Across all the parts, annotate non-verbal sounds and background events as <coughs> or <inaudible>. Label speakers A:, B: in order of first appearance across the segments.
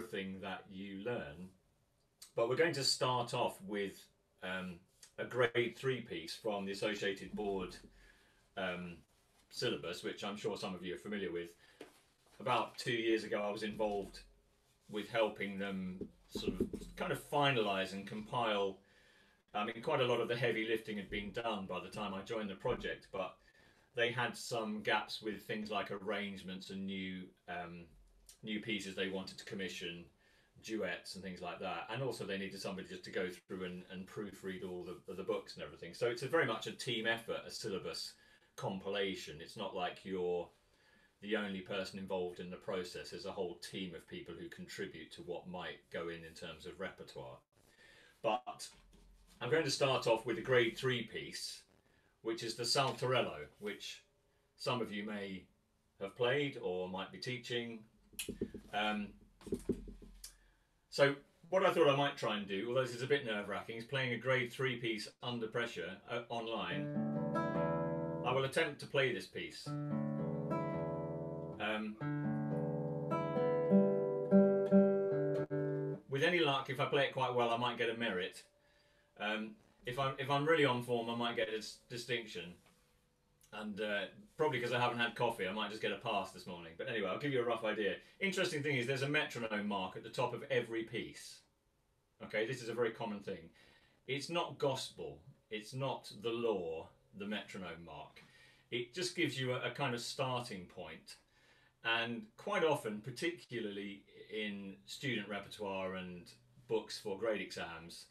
A: everything that you learn. But we're going to start off with um, a grade three piece from the Associated Board um, syllabus, which I'm sure some of you are familiar with. About two years ago, I was involved with helping them sort of kind of finalise and compile. I mean, quite a lot of the heavy lifting had been done by the time I joined the project, but they had some gaps with things like arrangements and new um, new pieces they wanted to commission, duets and things like that. And also they needed somebody just to go through and, and proofread all the, the books and everything. So it's a very much a team effort, a syllabus compilation. It's not like you're the only person involved in the process. There's a whole team of people who contribute to what might go in in terms of repertoire. But I'm going to start off with a grade three piece, which is the Saltarello, which some of you may have played or might be teaching. Um, so what I thought I might try and do, although this is a bit nerve-wracking, is playing a grade three piece under pressure uh, online. I will attempt to play this piece. Um, with any luck, if I play it quite well, I might get a merit. Um, if I'm if I'm really on form, I might get a distinction and uh, probably because I haven't had coffee, I might just get a pass this morning. But anyway, I'll give you a rough idea. Interesting thing is there's a metronome mark at the top of every piece. Okay, this is a very common thing. It's not gospel. It's not the law, the metronome mark. It just gives you a, a kind of starting point. And quite often, particularly in student repertoire and books for grade exams,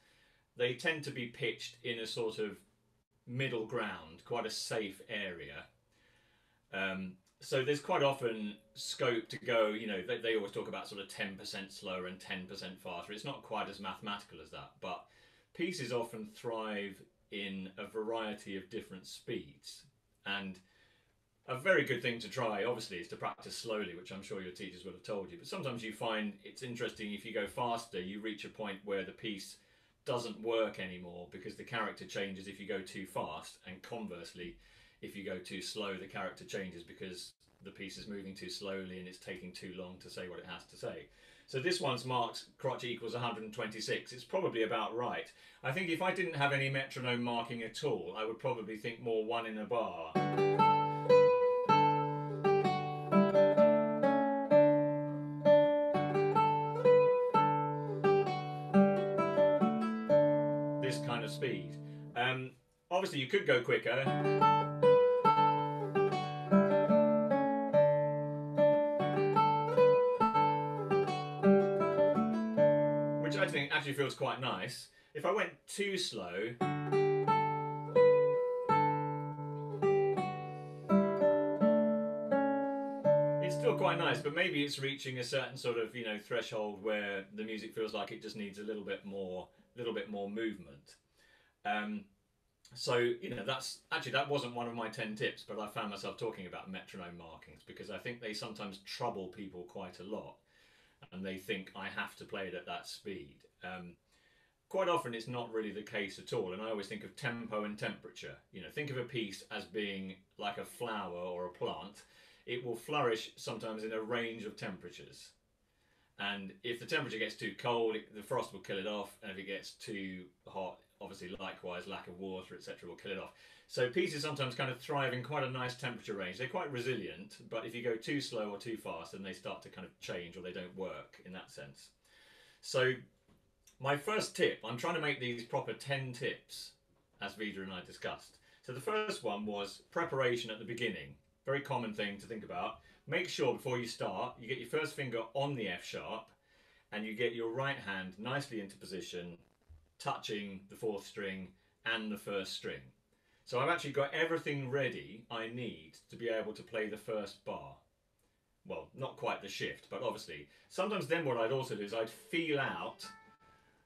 A: they tend to be pitched in a sort of middle ground, quite a safe area. Um, so there's quite often scope to go, you know, they, they always talk about sort of 10% slower and 10% faster. It's not quite as mathematical as that, but pieces often thrive in a variety of different speeds. And a very good thing to try, obviously, is to practice slowly, which I'm sure your teachers would have told you. But sometimes you find it's interesting if you go faster, you reach a point where the piece doesn't work anymore because the character changes if you go too fast, and conversely, if you go too slow, the character changes because the piece is moving too slowly and it's taking too long to say what it has to say. So this one's marked crotchet equals 126. It's probably about right. I think if I didn't have any metronome marking at all, I would probably think more one in a bar. Obviously, you could go quicker. Which I think actually feels quite nice. If I went too slow, it's still quite nice, but maybe it's reaching a certain sort of you know threshold where the music feels like it just needs a little bit more, a little bit more movement. Um, so you know that's actually that wasn't one of my 10 tips but i found myself talking about metronome markings because i think they sometimes trouble people quite a lot and they think i have to play it at that speed. Um, quite often it's not really the case at all and i always think of tempo and temperature. You know think of a piece as being like a flower or a plant. It will flourish sometimes in a range of temperatures. And if the temperature gets too cold the frost will kill it off and if it gets too hot obviously likewise lack of water etc will kill it off. So pieces sometimes kind of thrive in quite a nice temperature range. They're quite resilient but if you go too slow or too fast then they start to kind of change or they don't work in that sense. So my first tip i'm trying to make these proper 10 tips as Vida and I discussed. So the first one was preparation at the beginning. Very common thing to think about. Make sure before you start you get your first finger on the F sharp and you get your right hand nicely into position touching the fourth string and the first string. So I've actually got everything ready I need to be able to play the first bar. Well, not quite the shift, but obviously. Sometimes then what I'd also do is I'd feel out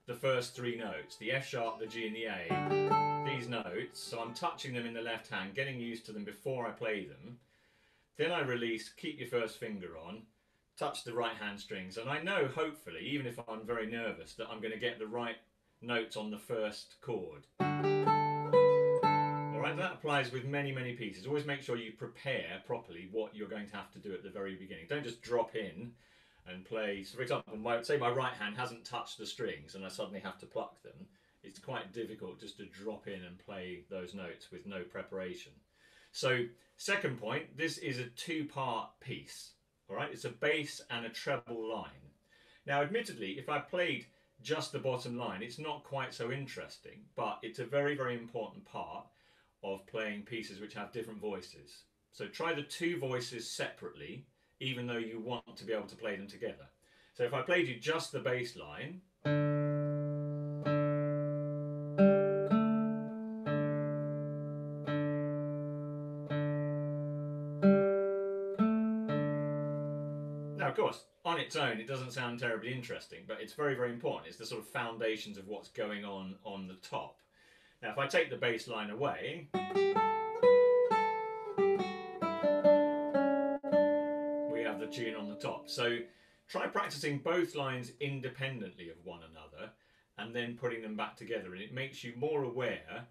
A: the first three notes, the F sharp, the G and the A, these notes, so I'm touching them in the left hand, getting used to them before I play them. Then I release, keep your first finger on, touch the right hand strings, and I know, hopefully, even if I'm very nervous, that I'm going to get the right notes on the first chord. Alright, that applies with many, many pieces. Always make sure you prepare properly what you're going to have to do at the very beginning. Don't just drop in and play. So, for example, my, say my right hand hasn't touched the strings and I suddenly have to pluck them. It's quite difficult just to drop in and play those notes with no preparation. So, second point, this is a two-part piece. All right, it's a bass and a treble line. Now, admittedly, if I played just the bottom line, it's not quite so interesting, but it's a very, very important part of playing pieces which have different voices. So try the two voices separately, even though you want to be able to play them together. So if I played you just the bass line, its own, it doesn't sound terribly interesting, but it's very, very important. It's the sort of foundations of what's going on on the top. Now, if I take the bass line away, we have the tune on the top. So try practicing both lines independently of one another and then putting them back together. And it makes you more aware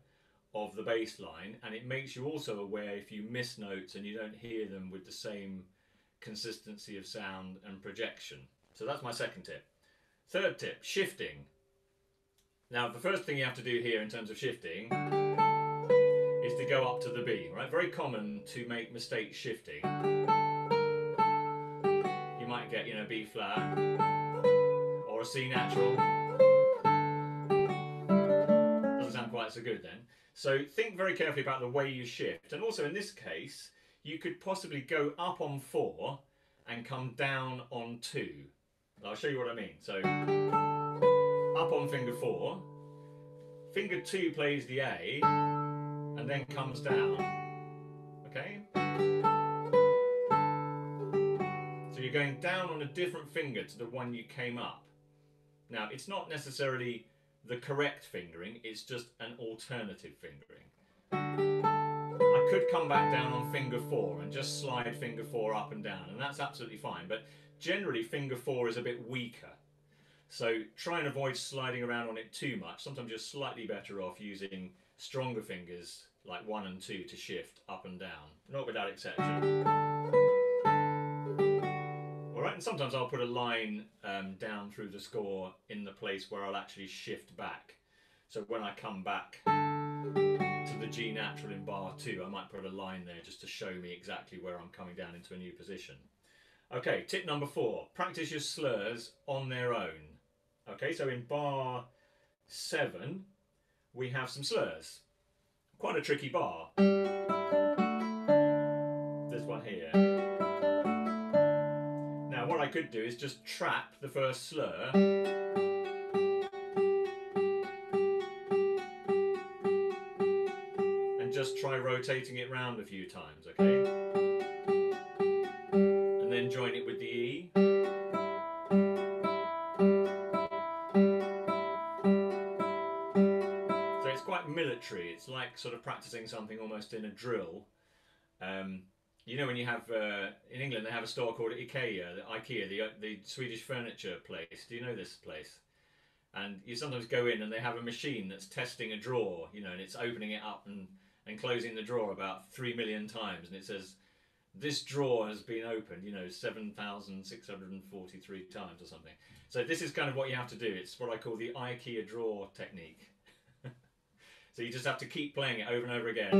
A: of the bass line and it makes you also aware if you miss notes and you don't hear them with the same consistency of sound and projection. So that's my second tip. Third tip, shifting. Now, the first thing you have to do here in terms of shifting is to go up to the B, right? Very common to make mistakes shifting. You might get, you know, B flat or a C natural. Doesn't sound quite so good then. So think very carefully about the way you shift. And also in this case, you could possibly go up on four and come down on two. I'll show you what I mean. So up on finger four, finger two plays the A and then comes down. Okay? So you're going down on a different finger to the one you came up. Now, it's not necessarily the correct fingering, it's just an alternative fingering. Could come back down on finger four and just slide finger four up and down, and that's absolutely fine, but generally finger four is a bit weaker. So try and avoid sliding around on it too much. Sometimes you're slightly better off using stronger fingers like one and two to shift up and down, not without exception. Alright, and sometimes I'll put a line um, down through the score in the place where I'll actually shift back. So when I come back to the G natural in bar two, I might put a line there just to show me exactly where I'm coming down into a new position. Okay, tip number four, practice your slurs on their own. Okay, so in bar seven, we have some slurs. Quite a tricky bar. This one here. Now what I could do is just trap the first slur rotating it round a few times, okay? And then join it with the E. So it's quite military. It's like sort of practicing something almost in a drill. Um, you know when you have uh, in England they have a store called IKEA, the IKEA, the the Swedish furniture place. Do you know this place? And you sometimes go in and they have a machine that's testing a drawer, you know, and it's opening it up and and closing the drawer about three million times, and it says this drawer has been opened, you know, 7,643 times or something. So this is kind of what you have to do. It's what I call the IKEA drawer technique. <laughs> so you just have to keep playing it over and over again.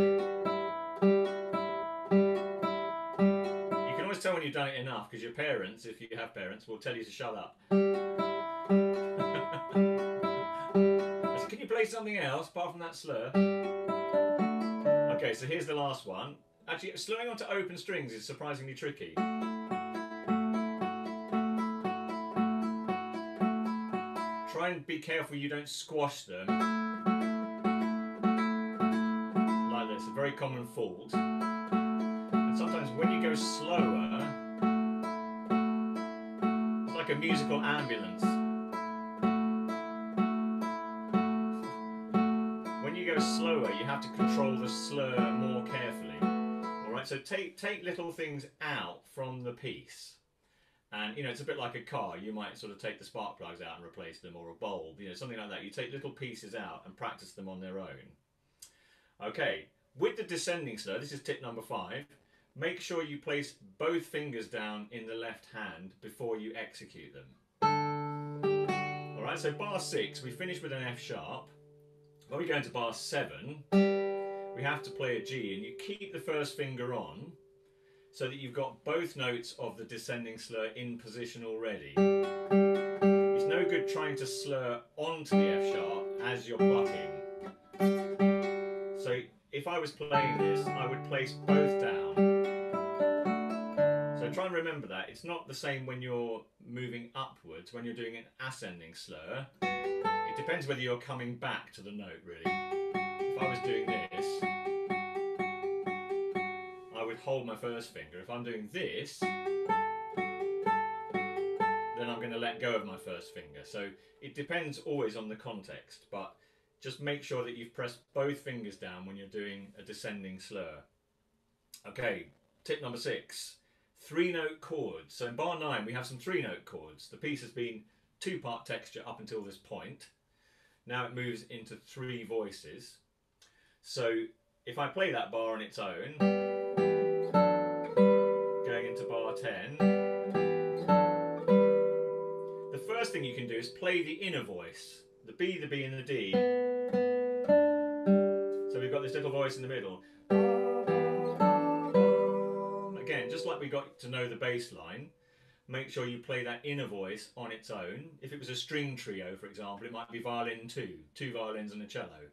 A: You can always tell when you've done it enough because your parents, if you have parents, will tell you to shut up. <laughs> Said, can you play something else apart from that slur? Okay, so here's the last one. Actually, slowing onto open strings is surprisingly tricky. Try and be careful you don't squash them. Like this, a very common fault. And sometimes when you go slower, it's like a musical ambulance. Slower, you have to control the slur more carefully. Alright, so take, take little things out from the piece. And you know, it's a bit like a car. You might sort of take the spark plugs out and replace them, or a bulb, you know, something like that. You take little pieces out and practice them on their own. Okay, with the descending slur, this is tip number five. make sure you place both fingers down in the left hand before you execute them. Alright, so bar 6, we finish with an F sharp. When we go into bar 7, we have to play a G, and you keep the first finger on so that you've got both notes of the descending slur in position already. It's no good trying to slur onto the F sharp as you're plucking. So if I was playing this, I would place both down. So try and remember that. It's not the same when you're moving upwards, when you're doing an ascending slur. It depends whether you're coming back to the note, really. If I was doing this, I would hold my first finger. If I'm doing this, then I'm going to let go of my first finger. So it depends always on the context, but just make sure that you've pressed both fingers down when you're doing a descending slur. Okay, tip number six, three note chords. So in bar nine, we have some three note chords. The piece has been two part texture up until this point. Now it moves into three voices. So if I play that bar on its own, going into bar 10, the first thing you can do is play the inner voice, the B, the B and the D. So we've got this little voice in the middle. Again, just like we got to know the bass line, make sure you play that inner voice on its own. If it was a string trio, for example, it might be violin two, two violins and a cello.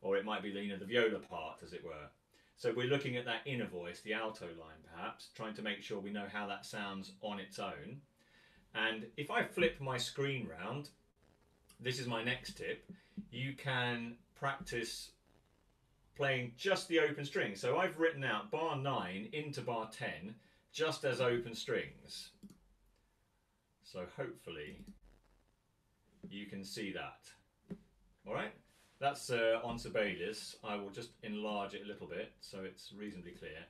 A: Or it might be the, you know, the viola part, as it were. So we're looking at that inner voice, the alto line perhaps, trying to make sure we know how that sounds on its own. And if I flip my screen round, this is my next tip, you can practice playing just the open strings. So I've written out bar 9 into bar 10 just as open strings. So hopefully you can see that. All right, that's uh, on Sibelius. I will just enlarge it a little bit so it's reasonably clear.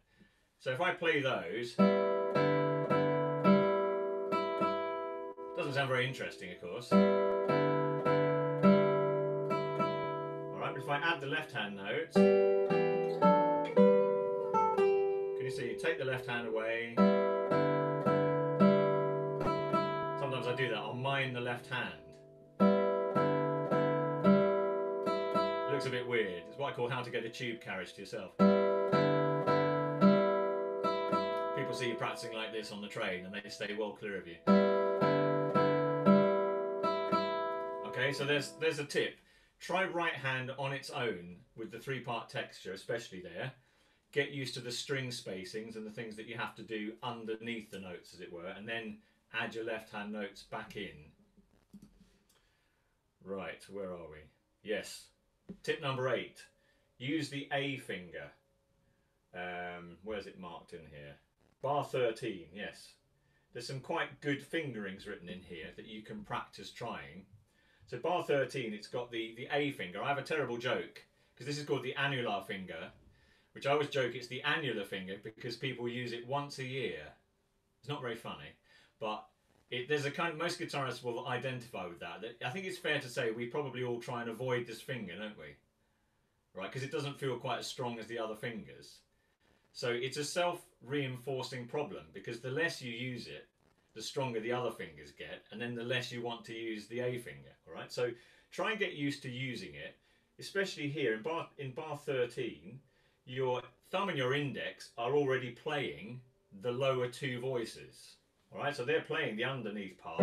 A: So if I play those, doesn't sound very interesting, of course. All right, if I add the left hand note, can you see, take the left hand away. I do that, I'll mime the left hand. It looks a bit weird. It's what I call how to get a tube carriage to yourself. People see you practicing like this on the train and they stay well clear of you. Okay, so there's there's a tip. Try right hand on its own with the three part texture, especially there. Get used to the string spacings and the things that you have to do underneath the notes, as it were, and then add your left hand notes back in. Right, where are we? Yes. Tip number eight use the A finger. Um, where's it marked in here? Bar 13, yes. There's some quite good fingerings written in here that you can practice trying. So bar 13, it's got the, the A finger. I have a terrible joke because this is called the annular finger, which I always joke it's the annular finger because people use it once a year. It's not very funny, but it, there's a kind of, most guitarists will identify with that. I think it's fair to say we probably all try and avoid this finger, don't we? Right, because it doesn't feel quite as strong as the other fingers. So it's a self-reinforcing problem because the less you use it, the stronger the other fingers get, and then the less you want to use the A finger. All right, so try and get used to using it, especially here in bar in bar 13. Your thumb and your index are already playing the lower two voices. All right, so they're playing the underneath part.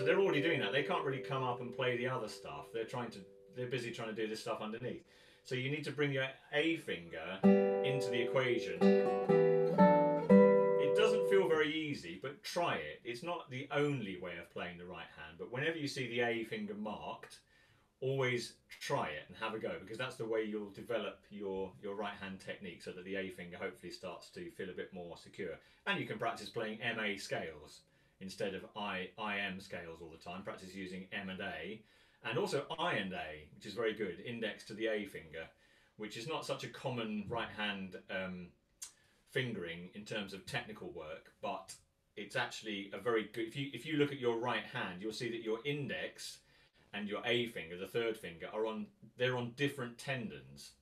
A: so they're already doing that. They can't really come up and play the other stuff. They're trying to. They're busy trying to do this stuff underneath. So you need to bring your A finger into the equation It doesn't feel very easy, but try it. It's not the only way of playing the right hand, but whenever you see the A finger marked, always try it and have a go because that's the way you'll develop your, your right hand technique so that the A finger hopefully starts to feel a bit more secure. And you can practice playing MA scales instead of I, IM scales all the time. Practice using M and A and also I and A, which is very good, index to the A finger, which is not such a common right hand um, fingering in terms of technical work, but it's actually a very good. If you if you look at your right hand, you'll see that your index and your A finger, the third finger, are on they're on different tendons.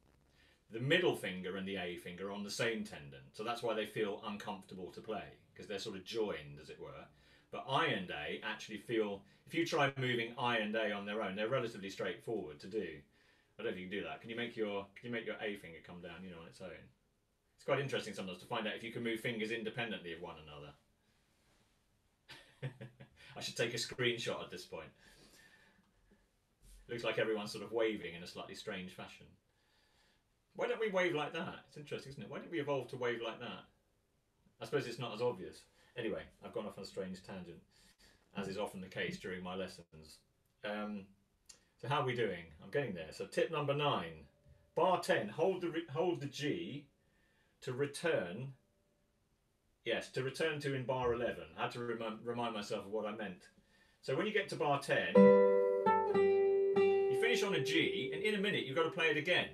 A: the middle finger and the A finger are on the same tendon. So that's why they feel uncomfortable to play because they're sort of joined, as it were. But I and A actually feel, if you try moving I and A on their own, they're relatively straightforward to do. I don't know if you can do that. Can you make your can you make your A finger come down, you know, on its own? It's quite interesting sometimes to find out if you can move fingers independently of one another. <laughs> I should take a screenshot at this point. Looks like everyone's sort of waving in a slightly strange fashion. Why don't we wave like that? It's interesting, isn't it? Why did we evolve to wave like that? I suppose it's not as obvious. Anyway, I've gone off on a strange tangent, as is often the case during my lessons. Um, so how are we doing? I'm getting there. So tip number nine, bar 10, hold the, hold the G to return, yes, to return to in bar 11. I had to remind, remind myself of what I meant. So when you get to bar 10, you finish on a G, and in a minute you've got to play it again.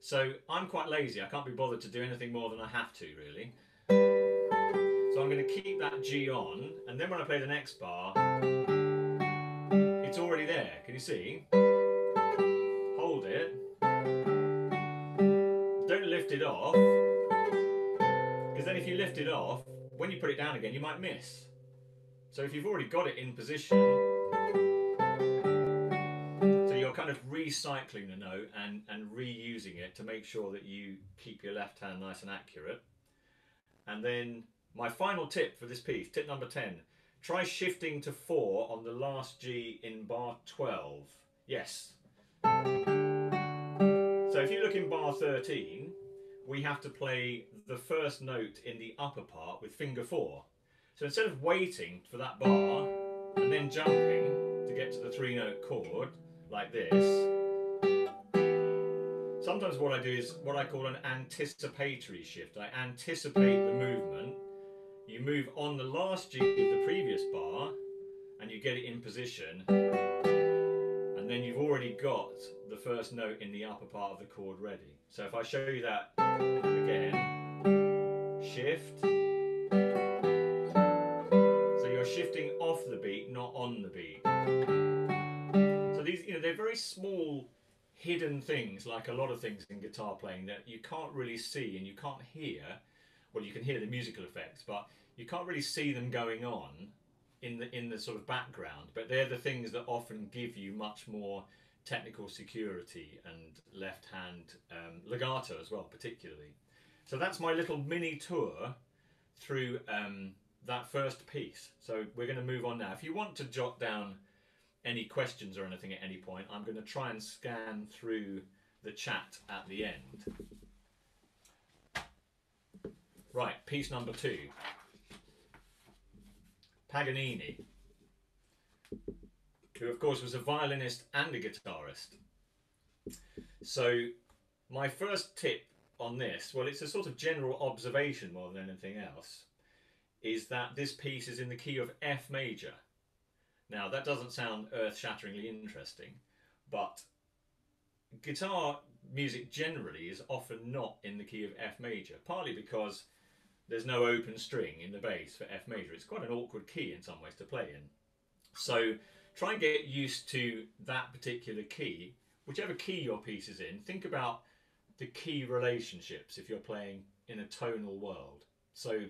A: So I'm quite lazy. I can't be bothered to do anything more than I have to, really. So I'm going to keep that G on, and then when I play the next bar, it's already there. Can you see? Hold it. Don't lift it off, because then if you lift it off, when you put it down again, you might miss. So if you've already got it in position, kind of recycling the note and, and reusing it to make sure that you keep your left hand nice and accurate. And then my final tip for this piece, tip number 10, try shifting to 4 on the last G in bar 12. Yes. So if you look in bar 13, we have to play the first note in the upper part with finger 4. So instead of waiting for that bar and then jumping to get to the three note chord like this, sometimes what I do is what I call an anticipatory shift. I anticipate the movement. You move on the last G of the previous bar and you get it in position and then you've already got the first note in the upper part of the chord ready. So if I show you that again, shift, so you're shifting off the beat, not on the beat. They're very small hidden things like a lot of things in guitar playing that you can't really see and you can't hear. Well you can hear the musical effects but you can't really see them going on in the in the sort of background. But they're the things that often give you much more technical security and left hand um, legato as well particularly. So that's my little mini tour through um, that first piece. So we're going to move on now. If you want to jot down any questions or anything at any point, I'm going to try and scan through the chat at the end. Right, piece number two. Paganini, who of course was a violinist and a guitarist. So my first tip on this, well it's a sort of general observation more than anything else, is that this piece is in the key of F major. Now, that doesn't sound earth shatteringly interesting, but guitar music generally is often not in the key of F major, partly because there's no open string in the bass for F major. It's quite an awkward key in some ways to play in. So try and get used to that particular key, whichever key your piece is in. Think about the key relationships if you're playing in a tonal world. So,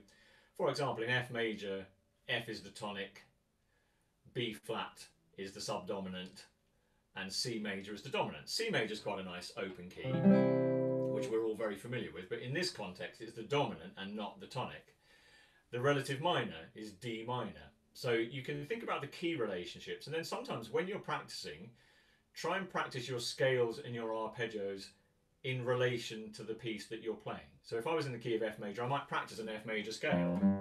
A: for example, in F major, F is the tonic, B flat is the subdominant and C major is the dominant. C major is quite a nice open key, which we're all very familiar with, but in this context it's the dominant and not the tonic. The relative minor is D minor. So you can think about the key relationships and then sometimes when you're practicing, try and practice your scales and your arpeggios in relation to the piece that you're playing. So if I was in the key of F major, I might practice an F major scale.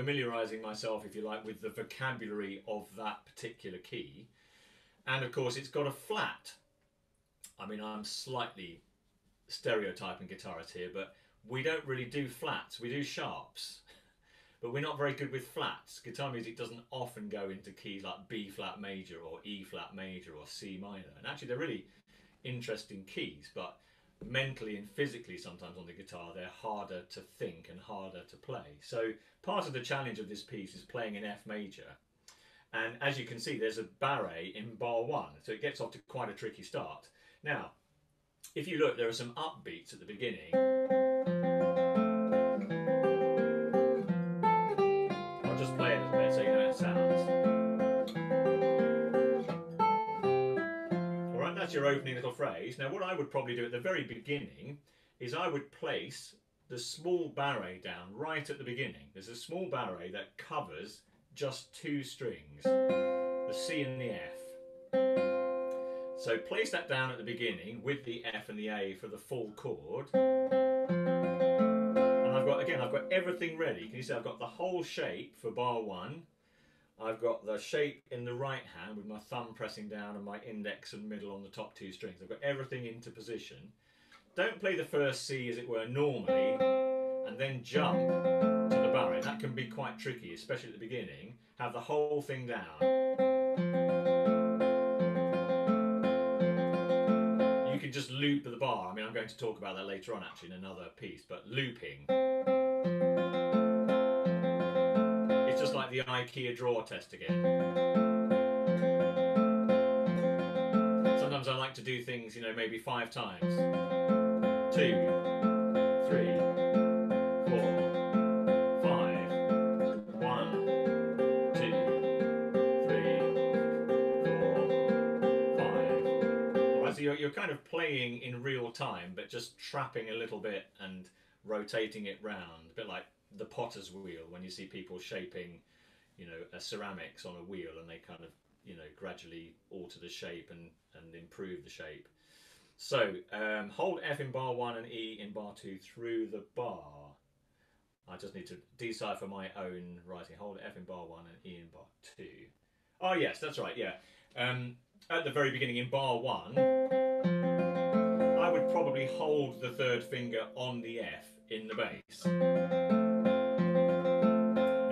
A: Familiarizing myself, if you like, with the vocabulary of that particular key. And of course, it's got a flat. I mean, I'm slightly stereotyping guitarists here, but we don't really do flats, we do sharps. <laughs> But we're not very good with flats. Guitar music doesn't often go into keys like B flat major or E flat major or C minor. And actually, they're really interesting keys, but mentally and physically sometimes on the guitar they're harder to think and harder to play so part of the challenge of this piece is playing in F major And as you can see, there's a barre in bar one, so it gets off to quite a tricky start. Now, if you look, there are some upbeats at the beginning. Your opening little phrase. Now, what I would probably do at the very beginning is I would place the small barre down right at the beginning. There's a small barre that covers just two strings, the C and the F. So place that down at the beginning with the F and the A for the full chord. And I've got, again, I've got everything ready. Can you see I've got the whole shape for bar one. I've got the shape in the right hand with my thumb pressing down and my index and middle on the top two strings. I've got everything into position. Don't play the first C as it were normally and then jump to the barre. That can be quite tricky, especially at the beginning. Have the whole thing down. You can just loop the bar. I mean, I'm going to talk about that later on actually in another piece, but looping. Like the IKEA drawer test again. Sometimes I like to do things, you know, maybe five times. Two, three, four, five, one, two, three, four, five. All right, so you're, you're kind of playing in real time, but just trapping a little bit and rotating it round, a bit like the potter's wheel when you see people shaping, you know, a ceramics on a wheel and they kind of, you know, gradually alter the shape and, and improve the shape. So um, hold F in bar one and E in bar two through the bar. I just need to decipher my own writing. Hold F in bar one and E in bar two. Oh yes, that's right. Yeah. Um, at the very beginning in bar one, I would probably hold the third finger on the F in the bass.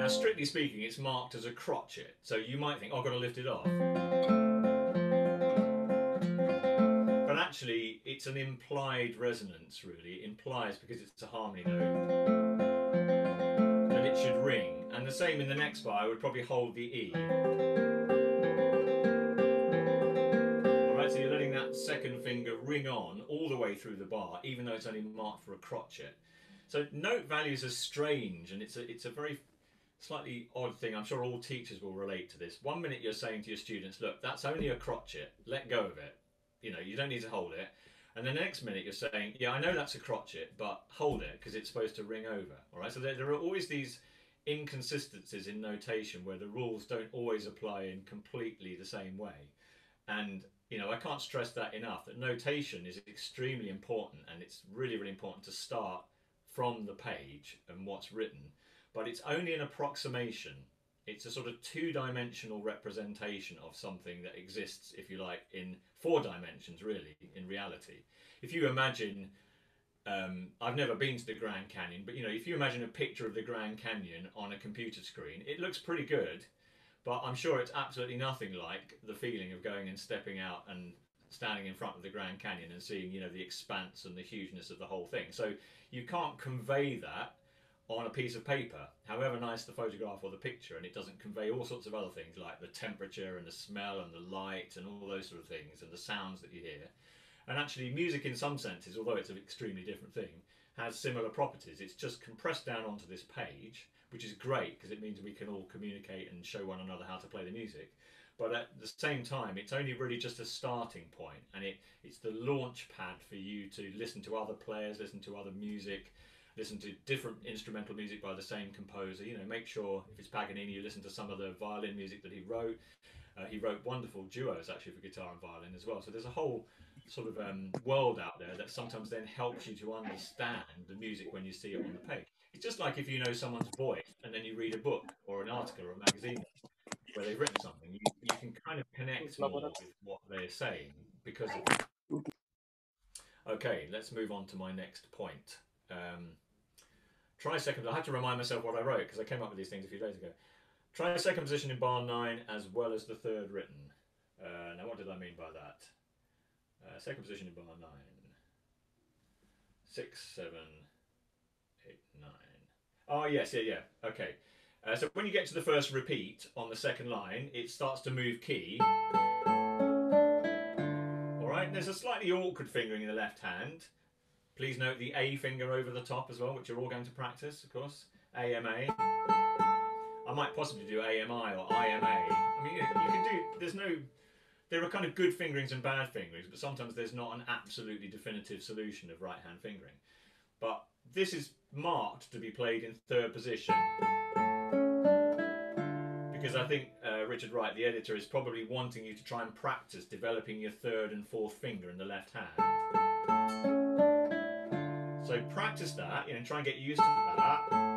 A: Now, strictly speaking, it's marked as a crotchet, so you might think, oh, I've got to lift it off. But actually, it's an implied resonance, really. It implies, because it's a harmony note, that it should ring. And the same in the next bar, I would probably hold the E. Alright, so you're letting that second finger ring on all the way through the bar, even though it's only marked for a crotchet. So note values are strange, and it's a, it's a very slightly odd thing. I'm sure all teachers will relate to this. One minute you're saying to your students, look, that's only a crotchet, let go of it. You know, you don't need to hold it. And the next minute you're saying, yeah, I know that's a crotchet, but hold it because it's supposed to ring over. All right, so there, there are always these inconsistencies in notation where the rules don't always apply in completely the same way. And, you know, I can't stress that enough that notation is extremely important and it's really, really important to start from the page and what's written, but it's only an approximation it's a sort of two-dimensional representation of something that exists, if you like, in four dimensions, really, in reality. If you imagine, um, I've never been to the Grand Canyon, but you know, if you imagine a picture of the Grand Canyon on a computer screen, it looks pretty good, but I'm sure it's absolutely nothing like the feeling of going and stepping out and standing in front of the Grand Canyon and seeing, you know, the expanse and the hugeness of the whole thing. So you can't convey that on a piece of paper, however nice the photograph or the picture, and it doesn't convey all sorts of other things like the temperature and the smell and the light and all those sort of things and the sounds that you hear. And actually, music, in some senses, although it's an extremely different thing, has similar properties. It's just compressed down onto this page, which is great because it means we can all communicate and show one another how to play the music. But at the same time, it's only really just a starting point, and it, it's the launch pad for you to listen to other players, listen to other music, listen to different instrumental music by the same composer. You know, make sure if it's Paganini, you listen to some of the violin music that he wrote. Uh, he wrote wonderful duos actually for guitar and violin as well. So there's a whole sort of um, world out there that sometimes then helps you to understand the music when you see it on the page. It's just like if you know someone's voice and then you read a book or an article or a magazine where they've written something, you, you can kind of connect more with what they're saying because of Okay, let's move on to my next point. Um, Try second. I had to remind myself what I wrote because I came up with these things a few days ago. Try second position in bar nine as well as the third written. Uh, now, what did I mean by that? Uh, second position in bar nine. Six, seven, eight, nine. Oh yes, yeah, yeah. Okay. Uh, so when you get to the first repeat on the second line, it starts to move key. All right, there's a slightly awkward fingering in the left hand. Please note the A finger over the top as well, which you're all going to practice, of course. AMA. I might possibly do AMI or IMA. I mean, you, can do, there's no, there are kind of good fingerings and bad fingerings, but sometimes there's not an absolutely definitive solution of right hand fingering. But this is marked to be played in third position. Because I think uh, Richard Wright, the editor, is probably wanting you to try and practice developing your third and fourth finger in the left hand. So practice that, you know, try and get used to that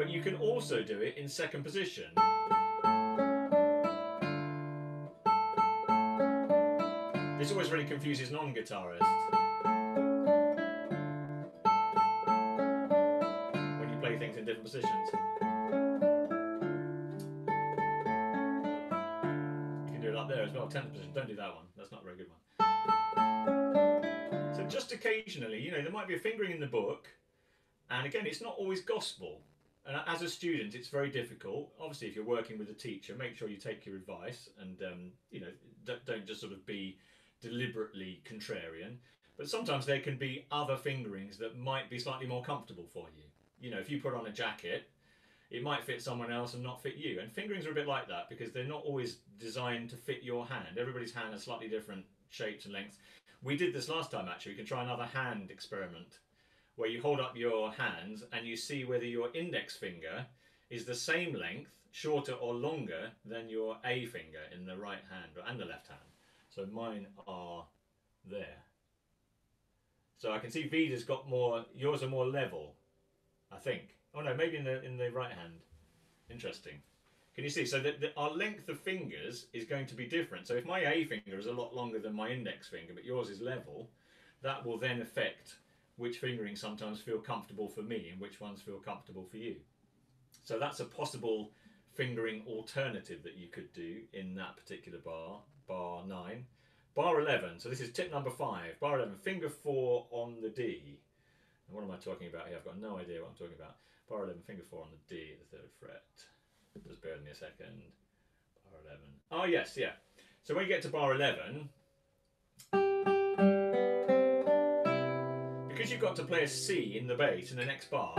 A: but you can also do it in second position. This always really confuses non-guitarists. Might be a fingering in the book, and again, it's not always gospel. And as a student, it's very difficult. Obviously, if you're working with a teacher, make sure you take your advice and um, you know don't, just sort of be deliberately contrarian. But sometimes there can be other fingerings that might be slightly more comfortable for you. You know, if you put on a jacket, it might fit someone else and not fit you. And fingerings are a bit like that because they're not always designed to fit your hand. Everybody's hand has slightly different shapes and lengths. We did this last time actually. We can try another hand experiment where you hold up your hands and you see whether your index finger is the same length, shorter or longer than your A finger in the right hand and the left hand. So mine are there. So I can see Vida's got more, yours are more level, I think. Oh no, maybe in the in the right hand. Interesting. Can you see? So that our length of fingers is going to be different. So if my A finger is a lot longer than my index finger, but yours is level, that will then affect which fingering sometimes feel comfortable for me and which ones feel comfortable for you. So that's a possible fingering alternative that you could do in that particular bar, bar 9. Bar 11, so this is tip number 5. Bar 11, finger 4 on the D. And what am I talking about here? I've got no idea what I'm talking about. Bar 11, finger 4 on the D the 3rd fret. Just bear me a second. Bar 11. Oh yes, yeah. So when you get to bar 11, because you've got to play a C in the bass in the next bar,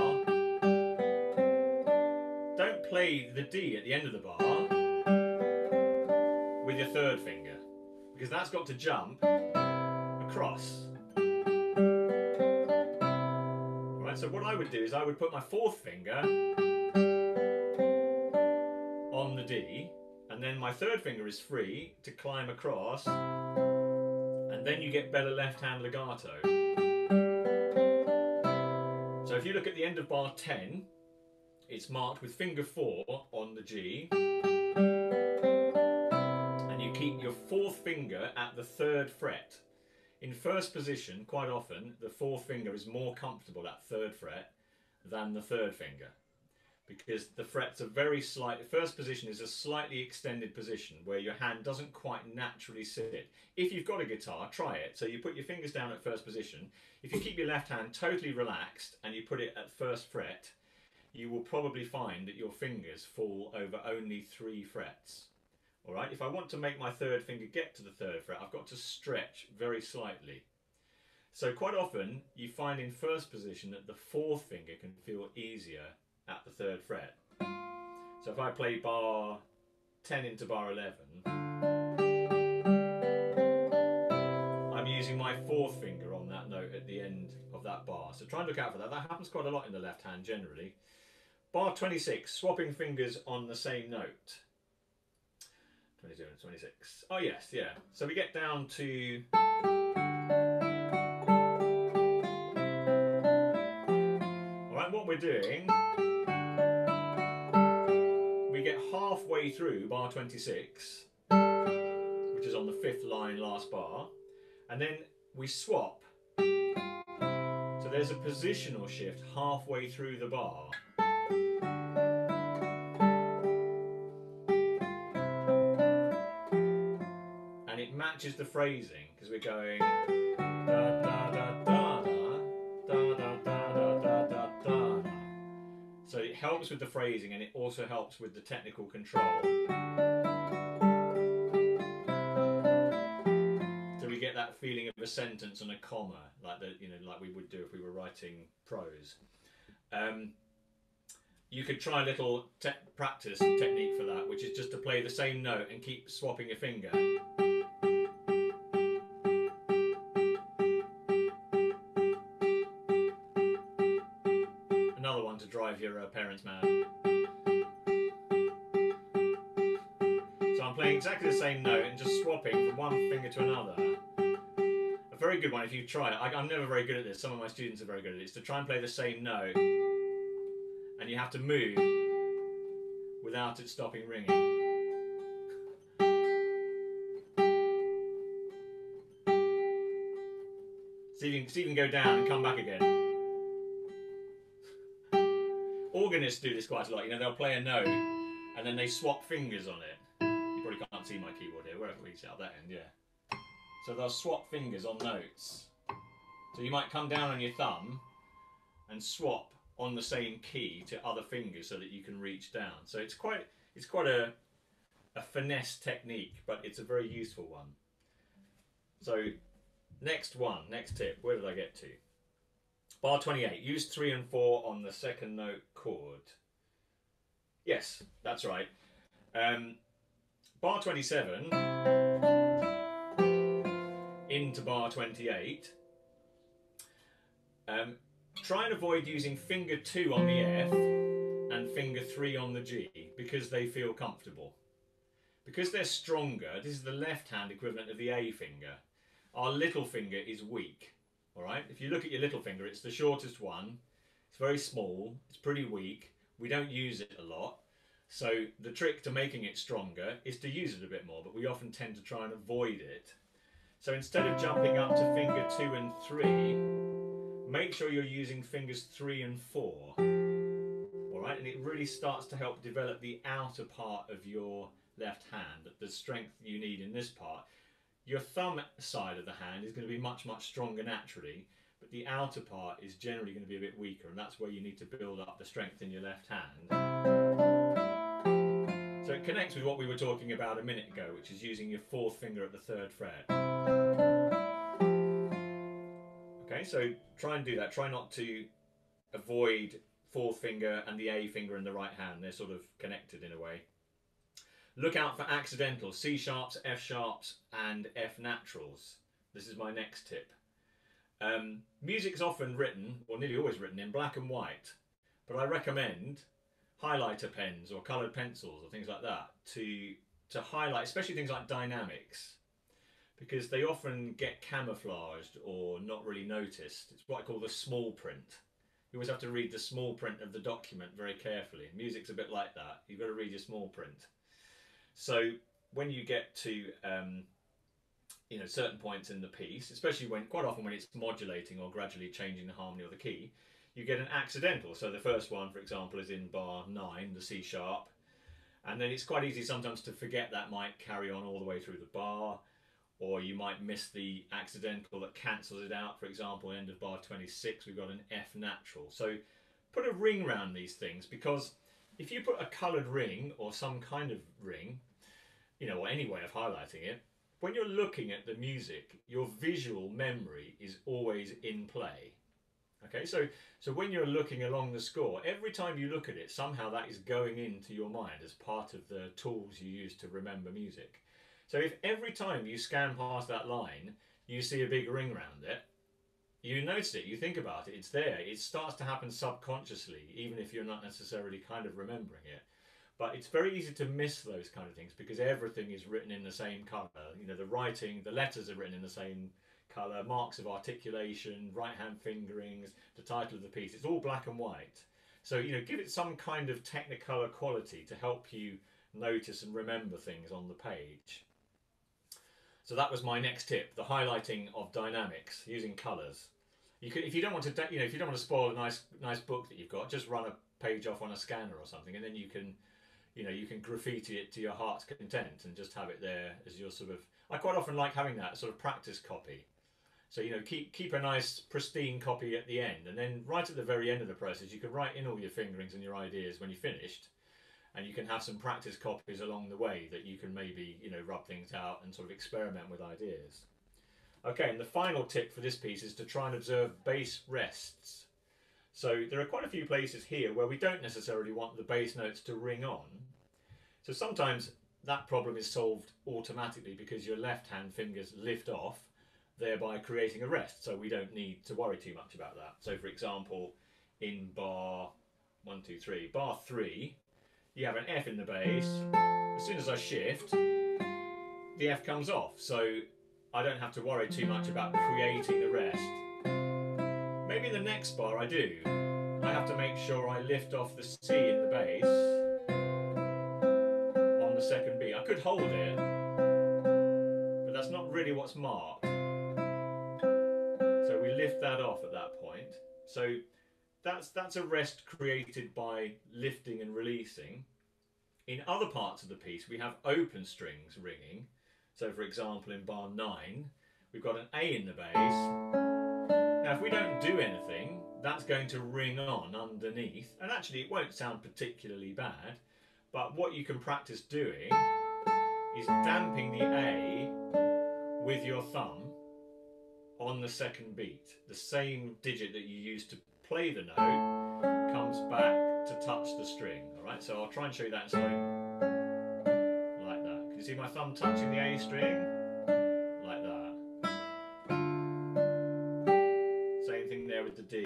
A: don't play the D at the end of the bar with your third finger, because that's got to jump across. Alright, so what I would do is I would put my fourth finger on the D, and then my third finger is free to climb across, and then you get better left hand legato. So if you look at the end of bar 10, it's marked with finger 4 on the G. And you keep your fourth finger at the third fret. In first position, quite often, the fourth finger is more comfortable at third fret than the third finger because the frets are very slight. The First position is a slightly extended position where your hand doesn't quite naturally sit. If you've got a guitar, try it. So you put your fingers down at first position. If you keep your left hand totally relaxed and you put it at first fret, you will probably find that your fingers fall over only three frets. All right, if I want to make my third finger get to the third fret, I've got to stretch very slightly. So quite often you find in first position that the fourth finger can feel easier at the third fret. So if I play bar 10 into bar 11, I'm using my fourth finger on that note at the end of that bar. So try and look out for that. That happens quite a lot in the left hand generally. Bar 26, swapping fingers on the same note. 22 and 26. Oh yes, yeah. So we get down to... Alright, what we're doing halfway through bar 26, which is on the fifth line, last bar, and then we swap. So there's a positional shift halfway through the bar. And it matches the phrasing because we're going da da da helps with the phrasing and it also helps with the technical control. So we get that feeling of a sentence and a comma, like the you know, like we would do if we were writing prose. Um, you could try a little te- practice technique for that, which is just to play the same note and keep swapping your finger. Exactly the same note and just swapping from one finger to another. A very good one if you try it. I, I'm never very good at this. Some of my students are very good at it. Is to try and play the same note and you have to move without it stopping ringing. See if you can go down and come back again. Organists do this quite a lot. You know, they'll play a note and then they swap fingers on it. See my keyboard here. Wherever we set up that end, yeah. So they'll swap fingers on notes. So you might come down on your thumb and swap on the same key to other fingers so that you can reach down. So it's quite it's quite a a finesse technique, but it's a very useful one. So next one, next tip, where did I get to? Bar 28, use 3 and 4 on the second note chord. Yes, that's right. Um, bar 27 into bar 28. Um, try and avoid using finger 2 on the F and finger 3 on the G because they feel comfortable. Because they're stronger, this is the left hand equivalent of the A finger. Our little finger is weak. All right, if you look at your little finger, it's the shortest one. It's very small, it's pretty weak. We don't use it a lot. So the trick to making it stronger is to use it a bit more, but we often tend to try and avoid it. So instead of jumping up to finger two and three, make sure you're using fingers three and four. All right, and it really starts to help develop the outer part of your left hand, the strength you need in this part. Your thumb side of the hand is going to be much, much stronger naturally, but the outer part is generally going to be a bit weaker, and that's where you need to build up the strength in your left hand. So it connects with what we were talking about a minute ago, which is using your fourth finger at the third fret. Okay, so try and do that. Try not to avoid fourth finger and the A finger in the right hand. They're sort of connected in a way. Look out for accidentals, C sharps, F sharps, and F naturals. This is my next tip. Um, music's often written, or nearly always written, in black and white, but I recommend highlighter pens or coloured pencils or things like that to to highlight, especially things like dynamics, because they often get camouflaged or not really noticed. It's what I call the small print. You always have to read the small print of the document very carefully. Music's a bit like that. You've got to read your small print. So when you get to um, you know certain points in the piece, especially when quite often when it's modulating or gradually changing the harmony or the key, you get an accidental. So the first one, for example, is in bar nine, the C sharp, and then it's quite easy sometimes to forget that might carry on all the way through the bar, or you might miss the accidental that cancels it out. For example, end of bar 26, we've got an F natural. So put a ring around these things because if you put a coloured ring or some kind of ring, you know, or any way of highlighting it, when you're looking at the music, your visual memory is always in play. Okay, so so when you're looking along the score, every time you look at it, somehow that is going into your mind as part of the tools you use to remember music. So if every time you scan past that line, you see a big ring around it, you notice it, you think about it, it's there. It starts to happen subconsciously, even if you're not necessarily kind of remembering it. But it's very easy to miss those kind of things because everything is written in the same colour. You know, the writing, the letters are written in the same colour, marks of articulation, right hand fingerings, the title of the piece. It's all black and white. So, you know, give it some kind of technicolor quality to help you notice and remember things on the page. So that was my next tip, the highlighting of dynamics using colours. You could, if you don't want to, you know, if you don't want to spoil a nice, nice book that you've got, just run a page off on a scanner or something, and then you can, you know, you can graffiti it to your heart's content and just have it there as your sort of. I quite often like having that sort of practice copy. So you know, keep keep a nice pristine copy at the end, and then right at the very end of the process, you can write in all your fingerings and your ideas when you're finished, and you can have some practice copies along the way that you can maybe you know rub things out and sort of experiment with ideas. Okay, and the final tip for this piece is to try and observe bass rests. So there are quite a few places here where we don't necessarily want the bass notes to ring on. So sometimes that problem is solved automatically because your left hand fingers lift off thereby creating a rest. So we don't need to worry too much about that. So for example, in bar one, two, three, bar three, you have an F in the bass. As soon as I shift, the F comes off. So I don't have to worry too much about creating the rest. Maybe in the next bar I do. I have to make sure I lift off the C in the bass on the second beat. I could hold it, but that's not really what's marked lift that off at that point. So that's that's a rest created by lifting and releasing. In other parts of the piece, we have open strings ringing. So, for example, in bar nine, we've got an A in the bass. Now, if we don't do anything, that's going to ring on underneath, and actually, it won't sound particularly bad. But what you can practice doing is damping the A with your thumb on the second beat. The same digit that you use to play the note comes back to touch the string. All right, so I'll try and show you that. So like that. Can you see my thumb touching the A string? Like that. Same thing there with the D.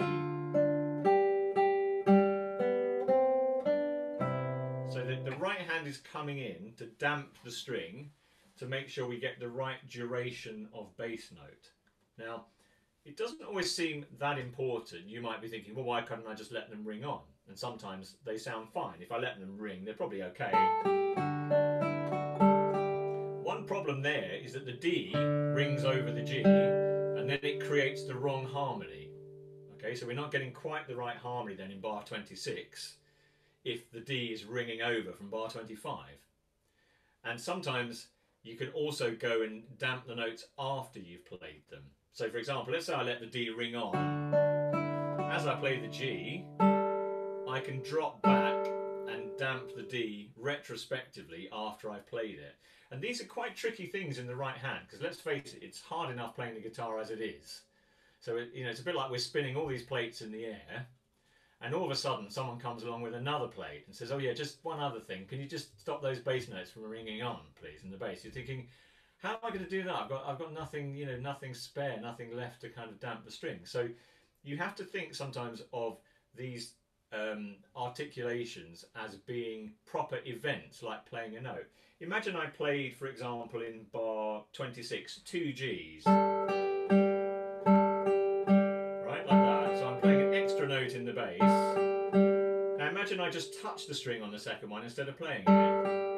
A: So the, the right hand is coming in to damp the string to make sure we get the right duration of bass note. Now, it doesn't always seem that important. You might be thinking, well, why couldn't I just let them ring on? And sometimes they sound fine. If I let them ring, they're probably okay. One problem there is that the D rings over the G and then it creates the wrong harmony. Okay, so we're not getting quite the right harmony then in bar 26 if the D is ringing over from bar 25. And sometimes you can also go and damp the notes after you've played them. So for example, let's say I let the D ring on. As I play the G, I can drop back and damp the D retrospectively after I've played it. And these are quite tricky things in the right hand, because let's face it, it's hard enough playing the guitar as it is. So it, you know, it's a bit like we're spinning all these plates in the air, and all of a sudden someone comes along with another plate and says, oh yeah, just one other thing, can you just stop those bass notes from ringing on, please, in the bass? You're thinking, how am I going to do that? I've got I've got nothing, you know, nothing spare, nothing left to kind of damp the string. So you have to think sometimes of these um, articulations as being proper events, like playing a note. Imagine I played, for example, in bar 26, two Gs. Right, like that. So I'm playing an extra note in the bass. Now imagine I just touch the string on the second one instead of playing it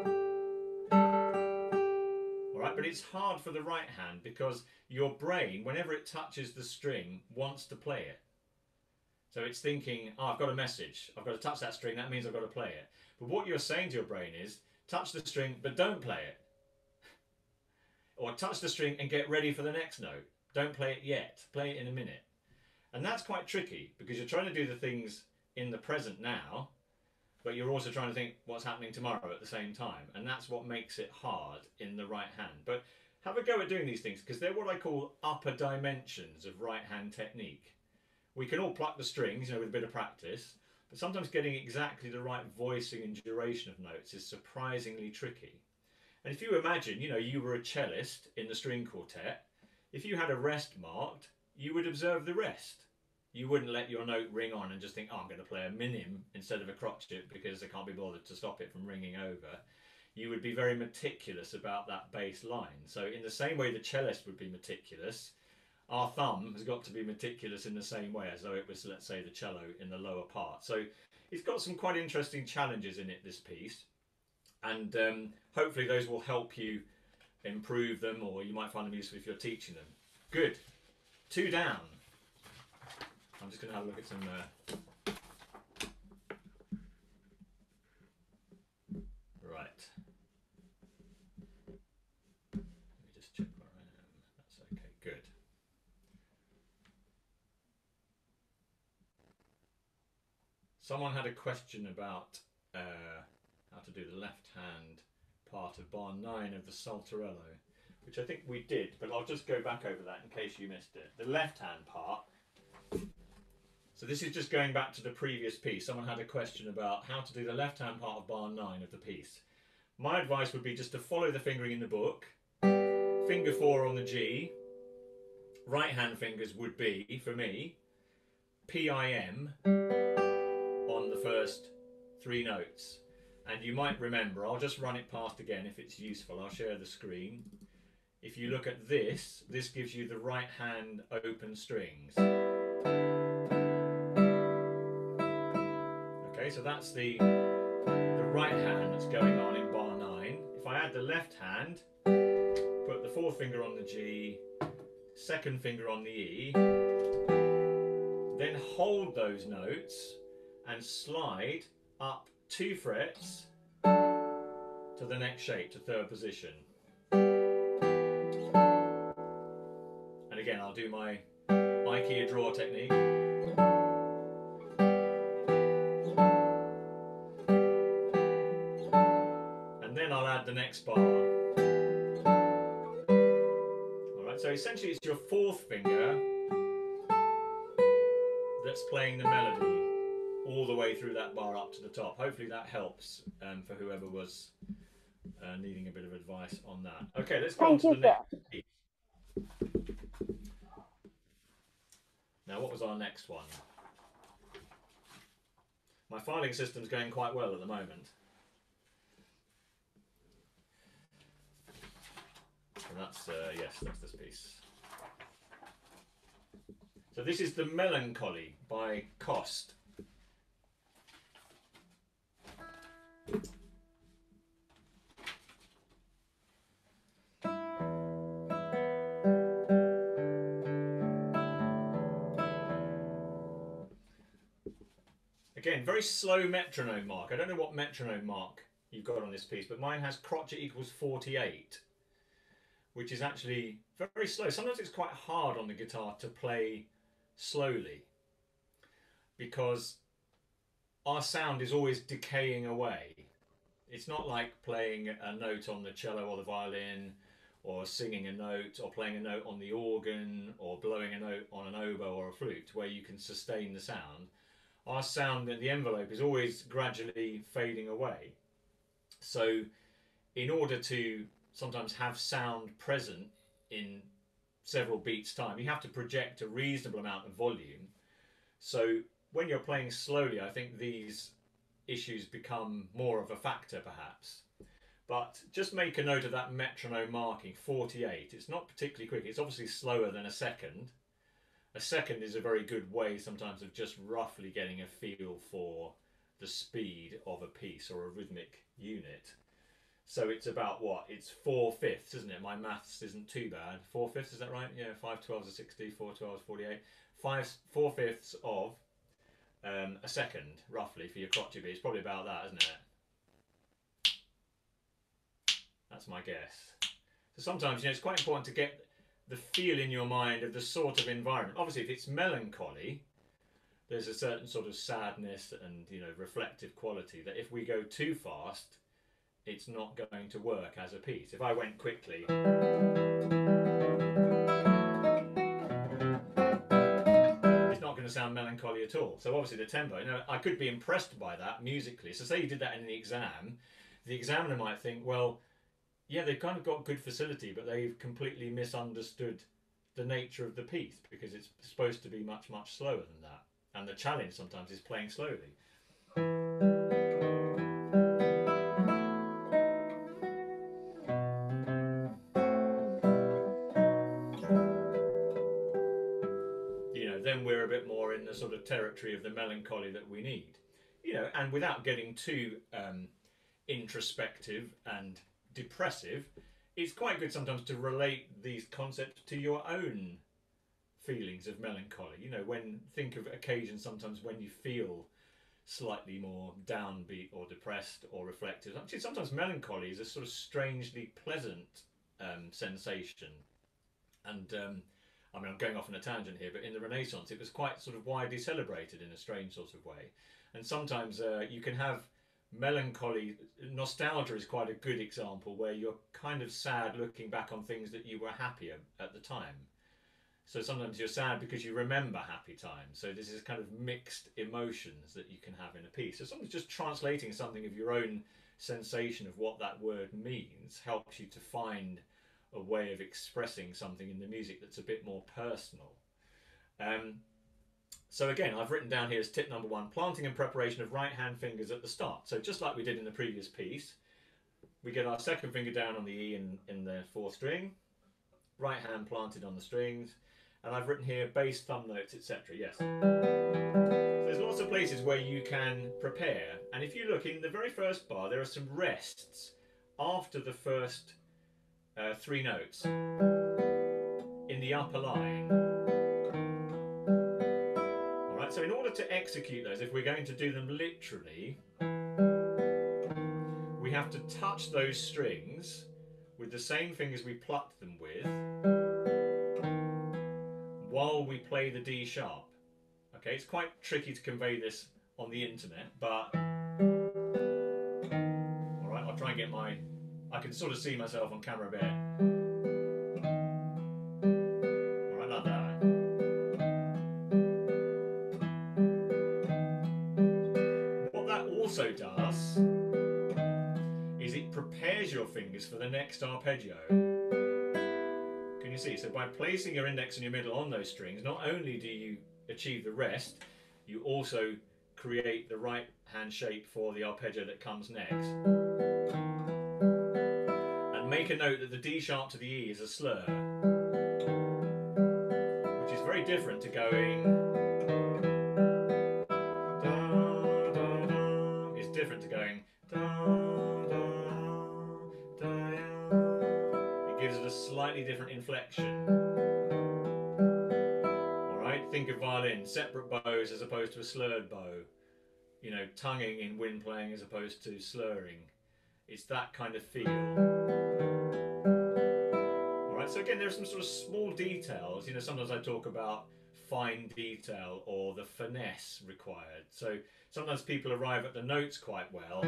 A: but it's hard for the right hand because your brain, whenever it touches the string, wants to play it. So it's thinking, oh, I've got a message. I've got to touch that string. That means I've got to play it. But what you're saying to your brain is, touch the string, but don't play it. <laughs> or touch the string and get ready for the next note. Don't play it yet. Play it in a minute. And that's quite tricky because you're trying to do the things in the present now but you're also trying to think what's happening tomorrow at the same time. And that's what makes it hard in the right hand. But have a go at doing these things because they're what I call upper dimensions of right hand technique. We can all pluck the strings, you know, with a bit of practice, but sometimes getting exactly the right voicing and duration of notes is surprisingly tricky. And if you imagine, you know, you were a cellist in the string quartet, if you had a rest marked, you would observe the rest you wouldn't let your note ring on and just think, oh, I'm going to play a minim instead of a crotchet because I can't be bothered to stop it from ringing over. You would be very meticulous about that bass line. So, in the same way the cellist would be meticulous, our thumb has got to be meticulous in the same way as though it was, let's say, the cello in the lower part. So, it's got some quite interesting challenges in it, this piece. And um, hopefully, those will help you improve them, or you might find them useful if you're teaching them. Good. Two down. I'm just going to have a look at some uh, Right. Let me just check where I am. That's okay, good. Someone had a question about uh, how to do the left hand part of bar 9 of the Saltarello, which I think we did, but I'll just go back over that in case you missed it. The left hand part so this is just going back to the previous piece. Someone had a question about how to do the left hand part of bar nine of the piece. My advice would be just to follow the fingering in the book. Finger four on the G. Right hand fingers would be, for me, PIM on the first three notes. And you might remember, I'll just run it past again if it's useful. I'll share the screen. If you look at this, this gives you the right hand open strings. Okay, so that's the, the right hand that's going on in bar 9. If I add the left hand, put the fourth finger on the G, second finger on the E, then hold those notes and slide up two frets to the next shape, to third position. And again, I'll do my IKEA drawer technique. Add the next bar. Alright, so essentially it's your fourth finger that's playing the melody all the way through that bar up to the top. Hopefully that helps um, for whoever was uh, needing a bit of advice on that. Okay, let's go
B: Thank
A: on to the next piece. Now, what was our next one? My filing system's going quite well at the moment. So that's, uh, yes, that's this piece. So this is The Melancholy by Coste. Again, very slow metronome mark. I don't know what metronome mark you've got on this piece, but mine has crotchet equals 48, which is actually very slow. Sometimes it's quite hard on the guitar to play slowly because our sound is always decaying away. It's not like playing a note on the cello or the violin or singing a note or playing a note on the organ or blowing a note on an oboe or a flute where you can sustain the sound our sound at the envelope is always gradually fading away. So, in order to sometimes have sound present in several beats' time, you have to project a reasonable amount of volume. So, when you're playing slowly, I think these issues become more of a factor perhaps. But just make a note of that metronome marking 48. It's not particularly quick, it's obviously slower than a second a second is a very good way sometimes of just roughly getting a feel for the speed of a piece or a rhythmic unit. So it's about what? It's four fifths, isn't it? My maths isn't too bad. Four fifths, is that right? Yeah, five twelves are 60, four twelves 48. Five, four fifths of um, a second, roughly, for your crotchet beat. It's probably about that, isn't it? That's my guess. So sometimes, you know, it's quite important to get the feel in your mind of the sort of environment. Obviously, if it's melancholy, there's a certain sort of sadness and you know reflective quality that if we go too fast, it's not going to work as a piece. If I went quickly. It's not going to sound melancholy at all. So obviously the tempo, you know, I could be impressed by that musically. So say you did that in the exam, the examiner might think, well, yeah, they've kind of got good facility, but they've completely misunderstood the nature of the piece because it's supposed to be much, much slower than that. And the challenge sometimes is playing slowly. Of the melancholy that we need. You know, and without getting too um, introspective and depressive, it's quite good sometimes to relate these concepts to your own feelings of melancholy. You know, when think of occasions sometimes when you feel slightly more downbeat or depressed or reflective. Actually, sometimes melancholy is a sort of strangely pleasant um, sensation, and um, I mean, I'm going off on a tangent here, but in the Renaissance, it was quite sort of widely celebrated in a strange sort of way. And sometimes uh, you can have melancholy, nostalgia is quite a good example where you're kind of sad looking back on things that you were happier at the time. So sometimes you're sad because you remember happy times. So this is kind of mixed emotions that you can have in a piece. So sometimes just translating something of your own sensation of what that word means helps you to find a way of expressing something in the music that's a bit more personal. Um, so again, I've written down here as tip number one, planting and preparation of right hand fingers at the start. So just like we did in the previous piece, we get our second finger down on the E in, in the fourth string, right hand planted on the strings, and I've written here bass, thumb notes, etc. Yes. So there's lots of places where you can prepare, and if you look in the very first bar, there are some rests after the first uh, three notes in the upper line. Alright, so in order to execute those, if we're going to do them literally, we have to touch those strings with the same fingers we plucked them with while we play the D sharp. Okay, it's quite tricky to convey this on the internet, but alright, I'll try and get my I can sort of see myself on camera a bit. What that also does is it prepares your fingers for the next arpeggio. Can you see? So by placing your index and your middle on those strings, not only do you achieve the rest, you also create the right hand shape for the arpeggio that comes next make a note that the D sharp to the E is a slur, which is very different to going. Da, da, da. It's different to going. It gives it a slightly different inflection. Alright, think of violin, separate bows as opposed to a slurred bow. You know, tonguing in wind playing as opposed to slurring. It's that kind of feel so again, there are some sort of small details. You know, sometimes I talk about fine detail or the finesse required. So sometimes people arrive at the notes quite well.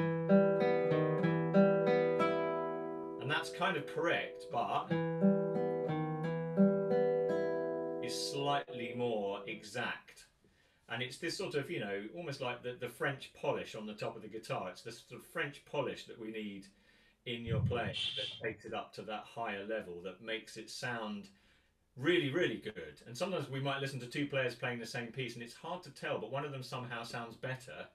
A: And that's kind of correct, but is slightly more exact. And it's this sort of, you know, almost like the, the French polish on the top of the guitar. It's this sort of French polish that we need in your playing that takes it up to that higher level that makes it sound really really good. And sometimes we might listen to two players playing the same piece and it's hard to tell but one of them somehow sounds better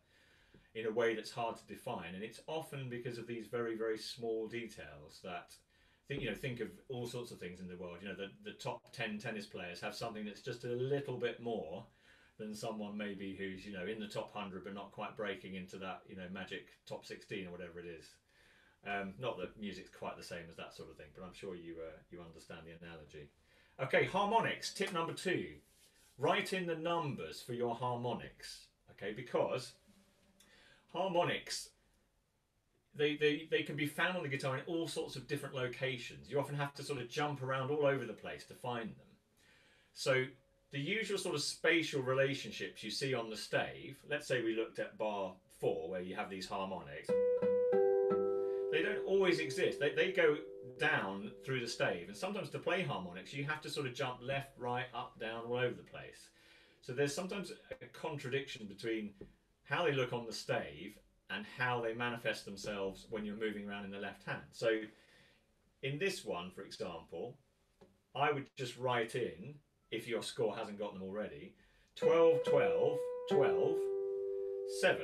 A: in a way that's hard to define. And it's often because of these very very small details that think you know think of all sorts of things in the world. You know the, the top 10 tennis players have something that's just a little bit more than someone maybe who's you know in the top 100 but not quite breaking into that you know magic top 16 or whatever it is um, not that music's quite the same as that sort of thing, but I'm sure you uh, you understand the analogy. Okay, harmonics. Tip number two: write in the numbers for your harmonics. Okay, because harmonics they, they, they can be found on the guitar in all sorts of different locations. You often have to sort of jump around all over the place to find them. So the usual sort of spatial relationships you see on the stave, let's say we looked at bar four where you have these harmonics they don't always exist. They, they go down through the stave, and sometimes to play harmonics, you have to sort of jump left, right, up, down, all over the place. So there's sometimes a contradiction between how they look on the stave and how they manifest themselves when you're moving around in the left hand. So in this one, for example, I would just write in, if your score hasn't got them already, 12, 12, 12, 7.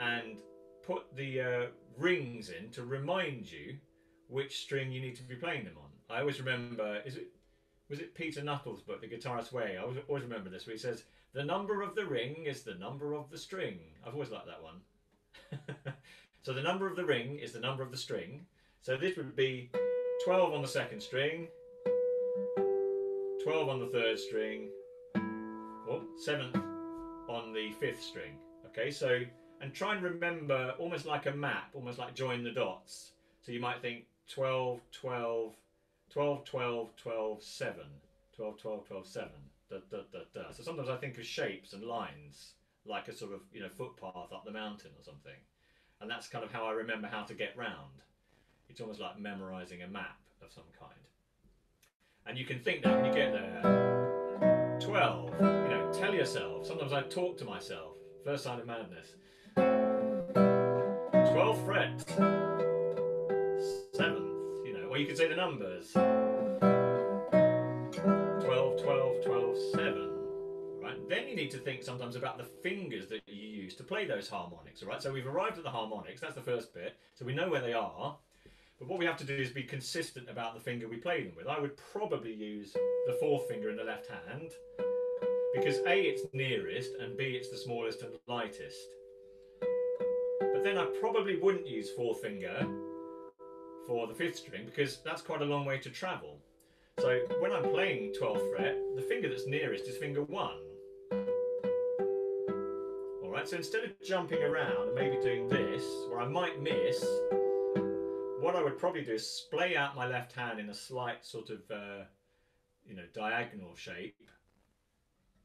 A: And put the uh, rings in to remind you which string you need to be playing them on. I always remember, is it was it Peter Nuttall's book, The Guitarist's Way? I always, always remember this, where he says, "The number of the ring is the number of the string." I've always liked that one. <laughs> so the number of the ring is the number of the string. So this would be 12 on the second string, 12 on the third string, oh, seventh on the fifth string. Okay, so and try and remember almost like a map, almost like join the dots. So you might think 12, 12, 12, 12, 12, 7, 12, 12, 12, 7. Da, da, da, da. So sometimes I think of shapes and lines, like a sort of you know footpath up the mountain or something, and that's kind of how I remember how to get round. It's almost like memorizing a map of some kind. And you can think that when you get there. 12, you know, tell yourself. Sometimes I talk to myself. First sign of madness. 12 frets. Seventh, you know, or you could say the numbers. 12, 12, 12, 7. Right? Then you need to think sometimes about the fingers that you use to play those harmonics, all right? So we've arrived at the harmonics, that's the first bit. So we know where they are. But what we have to do is be consistent about the finger we play them with. I would probably use the fourth finger in the left hand because A, it's nearest, and B, it's the smallest and lightest. But then I probably wouldn't use fourth finger for the fifth string because that's quite a long way to travel. So when I'm playing 12th fret, the finger that's nearest is finger 1. Alright, so instead of jumping around and maybe doing this, where I might miss, what I would probably do is splay out my left hand in a slight sort of, uh, you know, diagonal shape.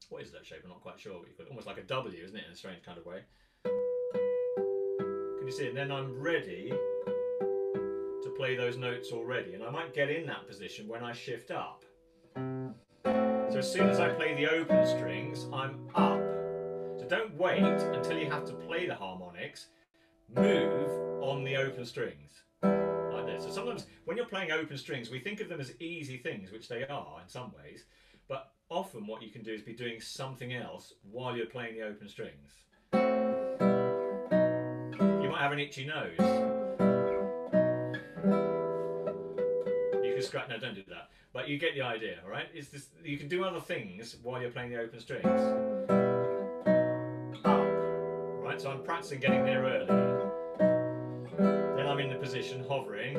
A: What is that shape? I'm not quite sure what you. Almost like a W, isn't it, in a strange kind of way. It? And then I'm ready to play those notes already. And I might get in that position when I shift up. So as soon as I play the open strings, I'm up. So don't wait until you have to play the harmonics. Move on the open strings like this. So sometimes when you're playing open strings, we think of them as easy things, which they are in some ways, but often what you can do is be doing something else while you're playing the open strings. Might have an itchy nose. You can scratch, no don't do that. But you get the idea, all right? This, you can do other things while you're playing the open strings. Up, right? So I'm practicing getting there early. Then I'm in the position hovering.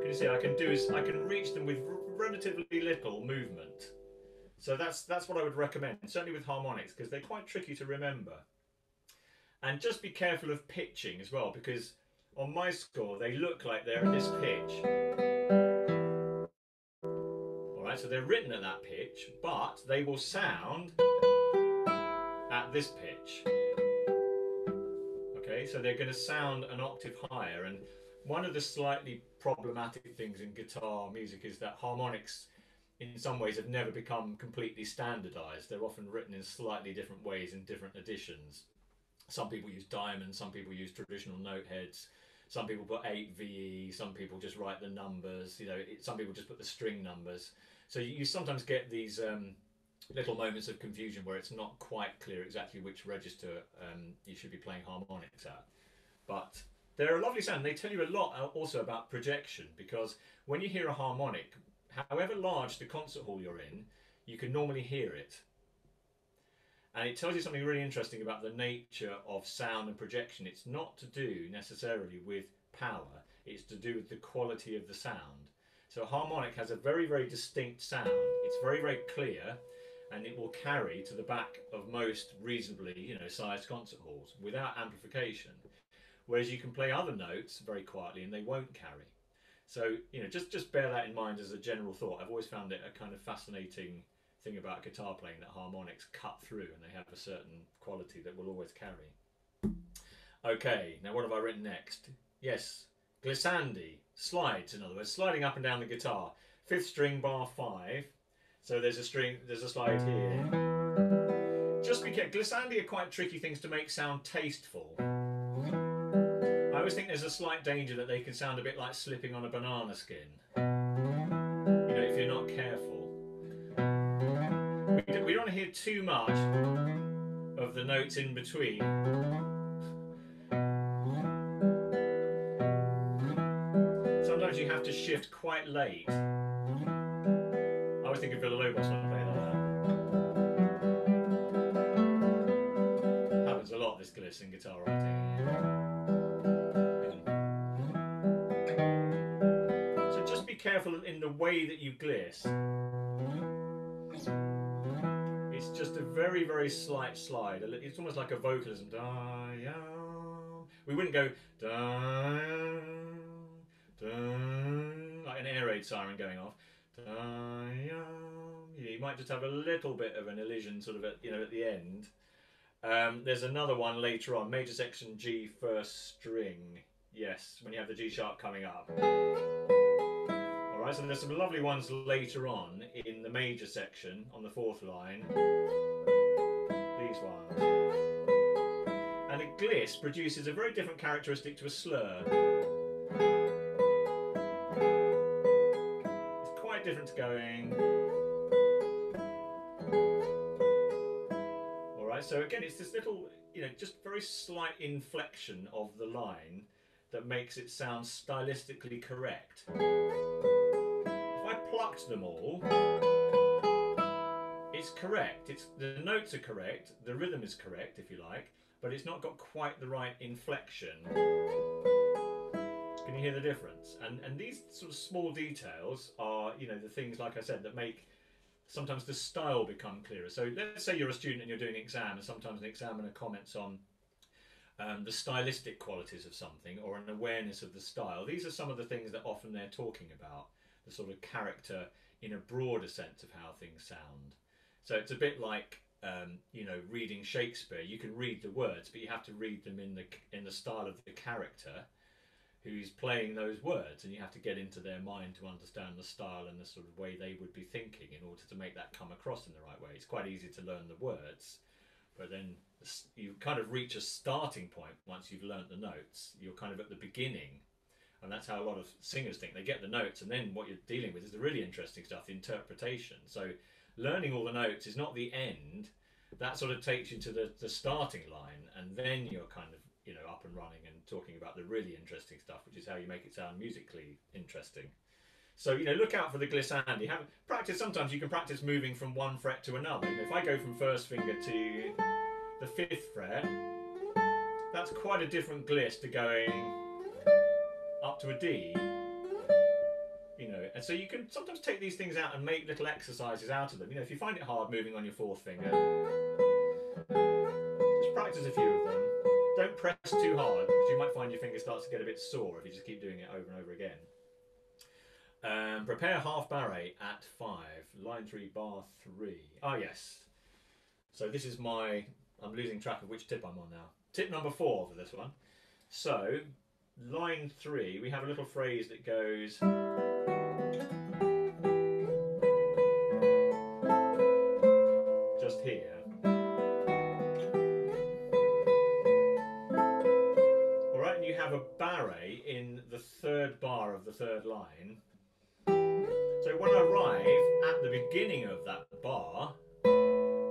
A: Can you see I can do is I can reach them with relatively little movement. So that's that's what I would recommend, certainly with harmonics, because they're quite tricky to remember. And just be careful of pitching as well, because on my score they look like they're at this pitch. Alright, so they're written at that pitch, but they will sound at this pitch Okay, so they're going to sound an octave higher. And one of the slightly problematic things in guitar music is that harmonics, in some ways, have never become completely standardized. They're often written in slightly different ways in different editions. Some people use diamonds, some people use traditional note heads. Some people put 8 VE, some people just write the numbers, you know, it, some people just put the string numbers. So you, you sometimes get these um, little moments of confusion where it's not quite clear exactly which register um, you should be playing harmonics at. But they're a lovely sound. They tell you a lot uh, also about projection because when you hear a harmonic, however large the concert hall you're in, you can normally hear it. And it tells you something really interesting about the nature of sound and projection. It's not to do necessarily with power, it's to do with the quality of the sound. So harmonic has a very, very distinct sound. It's very, very clear and it will carry to the back of most reasonably you know sized concert halls without amplification whereas you can play other notes very quietly and they won't carry so you know just just bear that in mind as a general thought i've always found it a kind of fascinating thing about guitar playing that harmonics cut through and they have a certain quality that will always carry okay now what have i written next yes glissandi slides in other words sliding up and down the guitar fifth string bar five so there's a string, there's a slide here. Just be careful. Glissandi are quite tricky things to make sound tasteful. I always think there's a slight danger that they can sound a bit like slipping on a banana skin. You know, if you're not careful. We don't, we don't want to hear too much of the notes in between. Sometimes you have to shift quite late I always think of Villa-Lobos when I play that. Happens a lot, this gliss in guitar writing. So just be careful in the way that you gliss. Just a very, very slight slide. It's almost like a vocalism. We wouldn't go like an air raid siren going off You might just have a little bit of an elision, sort of at you know at the end. Um, there's another one later on, major section G first string. Yes, when you have the G sharp coming up. Right, so there's some lovely ones later on in the major section on the fourth line. These ones. And a gliss produces a very different characteristic to a slur. It's quite different to going. All right, so again, it's this little, you know, just very slight inflection of the line that makes it sound stylistically correct. Them all, it's correct. It's the notes are correct, the rhythm is correct, if you like, but it's not got quite the right inflection. Can you hear the difference? And and these sort of small details are, you know, the things like I said that make sometimes the style become clearer. So let's say you're a student and you're doing an exam, and sometimes an examiner comments on um, the stylistic qualities of something or an awareness of the style. These are some of the things that often they're talking about, the sort of character in a broader sense of how things sound. So it's a bit like um, you know reading Shakespeare. You can read the words, but you have to read them in the in the style of the character who's playing those words, and you have to get into their mind to understand the style and the sort of way they would be thinking in order to make that come across in the right way. It's quite easy to learn the words, but then you kind of reach a starting point once you've learnt the notes. You're kind of at the beginning, and that's how a lot of singers think. They get the notes, and then what you're dealing with is the really interesting stuff, the interpretation. So, learning all the notes is not the end. That sort of takes you to the, the starting line, and then you're kind of you know up and running and talking about the really interesting stuff, which is how you make it sound musically interesting. So you know, look out for the glissandi. Have practice. Sometimes you can practice moving from one fret to another. You know, if I go from first finger to the fifth fret, that's quite a different gliss to going up to a D. You know, and so you can sometimes take these things out and make little exercises out of them. You know, if you find it hard moving on your fourth finger, just practice a few of them. Don't press too hard because you might find your finger starts to get a bit sore if you just keep doing it over and over again. Um, prepare half barre at five, line three, bar three. Ah, yes. So this is my. I'm losing track of which tip I'm on now. Tip number four for this one. So, line three, we have a little phrase that goes. Just here. All right, and you have a barre in the third bar of the third line. So when I arrive at the beginning of that bar,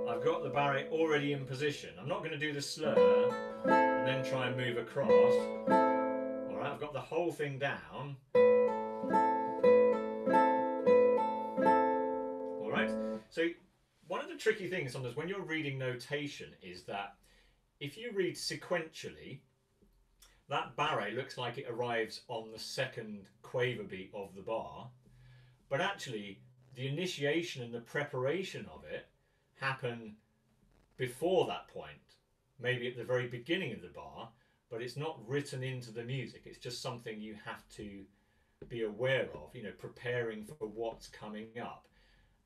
A: I've got the barre already in position. I'm not going to do the slur and then try and move across. I've got the whole thing down. All right, so one of the tricky things sometimes when you're reading notation is that if you read sequentially, that barre looks like it arrives on the second quaver beat of the bar but actually, the initiation and the preparation of it happen before that point, maybe at the very beginning of the bar, but it's not written into the music. It's just something you have to be aware of, you know, preparing for what's coming up.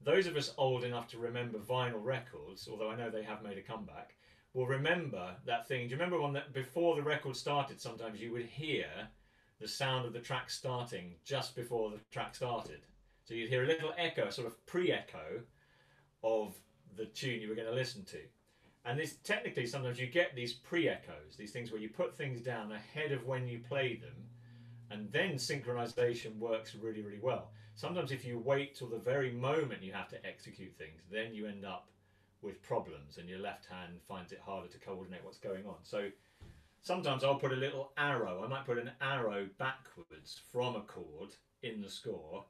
A: Those of us old enough to remember vinyl records, although I know they have made a comeback, will remember that thing. Do you remember when that before the record started, sometimes you would hear the sound of the track starting just before the track started? So you'd hear a little echo, sort of pre-echo of the tune you were going to listen to. And this technically sometimes you get these pre-echoes, these things where you put things down ahead of when you play them, and then synchronization works really, really well. Sometimes if you wait till the very moment you have to execute things, then you end up with problems and your left hand finds it harder to coordinate what's going on. So sometimes I'll put a little arrow, I might put an arrow backwards from a chord in the score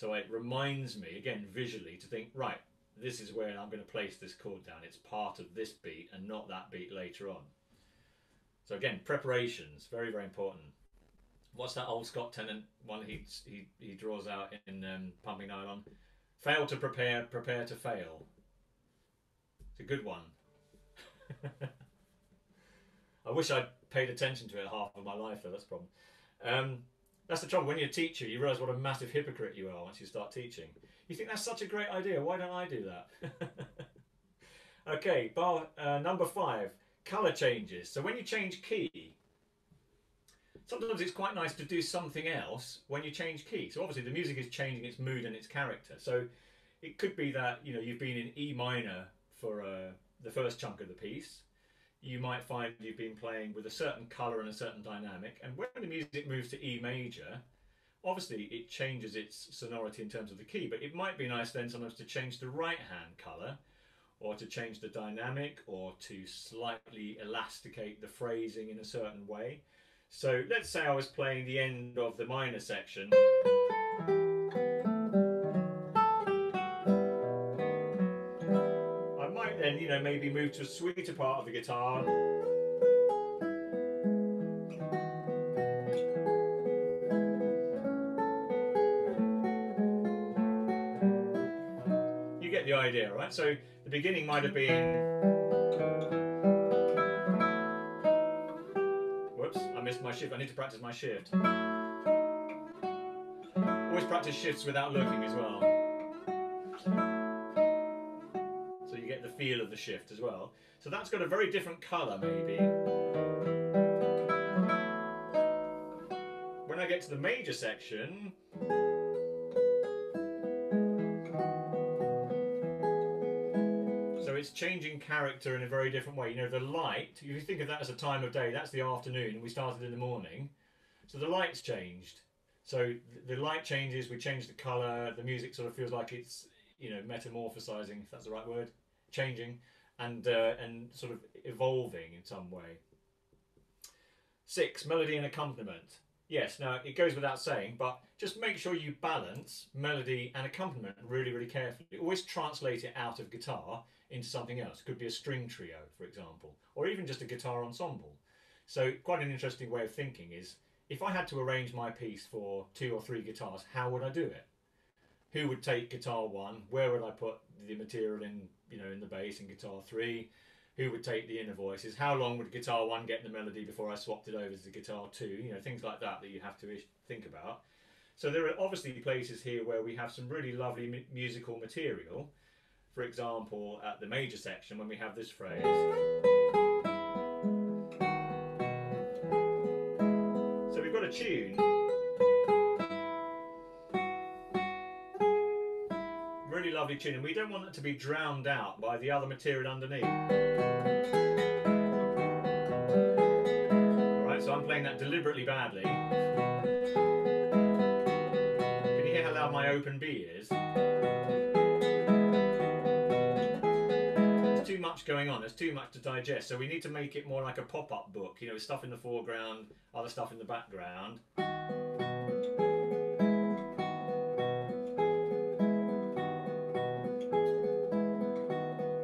A: so it reminds me, again, visually, to think, right, this is where I'm going to place this chord down. It's part of this beat and not that beat later on. So again, preparations, very, very important. What's that old Scott Tennant one he, he, he draws out in um, Pumping Nylon? Fail to prepare, prepare to fail. It's a good one. <laughs> I wish I'd paid attention to it half of my life, though, that's a problem. Um, That's the trouble. When you're a teacher, you realise what a massive hypocrite you are once you start teaching. You think that's such a great idea. Why don't I do that? <laughs> okay, bar uh, number five, colour changes. So when you change key, sometimes it's quite nice to do something else when you change key. So obviously the music is changing its mood and its character. So it could be that you know you've been in E minor for uh, the first chunk of the piece. You might find you've been playing with a certain color and a certain dynamic, and when the music moves to E major, obviously it changes its sonority in terms of the key. But it might be nice then sometimes to change the right hand color, or to change the dynamic, or to slightly elasticate the phrasing in a certain way. So let's say I was playing the end of the minor section. I might then, you know, maybe move to a sweeter part of the guitar. Idea, right? So the beginning might have been. Whoops, I missed my shift. I need to practice my shift. Always practice shifts without looking as well. So you get the feel of the shift as well. So that's got a very different colour maybe. When I get to the major section, changing character in a very different way. You know, the light, if you think of that as a time of day, that's the afternoon, and we started in the morning. So the light's changed. So the light changes, we change the colour, the music sort of feels like it's, you know, metamorphosizing, if that's the right word, changing, and, uh, and sort of evolving in some way. Six, melody and accompaniment. Yes, now it goes without saying, but just make sure you balance melody and accompaniment really, really carefully. Always translate it out of guitar into something else. It could be a string trio, for example, or even just a guitar ensemble. So quite an interesting way of thinking is, if I had to arrange my piece for two or three guitars, how would I do it? Who would take guitar one? Where would I put the material in, you know, in the bass in guitar three? Who would take the inner voices? How long would guitar one get the melody before I swapped it over to guitar two? You know, things like that that you have to think about. So there are obviously places here where we have some really lovely musical material for example, at the major section, when we have this phrase, so we've got a tune. Really lovely tune, and we don't want it to be drowned out by the other material underneath. Alright, so I'm playing that deliberately badly. Going on. There's too much to digest. So we need to make it more like a pop-up book. You know, stuff in the foreground, other stuff in the background.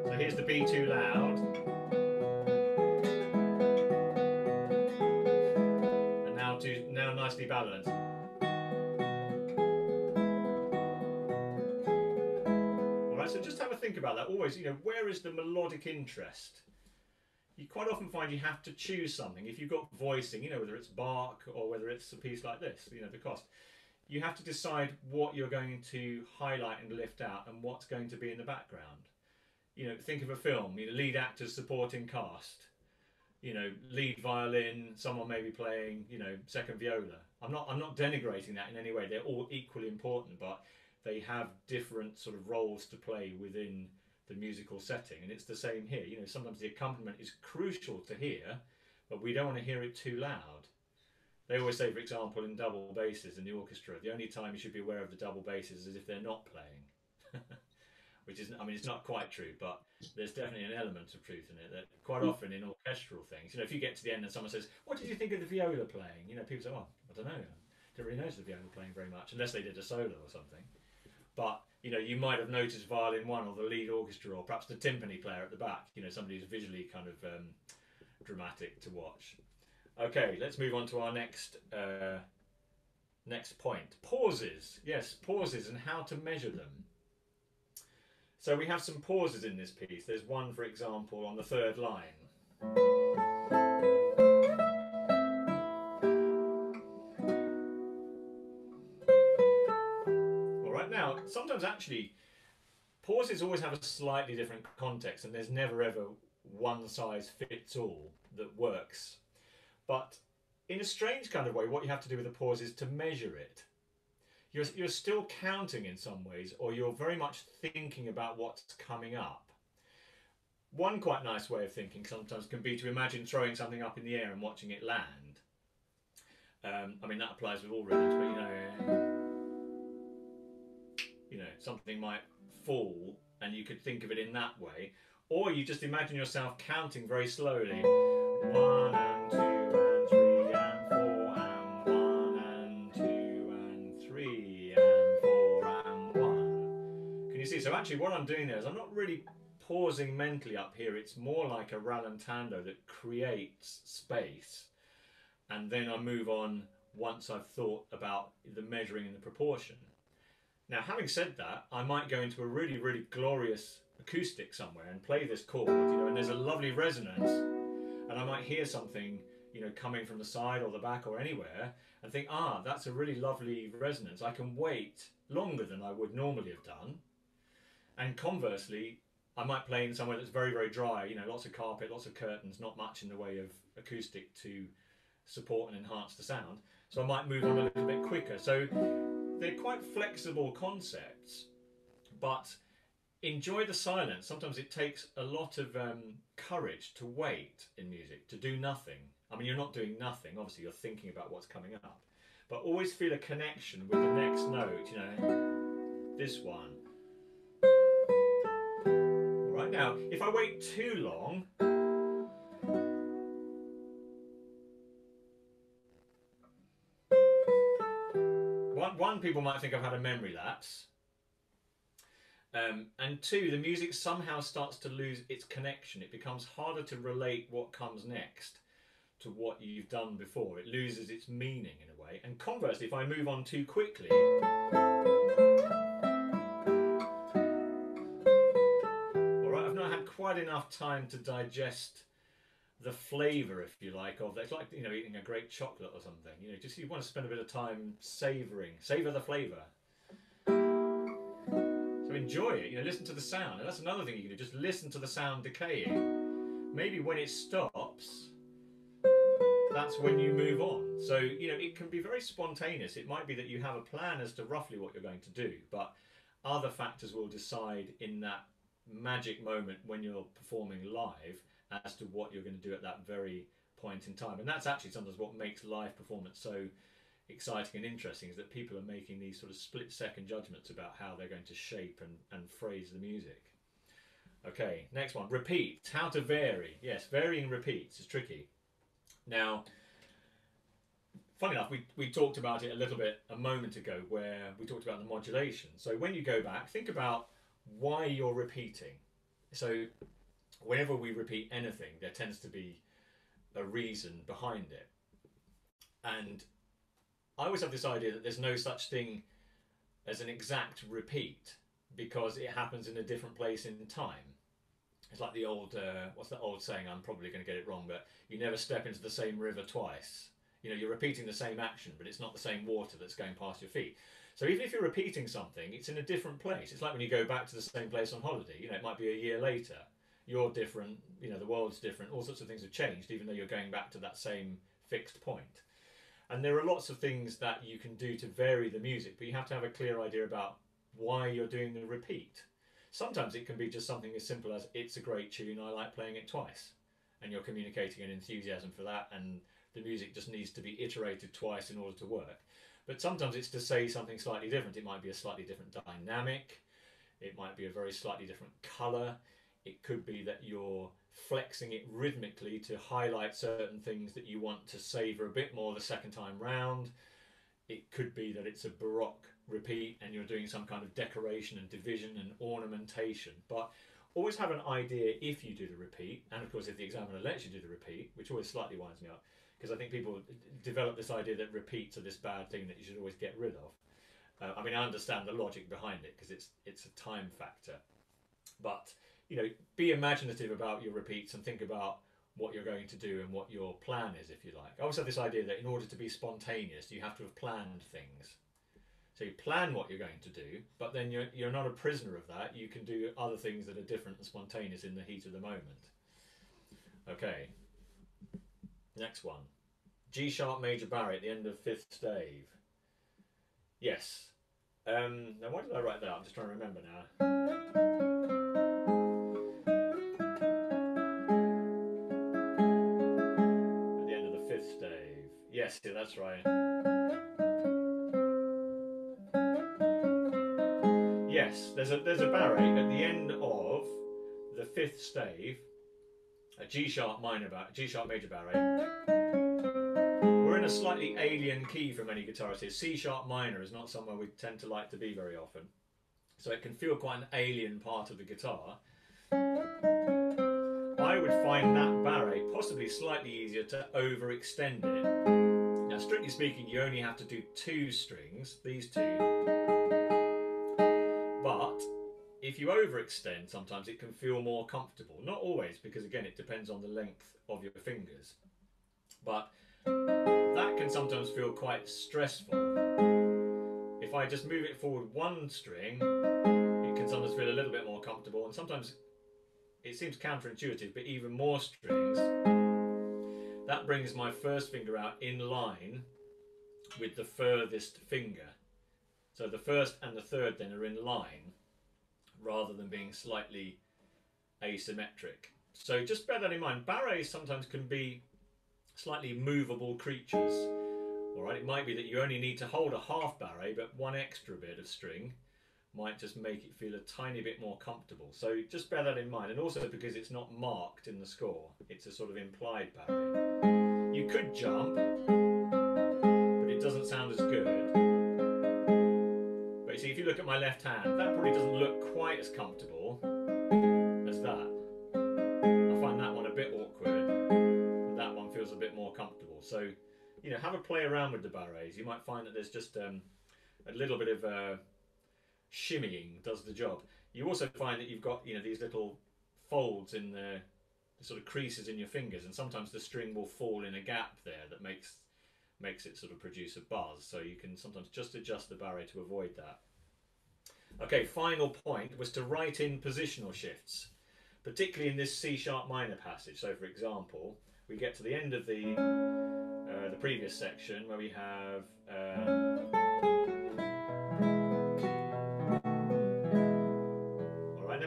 A: So here's the B too loud. And now to now nicely balanced. Think about that always, you know, where is the melodic interest? You quite often find you have to choose something. If you've got voicing, you know, whether it's Bach or whether it's a piece like this, you know, the Coste, you have to decide what you're going to highlight and lift out and what's going to be in the background. You know, think of a film, you know, lead actors, supporting cast, you know, lead violin, someone maybe playing, you know, second viola. I'm not, I'm not denigrating that in any way. They're all equally important, but they have different sort of roles to play within the musical setting. And it's the same here. You know sometimes the accompaniment is crucial to hear but we don't want to hear it too loud. They always say for example in double basses in the orchestra the only time you should be aware of the double basses is if they're not playing. <laughs> Which is i mean it's not quite true but there's definitely an element of truth in it that quite mm. often in orchestral things you know if you get to the end and someone says what did you think of the viola playing? You know people say oh i don't know. I don't really notice the viola playing very much unless they did a solo or something but you know you might have noticed violin one or the lead orchestra or perhaps the timpani player at the back you know somebody who's visually kind of um, dramatic to watch. Okay let's move on to our next uh, next point. Pauses. Yes pauses and how to measure them. So we have some pauses in this piece. There's one for example on the third line sometimes actually pauses always have a slightly different context, and there's never ever one size fits all that works. But in a strange kind of way, what you have to do with a pause is to measure it. You're, you're still counting in some ways, or you're very much thinking about what's coming up. One quite nice way of thinking sometimes can be to imagine throwing something up in the air and watching it land. Um, I mean, that applies with all rhythms, but you know, you know, something might fall and you could think of it in that way. Or you just imagine yourself counting very slowly. One and two and three and four and one and two and three and four and one. Can you see? So actually what I'm doing there is I'm not really pausing mentally up here. It's more like a rallentando that creates space. And then I move on once I've thought about the measuring and the proportion. Now, having said that, I might go into a really, really glorious acoustic somewhere and play this chord, you know, and there's a lovely resonance, and I might hear something, you know, coming from the side or the back or anywhere, and think, ah, that's a really lovely resonance. I can wait longer than I would normally have done. And conversely, I might play in somewhere that's very, very dry, you know, lots of carpet, lots of curtains, not much in the way of acoustic to support and enhance the sound. So I might move on a little bit quicker. So they're quite flexible concepts, but enjoy the silence. Sometimes it takes a lot of um, courage to wait in music, to do nothing. I mean, you're not doing nothing, obviously, you're thinking about what's coming up, but always feel a connection with the next note, you know, this one. All right, now, if I wait too long, one people might think I've had a memory lapse. Um, and two, the music somehow starts to lose its connection. It becomes harder to relate what comes next to what you've done before. It loses its meaning in a way. And conversely, if I move on too quickly, all right, I've not had quite enough time to digest the flavour, if you like, of it's like you know eating a great chocolate or something. You know, just you want to spend a bit of time savouring, savour the flavour. So enjoy it. You know, listen to the sound, and that's another thing you can do. Just listen to the sound decaying. Maybe when it stops, that's when you move on. So you know, it can be very spontaneous. It might be that you have a plan as to roughly what you're going to do, but other factors will decide in that magic moment when you're performing live as to what you're going to do at that very point in time. And that's actually sometimes what makes live performance so exciting and interesting is that people are making these sort of split second judgments about how they're going to shape and, and phrase the music. Okay, next one. Repeat. How to vary. Yes, varying repeats is tricky. Now, funny enough, we, we talked about it a little bit a moment ago where we talked about the modulation. So when you go back, think about why you're repeating. So whenever we repeat anything, there tends to be a reason behind it. And I always have this idea that there's no such thing as an exact repeat because it happens in a different place in time. It's like the old, uh, what's that old saying? I'm probably going to get it wrong, but you never step into the same river twice. You know, you're repeating the same action, but it's not the same water that's going past your feet. So even if you're repeating something, it's in a different place. It's like when you go back to the same place on holiday. You know, it might be a year later you're different, you know, the world's different, all sorts of things have changed, even though you're going back to that same fixed point. And there are lots of things that you can do to vary the music, but you have to have a clear idea about why you're doing the repeat. Sometimes it can be just something as simple as it's a great tune, I like playing it twice. And you're communicating an enthusiasm for that, and the music just needs to be iterated twice in order to work. But sometimes it's to say something slightly different. It might be a slightly different dynamic, it might be a very slightly different colour, it could be that you're flexing it rhythmically to highlight certain things that you want to savour a bit more the second time round. It could be that it's a Baroque repeat and you're doing some kind of decoration and division and ornamentation. But always have an idea if you do the repeat, and of course if the examiner lets you do the repeat, which always slightly winds me up, because I think people develop this idea that repeats are this bad thing that you should always get rid of. Uh, I mean, I understand the logic behind it because it's it's a time factor, but you know, be imaginative about your repeats and think about what you're going to do and what your plan is, if you like. I always have this idea that in order to be spontaneous, you have to have planned things. So you plan what you're going to do, but then you're, you're not a prisoner of that. You can do other things that are different and spontaneous in the heat of the moment. Okay. Next one. G sharp major Barre at the end of fifth stave. Yes. Um, now, why did I write that? I'm just trying to remember now. Yes, yeah, that's right. Yes, there's a there's a barre at the end of the fifth stave, a G sharp minor G sharp major barre. We're in a slightly alien key for many guitarists. C sharp minor is not somewhere we tend to like to be very often, so it can feel quite an alien part of the guitar. I would find that barre possibly slightly easier to overextend it. Now, strictly speaking, you only have to do two strings, these two. But if you overextend, sometimes it can feel more comfortable. Not always, because again, it depends on the length of your fingers. But that can sometimes feel quite stressful. If I just move it forward one string, it can sometimes feel a little bit more comfortable, and sometimes it seems counterintuitive, but even more strings. That brings my first finger out in line with the furthest finger. So the first and the third then are in line rather than being slightly asymmetric. So just bear that in mind. Barres sometimes can be slightly movable creatures. All right, it might be that you only need to hold a half barre, but one extra bit of string might just make it feel a tiny bit more comfortable. So just bear that in mind. And also because it's not marked in the score, it's a sort of implied barre. You could jump, but it doesn't sound as good. But you see, if you look at my left hand, that probably doesn't look quite as comfortable as that. I find that one a bit awkward, and that one feels a bit more comfortable. So, you know, have a play around with the barres. You might find that there's just um, a little bit of uh, shimmying does the job. You also find that you've got, you know, these little folds in the, the sort of creases in your fingers, and sometimes the string will fall in a gap there that makes makes it sort of produce a buzz. So you can sometimes just adjust the barre to avoid that. Okay, final point was to write in positional shifts, particularly in this C sharp minor passage. So, for example, we get to the end of the uh, the previous section where we have. Uh,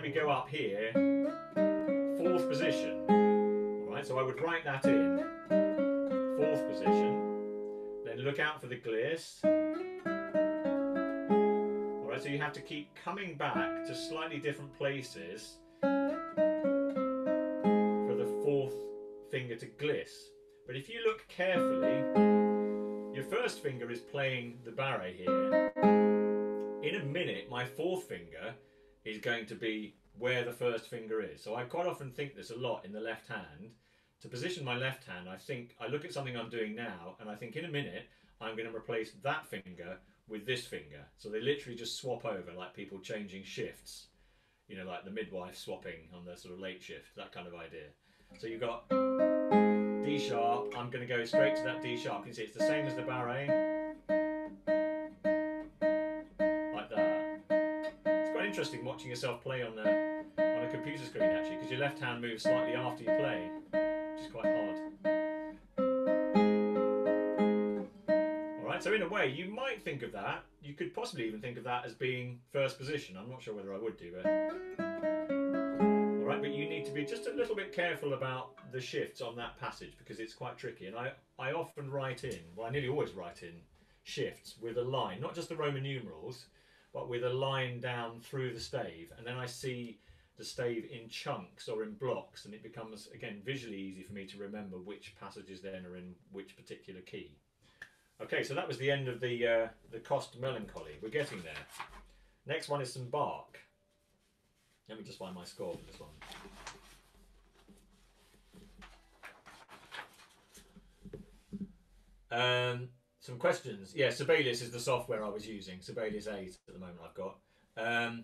A: we go up here, fourth position. All right, so I would write that in, fourth position. Then look out for the gliss. Alright, so you have to keep coming back to slightly different places for the fourth finger to gliss. But if you look carefully, your first finger is playing the barre here. In a minute, my fourth finger is going to be where the first finger is. So I quite often think this a lot in the left hand to position my left hand, I think I look at something I'm doing now and I think in a minute I'm going to replace that finger with this finger. So they literally just swap over like people changing shifts. You know, like the midwife swapping on the sort of late shift, that kind of idea. So you've got D sharp, I'm going to go straight to that D sharp. You can see it's the same as the barre. Like that. It's quite interesting watching yourself play on the a computer screen actually, because your left hand moves slightly after you play which is quite odd. Alright, so in a way, you might think of that, you could possibly even think of that as being first position. I'm not sure whether I would do it. Alright, but you need to be just a little bit careful about the shifts on that passage because it's quite tricky. And I, I often write in, well, I nearly always write in shifts with a line, not just the Roman numerals, but with a line down through the stave. And then I see the stave in chunks or in blocks and it becomes again visually easy for me to remember which passages then are in which particular key. Okay, so that was the end of the uh, the Coste melancholy. We're getting there. Next one is some Bach. Let me just find my score for this one. Um, some questions. Yeah, Sibelius is the software I was using. Sibelius 8 at the moment I've got. Um,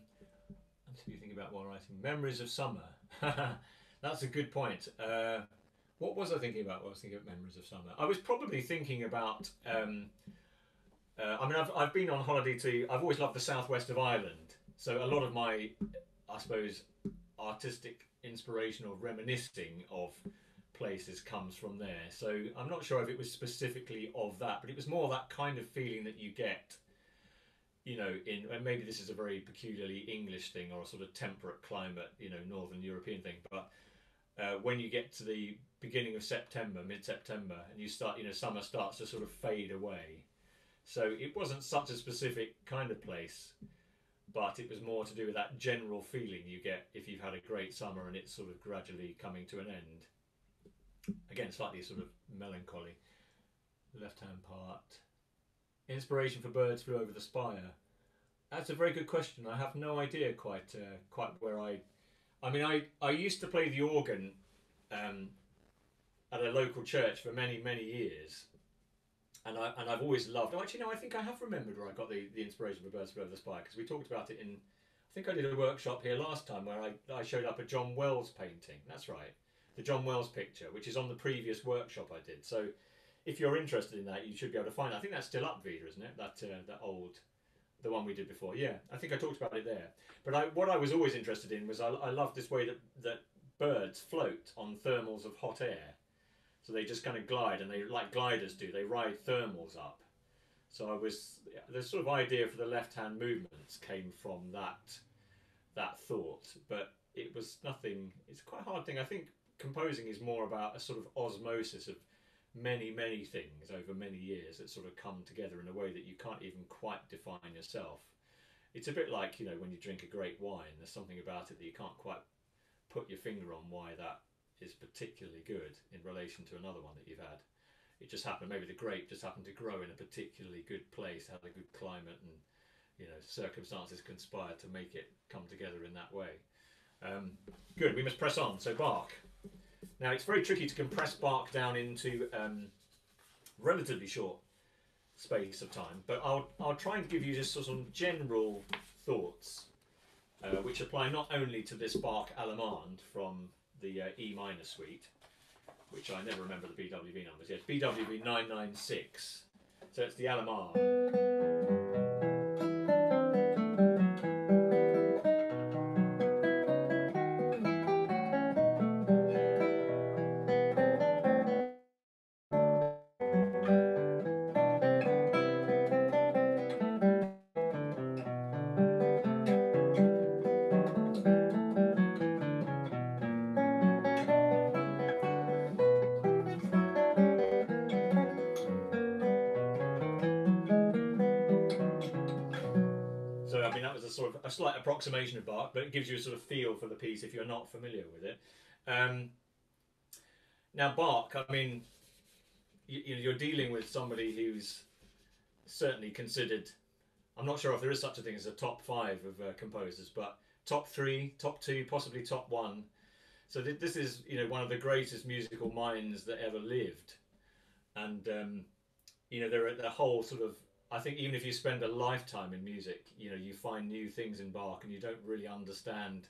A: I'm thinking about while writing. Memories of Summer. <laughs> That's a good point. Uh, what was I thinking about? What I was thinking about Memories of Summer. I was probably thinking about um, Uh, I mean, I've, I've been on holiday to. I've always loved the southwest of Ireland, so a lot of my, I suppose, artistic inspiration or reminiscing of places comes from there. So I'm not sure if it was specifically of that, but it was more that kind of feeling that you get, you know, in and maybe this is a very peculiarly English thing or a sort of temperate climate, you know, Northern European thing, but uh, when you get to the beginning of September, mid-September, and you start, you know, summer starts to sort of fade away. So it wasn't such a specific kind of place, but it was more to do with that general feeling you get if you've had a great summer and it's sort of gradually coming to an end. Again slightly sort of melancholy. Left hand part inspiration for birds flew over the spire that's a very good question i have no idea quite uh, quite where i i mean i i used to play the organ um, at a local church for many many years and I and I've always loved. Oh, actually, no, I think I have remembered where I got the, the inspiration for Birds Flew Over the Spire because we talked about it in. I think I did a workshop here last time where I, I showed up a John Wells painting. That's right the John Wells picture, which is on the previous workshop I did. So if you're interested in that, you should be able to find it. I think that's still up, Vida, isn't it? That uh, that old, the one we did before. Yeah, I think I talked about it there. But I, what I was always interested in was I, I love this way that that birds float on thermals of hot air. So they just kind of glide, and they like gliders do. They ride thermals up. So I was the sort of idea for the left-hand movements came from that that thought, but it was nothing. It's quite a hard thing. I think composing is more about a sort of osmosis of many, many things over many years that sort of come together in a way that you can't even quite define yourself. It's a bit like, you know, when you drink a great wine, there's something about it that you can't quite put your finger on why that is particularly good in relation to another one that you've had. It just happened, maybe the grape just happened to grow in a particularly good place, had a good climate, and, you know, circumstances conspired to make it come together in that way. Um, good, we must press on. So, Bach. Now it's very tricky to compress Bach down into um, relatively short space of time, but I'll, I'll try and give you just of general thoughts uh, which apply not only to this Bach Allemande from the uh, E minor suite, which I never remember the BWV numbers, yes, BWV 996, so it's the Allemande. Approximation of Bach, but it gives you a sort of feel for the piece if you're not familiar with it. Um, now, Bach, I mean, you, you're dealing with somebody who's certainly considered. I'm not sure if there is such a thing as a top five of uh, composers, but top three, top two, possibly top one. So th- this is, you know, one of the greatest musical minds that ever lived, and um, you know, there are the whole sort of I think even if you spend a lifetime in music, you know, you find new things in Bach and you don't really understand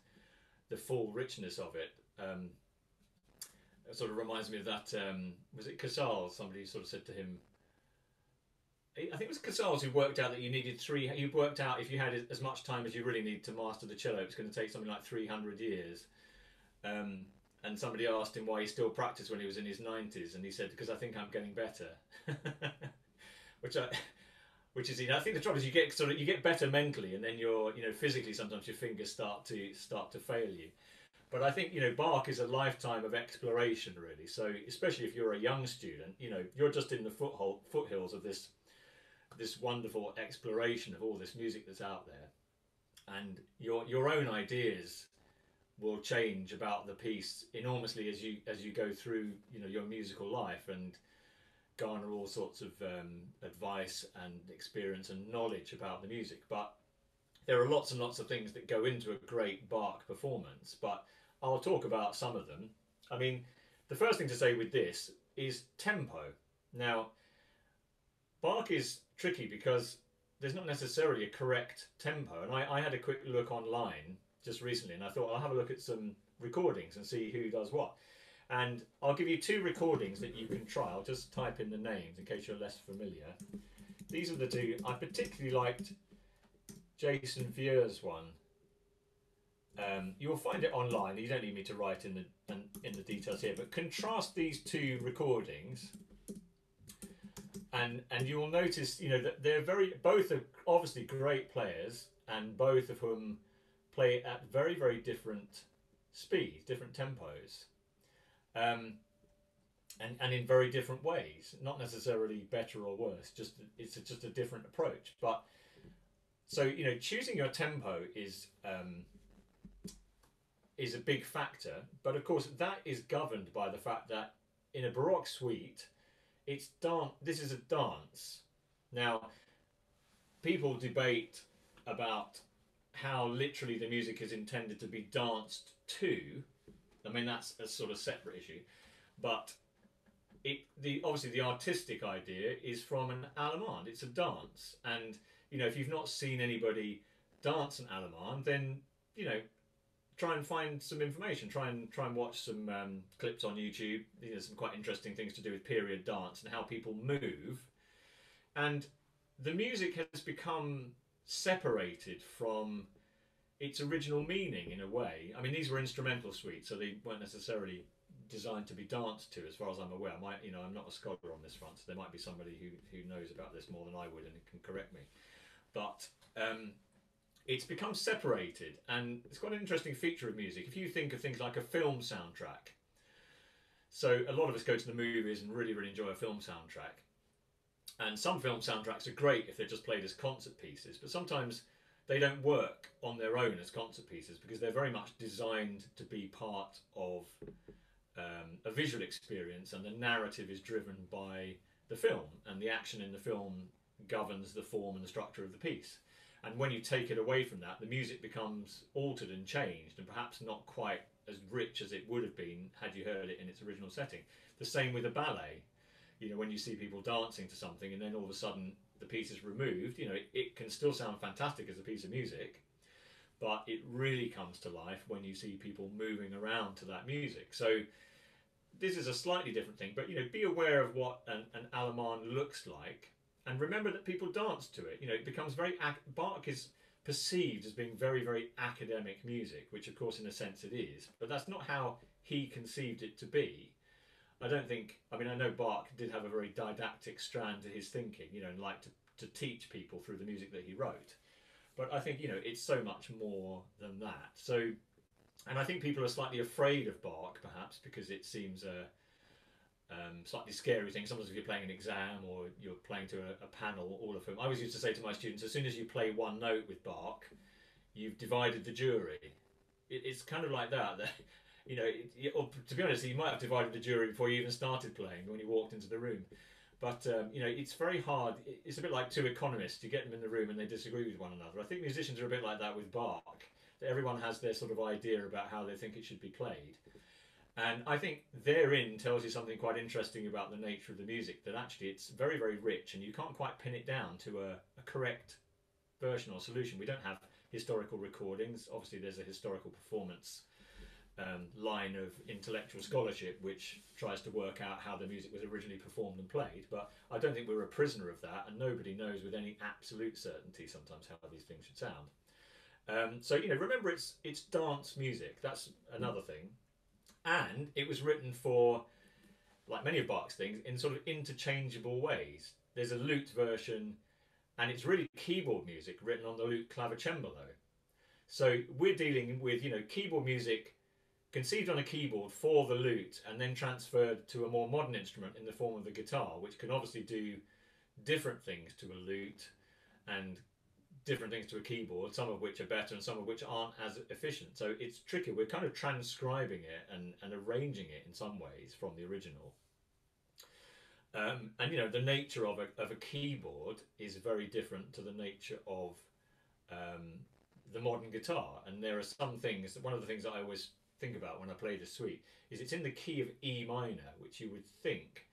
A: the full richness of it. Um, it sort of reminds me of that. Um, was it Casals? Somebody sort of said to him. I think it was Casals who worked out that you needed three. You worked out if you had as much time as you really need to master the cello, it's going to take something like three hundred years. Um, and somebody asked him why he still practiced when he was in his nineties, and he said, "Because I think I'm getting better." <laughs> Which I, which is you know I think the trouble is you get sort of you get better mentally and then you're you know physically sometimes your fingers start to start to fail you. But I think you know Bach is a lifetime of exploration really. So especially if you're a young student you know you're just in the foothold foothills of this this wonderful exploration of all this music that's out there. And your your own ideas will change about the piece enormously as you as you go through you know your musical life. And garner all sorts of um, advice and experience and knowledge about the music. But there are lots and lots of things that go into a great Bach performance. But I'll talk about some of them. I mean, the first thing to say with this is tempo. Now, Bach is tricky because there's not necessarily a correct tempo. And I, I had a quick look online just recently and I thought I'll have a look at some recordings and see who does what. And I'll give you two recordings that you can try. I'll just type in the names in case you're less familiar. these are the two. I particularly liked Jason Vieaux's one. Um, you'll find it online. You don't need me to write in the in, in the details here, but contrast these two recordings, and and you will notice, you know, that they're very both are obviously great players, and both of whom play at very very different speeds, different tempos. Um, and, and in very different ways, not necessarily better or worse. Just it's a, just a different approach. But so you know, choosing your tempo is um, is a big factor. But of course, that is governed by the fact that in a baroque suite, it's dance. This is a dance. Now, people debate about how literally the music is intended to be danced to. I mean, that's a sort of separate issue, but it the obviously the artistic idea is from an allemande. It's a dance, and you know if you've not seen anybody dance an allemande, then you know try and find some information. Try and try and watch some um, clips on YouTube. There's some quite interesting things to do with period dance and how people move, and the music has become separated from its original meaning in a way. I mean, these were instrumental suites, so they weren't necessarily designed to be danced to, as far as I'm aware. I might, you know, I'm not a scholar on this front, so there might be somebody who, who knows about this more than I would and can correct me. But um, it's become separated, and it's quite an interesting feature of music. If you think of things like a film soundtrack, so a lot of us go to the movies and really, really enjoy a film soundtrack. And some film soundtracks are great if they're just played as concert pieces, but sometimes they don't work on their own as concert pieces because they're very much designed to be part of um, a visual experience, and the narrative is driven by the film, and the action in the film governs the form and the structure of the piece. And when you take it away from that, the music becomes altered and changed, and perhaps not quite as rich as it would have been had you heard it in its original setting. The same with a ballet. You know, when you see people dancing to something, and then all of a sudden the piece is removed, you know, it, it can still sound fantastic as a piece of music, but it really comes to life when you see people moving around to that music. So this is a slightly different thing, but you know, be aware of what an, an allemande looks like, and remember that people dance to it. You know, it becomes very Bach is perceived as being very, very academic music, which of course, in a sense, it is. But that's not how he conceived it to be. I don't think. I mean, I know Bach did have a very didactic strand to his thinking, you know, and like to, to teach people through the music that he wrote. But I think you know it's so much more than that. So and I think people are slightly afraid of Bach, perhaps because it seems a um, slightly scary thing. Sometimes if you're playing an exam or you're playing to a, a, panel, all of whom I always used to say to my students, as soon as you play one note with Bach, you've divided the jury. It, it's kind of like that. You know, it, or to be honest, you might have divided the jury before you even started playing when you walked into the room. But um, you know, it's very hard. It's a bit like two economists. You get them in the room and they disagree with one another. I think musicians are a bit like that with Bach That everyone has their sort of idea about how they think it should be played. And I think therein tells you something quite interesting about the nature of the music, that actually it's very, very rich and you can't quite pin it down to a, a correct version or solution. We don't have historical recordings. Obviously, there's a historical performance um, line of intellectual scholarship which tries to work out how the music was originally performed and played. But I don't think we're a prisoner of that, and nobody knows with any absolute certainty sometimes how these things should sound. Um, so you know, remember it's it's dance music. That's another thing, and it was written for, like many of Bach's things, in sort of interchangeable ways. There's a lute version, and it's really keyboard music written on the lute clavicembalo. So we're dealing with you know keyboard music conceived on a keyboard for the lute and then transferred to a more modern instrument in the form of the guitar, which can obviously do different things to a lute and different things to a keyboard, some of which are better and some of which aren't as efficient. So it's tricky. We're kind of transcribing it and, and arranging it in some ways from the original. Um, and you know, the nature of a, of a keyboard is very different to the nature of um, the modern guitar. And there are some things, one of the things that I always think about when I play the suite is it's in the key of E minor, which you would think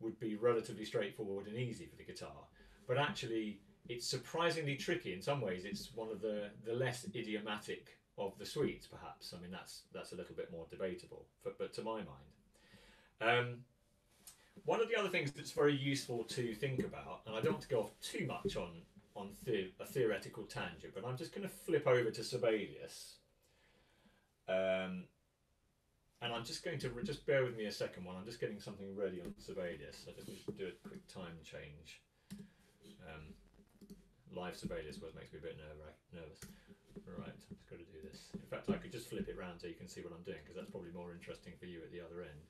A: would be relatively straightforward and easy for the guitar. But actually, it's surprisingly tricky in some ways. It's one of the, the less idiomatic of the suites, perhaps. I mean, that's that's a little bit more debatable, but, but to my mind. Um, one of the other things that's very useful to think about, and I don't want to go off too much on on the- a theoretical tangent, but I'm just going to flip over to Sibelius. Um, and I'm just going to just bear with me a second while I'm just getting something ready on Sibelius. I just need to do a quick time change. Um, live Sibelius was makes me a bit nervous. Right, I've just going to do this. In fact, I could just flip it round so you can see what I'm doing because that's probably more interesting for you at the other end.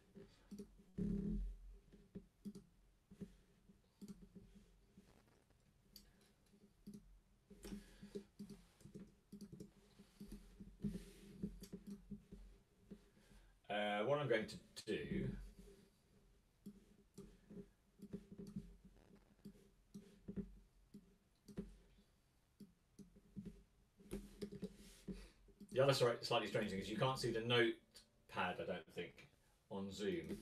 A: Uh, what I'm going to do The other slightly strange thing is you can't see the notepad, I don't think, on Zoom.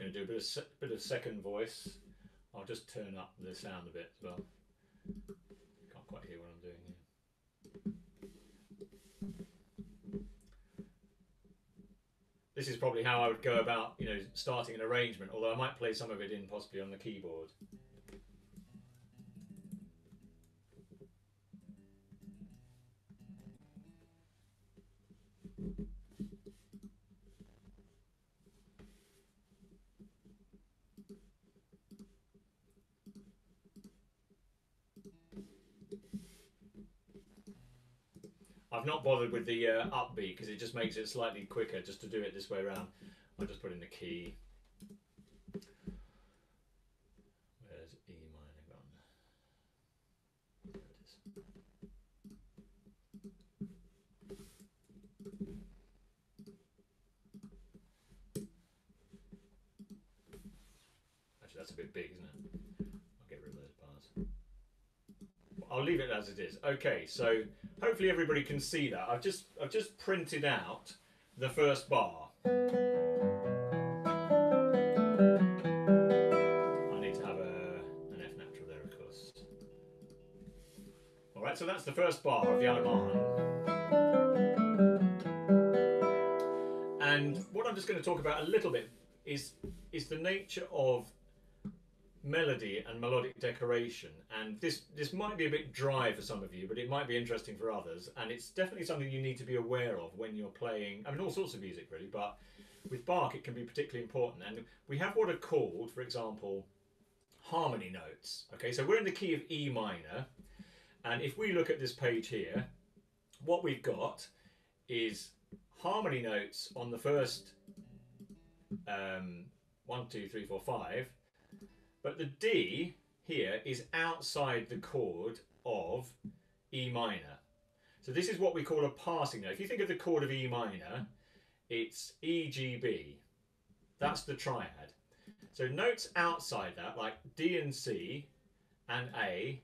A: Going to do a bit of, bit of second voice. I'll just turn up the sound a bit as well. Can't quite hear what I'm doing here. This is probably how I would go about, you know, starting an arrangement. Although I might play some of it in possibly on the keyboard. Not bothered with the uh, upbeat because it just makes it slightly quicker just to do it this way around. I'll just put in the key. Where's E minor gone? There it is. Actually, that's a bit big, isn't it? I'll get rid of those bars. I'll leave it as it is. Okay, so hopefully everybody can see that. I've just I've just printed out the first bar. I need to have a, an F natural there, of course. All right, so that's the first bar of the Allemande. And what I'm just going to talk about a little bit is is the nature of melody and melodic decoration and this this might be a bit dry for some of you but it might be interesting for others. And it's definitely something you need to be aware of when you're playing i mean all sorts of music really but with bach it can be particularly important. And we have what are called for example harmony notes. Okay so we're in the key of e minor. And if we look at this page here what we've got is harmony notes on the first um, one two three four five. But the D here is outside the chord of E minor. So this is what we call a passing note. If you think of the chord of E minor, it's E, G, B. That's the triad. So notes outside that, like D and C and A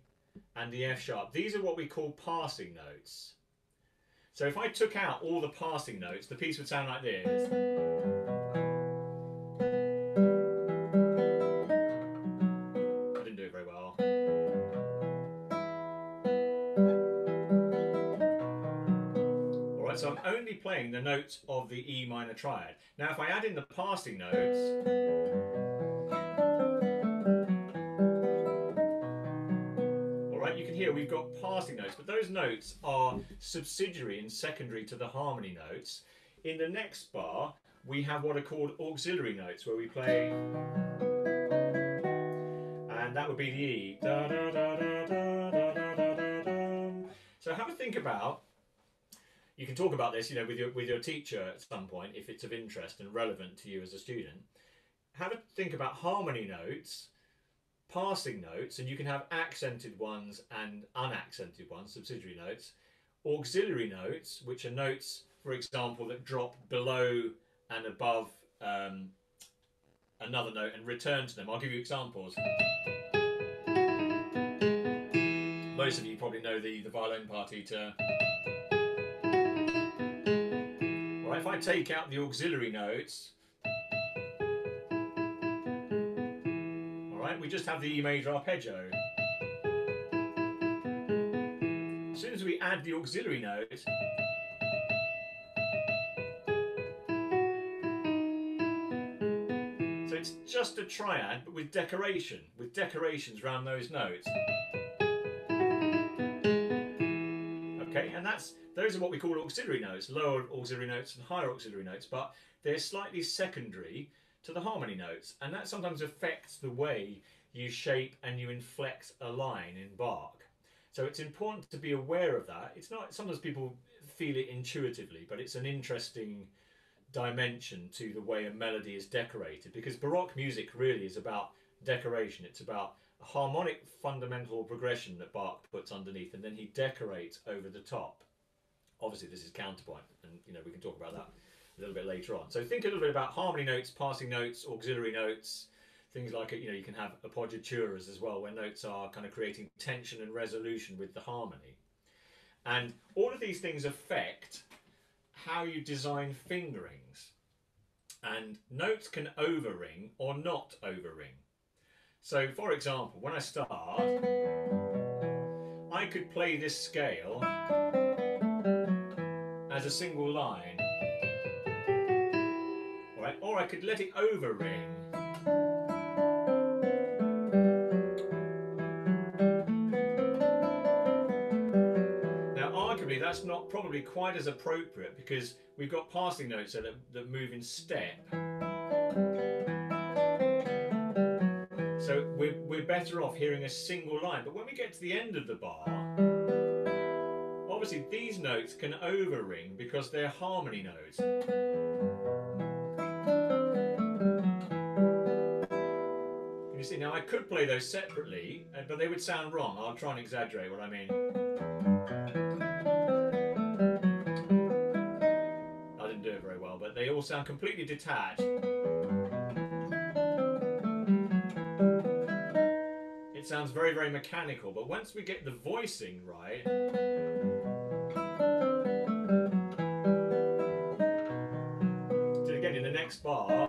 A: and the F sharp, these are what we call passing notes. So if I took out all the passing notes, the piece would sound like this. playing the notes of the E minor triad. Now if I add in the passing notes, all right, you can hear we've got passing notes, but those notes are subsidiary and secondary to the harmony notes. In the next bar, we have what are called auxiliary notes, where we play, and that would be the E. So have a think about you can talk about this, you know, with your with your teacher at some point if it's of interest and relevant to you as a student. Have a think about harmony notes, passing notes, and you can have accented ones and unaccented ones, subsidiary notes, auxiliary notes, which are notes, for example, that drop below and above um, another note and return to them. I'll give you examples. Most of you probably know the, the violin partita. If I take out the auxiliary notes, all right, we just have the E major arpeggio. As soon as we add the auxiliary note, so it's just a triad, but with decoration, with decorations around those notes. Okay, and that's those are what we call auxiliary notes, lower auxiliary notes and higher auxiliary notes, but they're slightly secondary to the harmony notes, and that sometimes affects the way you shape and you inflect a line in Bach. So it's important to be aware of that. It's not sometimes people feel it intuitively, but it's an interesting dimension to the way a melody is decorated because Baroque music really is about decoration. It's about harmonic fundamental progression that Bach puts underneath and then he decorates over the top. Obviously, this is counterpoint, and you know we can talk about that a little bit later on. So think a little bit about harmony notes, passing notes, auxiliary notes, things like it. you know you can have appoggiaturas as well where notes are kind of creating tension and resolution with the harmony and all of these things affect how you design fingerings and notes can overring or not overring so for example when i start i could play this scale as a single line. Or i could let it overring. Now arguably that's not probably quite as appropriate because we've got passing notes that, that move in step. So we're, we're better off hearing a single line. But when we get to the end of the bar, obviously these notes can overring because they're harmony notes. Can You see, now I could play those separately, uh, but they would sound wrong. I'll try and exaggerate what I mean. I didn't do it very well, but they all sound completely detached. Sounds very, very mechanical, but once we get the voicing right, so again in the next bar,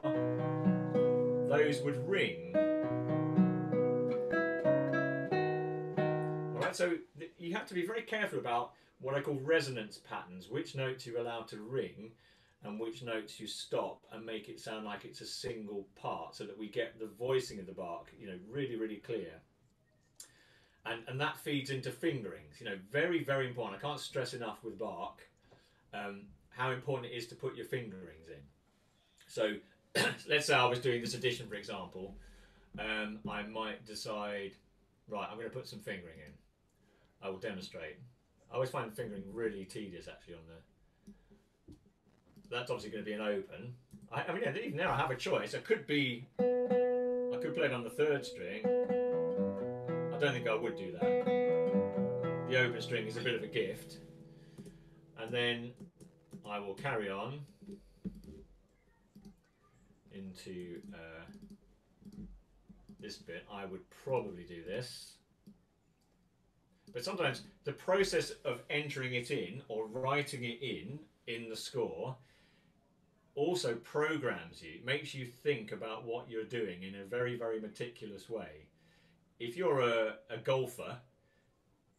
A: those would ring. Alright, so you have to be very careful about what I call resonance patterns, which notes you allow to ring, and which notes you stop and make it sound like it's a single part so that we get the voicing of the Bach, you know, really, really clear. And, and that feeds into fingerings, you know, very, very important. I can't stress enough with Bach um, how important it is to put your fingerings in. So <clears throat> let's say I was doing this edition, for example, um, I might decide, right, I'm going to put some fingering in. I will demonstrate. I always find fingering really tedious actually on the that's obviously going to be an open. I, I mean, even now I have a choice. I could be, I could play it on the third string. I don't think I would do that. The open string is a bit of a gift. And then I will carry on into uh, this bit. I would probably do this. But sometimes the process of entering it in or writing it in in the score also programs you, makes you think about what you're doing in a very, very meticulous way. If you're a, a golfer,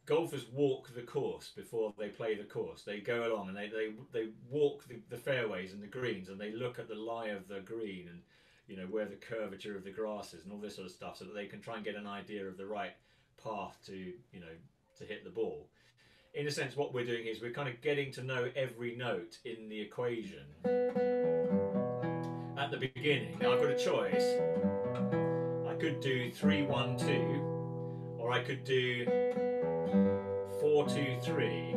A: golfers walk the course before they play the course. They go along and they, they, they walk the, the fairways and the greens and they look at the lie of the green and you know where the curvature of the grass is and all this sort of stuff so that they can try and get an idea of the right path to you know to hit the ball in a sense, what we're doing is we're kind of getting to know every note in the equation at the beginning. Now I've got a choice. Could do 3 1 2, or I could do 4 2 3.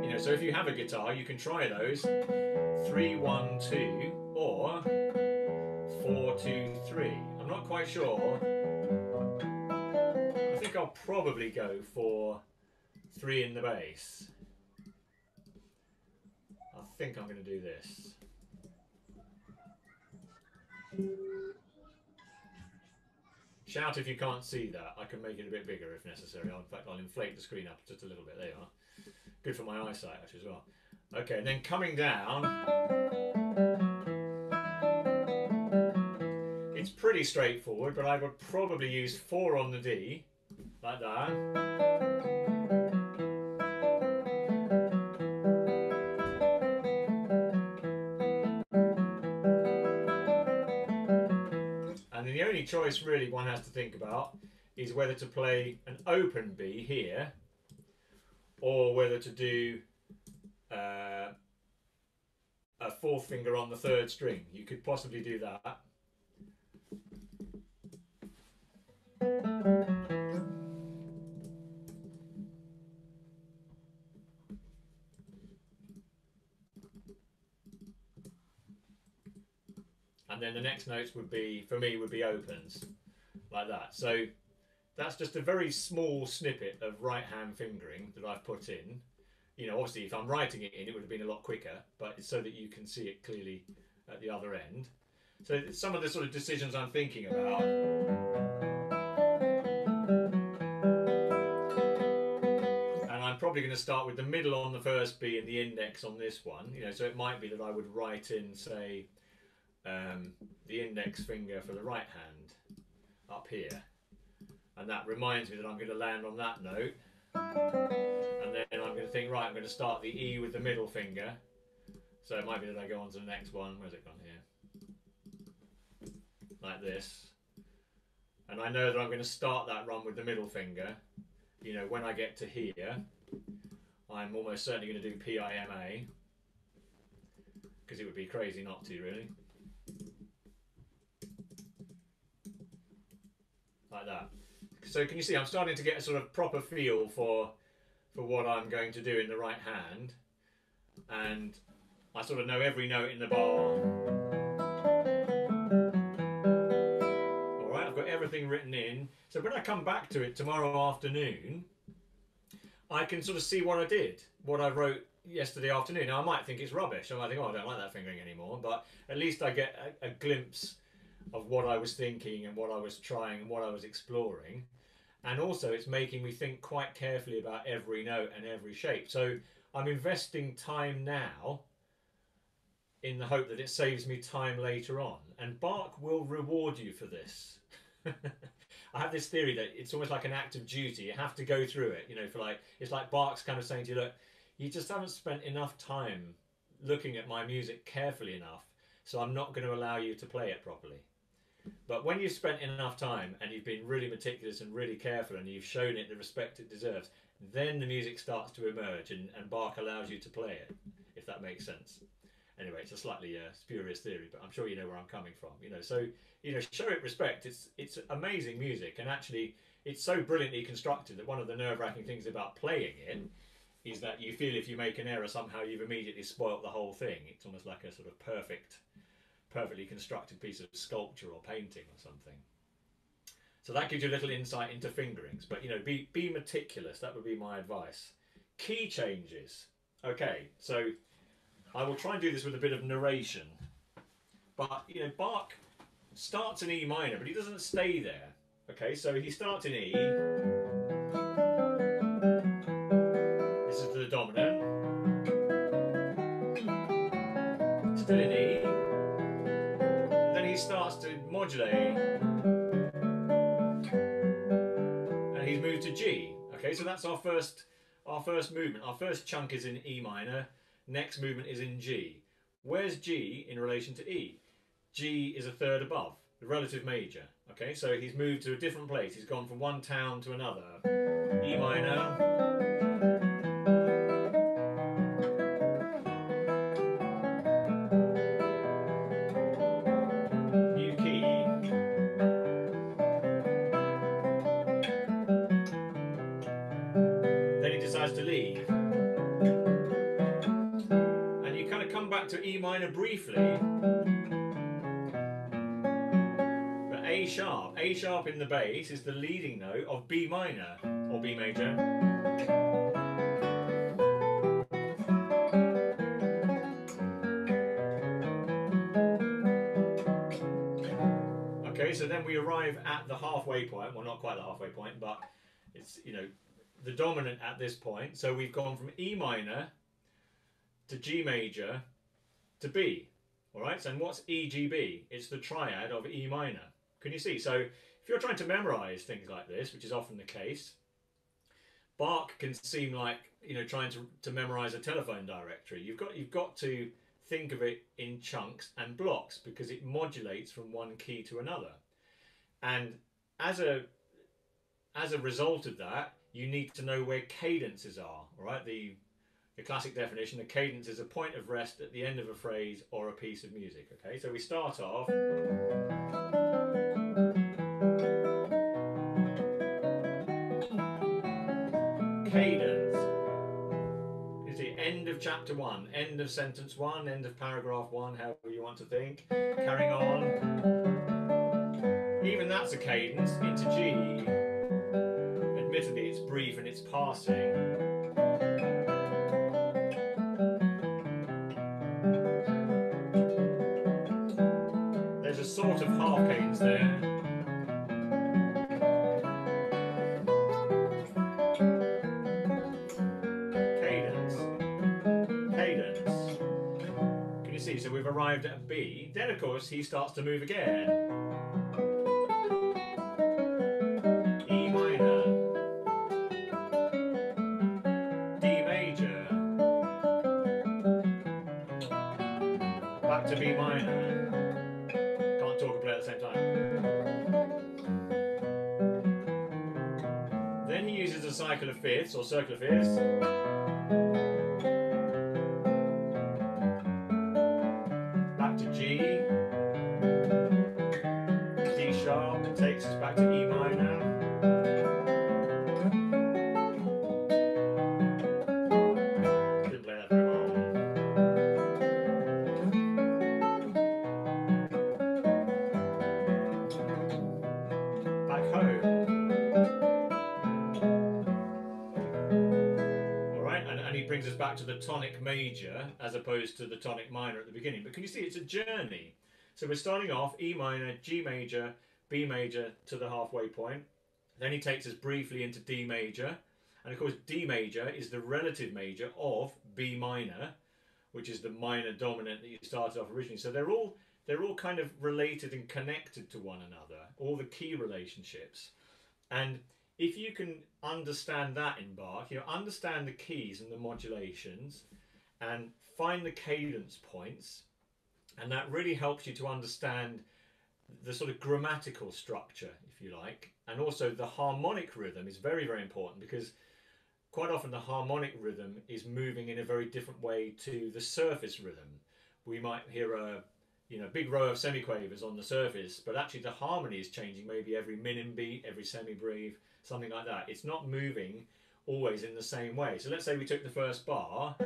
A: You know, so if you have a guitar, you can try those 3 1 2 or 4 2 3. I'm not quite sure I think I'll probably go for three in the bass. I think I'm going to do this. Shout if you can't see that. I can make it a bit bigger if necessary. in fact, I'll inflate the screen up just a little bit. There you are. Good for my eyesight actually as well. Okay, and then coming down, it's pretty straightforward, but I would probably use four on the D, like that. Choice really one has to think about is whether to play an open B here or whether to do uh, a fourth finger on the third string. You could possibly do that. Next notes would be for me would be opens like that. So that's just a very small snippet of right hand fingering that I've put in. You know obviously if I'm writing it in it would have been a lot quicker but it's so that you can see it clearly at the other end. So some of the sort of decisions I'm thinking about. And I'm probably going to start with the middle on the first B and the index on this one. You know so it might be that I would write in say um, the index finger for the right hand up here. And that reminds me that I'm going to land on that note. And then I'm going to think, right, I'm going to start the E with the middle finger. So it might be that I go on to the next one. Where's it gone here? Like this. And I know that I'm going to start that run with the middle finger. You know, when I get to here, I'm almost certainly going to do PIMA. Because it would be crazy not to, really. Like that. So can you see I'm starting to get a sort of proper feel for for what I'm going to do in the right hand and I sort of know every note in the bar. Alright, I've got everything written in. So when I come back to it tomorrow afternoon, I can sort of see what I did, what I wrote yesterday afternoon. Now I might think it's rubbish. I might think, oh, I don't like that fingering anymore. But at least I get a, a glimpse of what I was thinking and what I was trying and what I was exploring. And also, it's making me think quite carefully about every note and every shape. So I'm investing time now in the hope that it saves me time later on. And Bach will reward you for this. <laughs> I have this theory that it's almost like an act of duty. You have to go through it, you know, for like, it's like Bach's kind of saying to you, look, you just haven't spent enough time looking at my music carefully enough, so I'm not going to allow you to play it properly. But when you've spent enough time and you've been really meticulous and really careful and you've shown it the respect it deserves, then the music starts to emerge and, and Bach allows you to play it, if that makes sense. Anyway, it's a slightly uh, spurious theory, but I'm sure you know where I'm coming from. You know, so you know, show it respect. It's it's amazing music, and actually, it's so brilliantly constructed that one of the nerve-wracking things about playing it is that you feel if you make an error, somehow you've immediately spoilt the whole thing. It's almost like a sort of perfect perfectly constructed piece of sculpture or painting or something. So that gives you a little insight into fingerings. But you know, be be meticulous. That would be my advice. Key changes. Okay, so I will try and do this with a bit of narration. But you know, Bach starts in E minor, but he doesn't stay there. Okay, so he starts in E. This is the dominant. Still in E and he's moved to G. Okay, so that's our first our first movement. Our first chunk is in E minor, next movement is in G. Where's G in relation to E? G is a third above, the relative major. Okay, so he's moved to a different place. He's gone from one town to another. E minor, in the bass is the leading note of B minor or B major. Okay, so then we arrive at the halfway point. Well, not quite the halfway point, but it's, you know, the dominant at this point. So we've gone from E minor to G major to B. All right, so and what's EGB? It's the triad of E minor. Can you see? So if you're trying to memorize things like this, which is often the case, Bach can seem like you know trying to, to memorize a telephone directory. You've got you've got to think of it in chunks and blocks because it modulates from one key to another. And as a as a result of that, you need to know where cadences are. Right? The the classic definition, the cadence is a point of rest at the end of a phrase or a piece of music. Okay, so we start off. Of chapter one, end of sentence one, end of paragraph one, however you want to think. Carrying on. Even that's a cadence into G. Admittedly, it's brief and it's passing. There's a sort of half cadence there. Of course, he starts to move again. E minor. D major. Back to B minor. Can't talk and play at the same time. Then he uses a cycle of fifths or circle of fifths. As opposed to the tonic minor at the beginning. But can you see it's a journey? So we're starting off E minor, G major, B major to the halfway point. Then he takes us briefly into D major. And of course, D major is the relative major of B minor, which is the minor dominant that you started off originally. So they're all they're all kind of related and connected to one another, all the key relationships. And if you can understand that in Bach, you know, understand the keys and the modulations and find the cadence points, and that really helps you to understand the sort of grammatical structure, if you like, and also the harmonic rhythm is very, very important because quite often the harmonic rhythm is moving in a very different way to the surface rhythm. We might hear a you know big row of semiquavers on the surface, but actually the harmony is changing maybe every minim beat, every semibreve, something like that. It's not moving always in the same way. So let's say we took the first bar.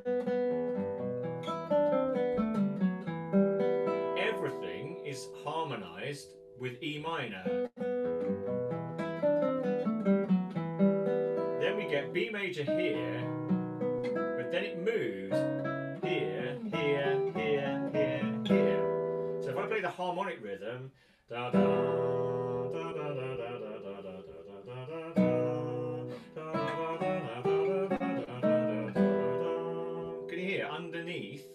A: Harmonized with E minor. Then we get B major here, but then it moves here, here, here, here, here. So if I play the harmonic rhythm, da da. Can you hear underneath?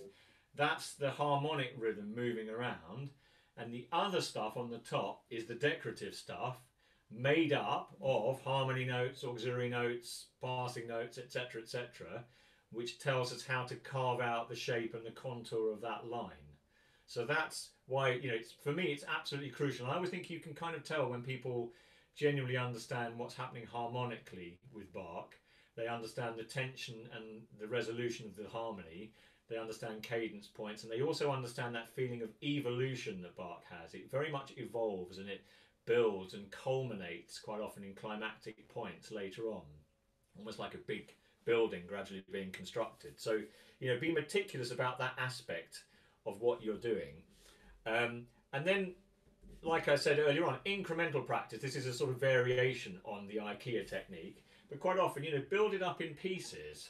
A: That's the harmonic rhythm moving around, and the other stuff on the top is the decorative stuff made up of harmony notes, auxiliary notes, passing notes, etc., etc., which tells us how to carve out the shape and the contour of that line. So that's why you know, for me, it's absolutely crucial. I always think you can kind of tell when people genuinely understand what's happening harmonically with Bach. They understand the tension and the resolution of the harmony. They understand cadence points, and they also understand that feeling of evolution that Bach has. It very much evolves and it builds and culminates quite often in climactic points later on, almost like a big building gradually being constructed. So, you know, be meticulous about that aspect of what you're doing. Um, and then, like I said earlier on, incremental practice. This is a sort of variation on the IKEA technique, but quite often, you know, build it up in pieces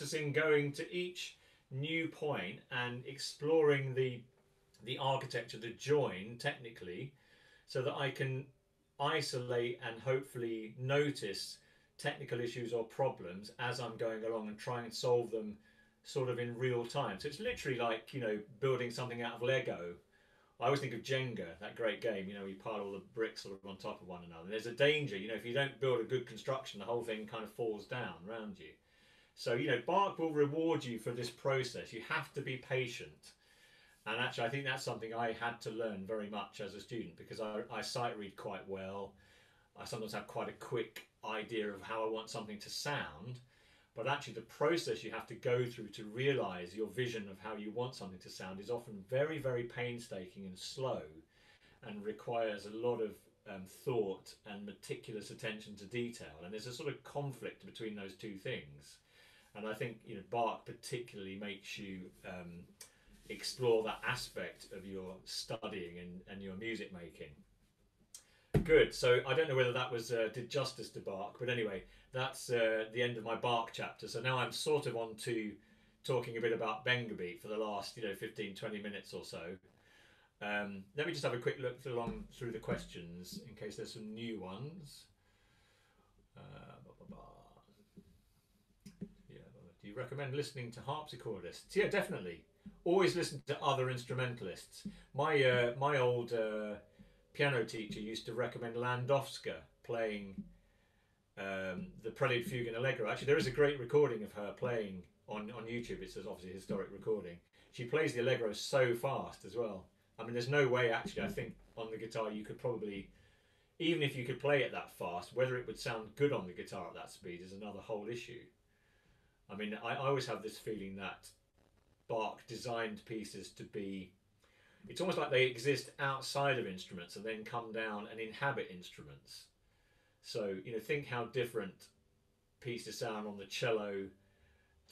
A: Practicing going to each new point and exploring the the architecture, the join technically, so that I can isolate and hopefully notice technical issues or problems as I'm going along and try and solve them sort of in real time. So it's literally like, you know, building something out of Lego. I always think of Jenga, that great game, you know, you pile all the bricks sort of on top of one another. There's a danger, you know, if you don't build a good construction, the whole thing kind of falls down around you. So, you know, Bach will reward you for this process. You have to be patient. And actually, I think that's something I had to learn very much as a student because I, I sight read quite well. I sometimes have quite a quick idea of how I want something to sound. But actually, the process you have to go through to realize your vision of how you want something to sound is often very, very painstaking and slow and requires a lot of um, thought and meticulous attention to detail. And there's a sort of conflict between those two things. And I think you know Bach particularly makes you um, explore that aspect of your studying and, and your music making. Good. So I don't know whether that was uh, did justice to Bach, but anyway, that's uh, the end of my Bach chapter. So now I'm sort of on to talking a bit about Benga for the last you know 15, 20 minutes or so. Um, let me just have a quick look along through the questions in case there's some new ones. Uh, yeah, do you recommend listening to harpsichordists? Yeah, definitely. Always listen to other instrumentalists. My uh, my old uh, piano teacher used to recommend Landowska playing um, the Prelude, Fugue, and Allegro. Actually, there is a great recording of her playing on, on YouTube. It's obviously a historic recording. She plays the Allegro so fast as well. I mean, there's no way actually. I think on the guitar you could probably, even if you could play it that fast, whether it would sound good on the guitar at that speed is another whole issue. I mean, I, I always have this feeling that Bach designed pieces to be it's almost like they exist outside of instruments and then come down and inhabit instruments. So, you know, think how different pieces sound on the cello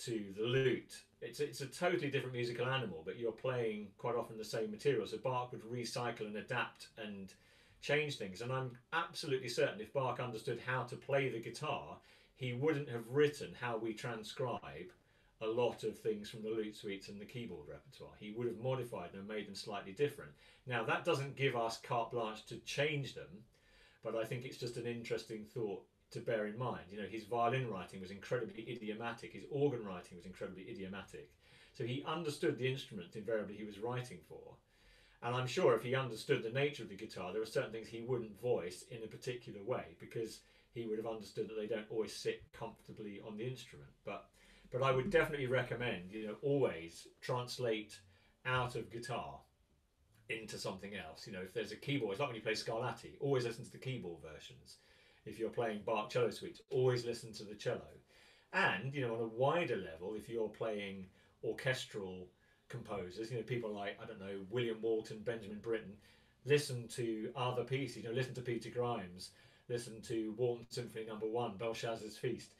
A: to the lute. It's, it's a totally different musical animal, but you're playing quite often the same material. So Bach would recycle and adapt and change things. And I'm absolutely certain if Bach understood how to play the guitar, he wouldn't have written how we transcribe a lot of things from the lute suites and the keyboard repertoire. He would have modified them and made them slightly different. Now, that doesn't give us carte blanche to change them, but I think it's just an interesting thought to bear in mind. You know, his violin writing was incredibly idiomatic, his organ writing was incredibly idiomatic. So he understood the instrument invariably he was writing for. And I'm sure if he understood the nature of the guitar, there are certain things he wouldn't voice in a particular way because he would have understood that they don't always sit comfortably on the instrument. But but I would definitely recommend, you know, always translate out of guitar into something else. You know, if there's a keyboard, it's like when you play Scarlatti, always listen to the keyboard versions. If you're playing Bach cello suites, always listen to the cello. And, you know, on a wider level, if you're playing orchestral composers, you know, people like, I don't know, William Walton, Benjamin Britten, listen to other pieces, you know, listen to Peter Grimes, listen to Walton Symphony Number One, Belshazzar's Feast.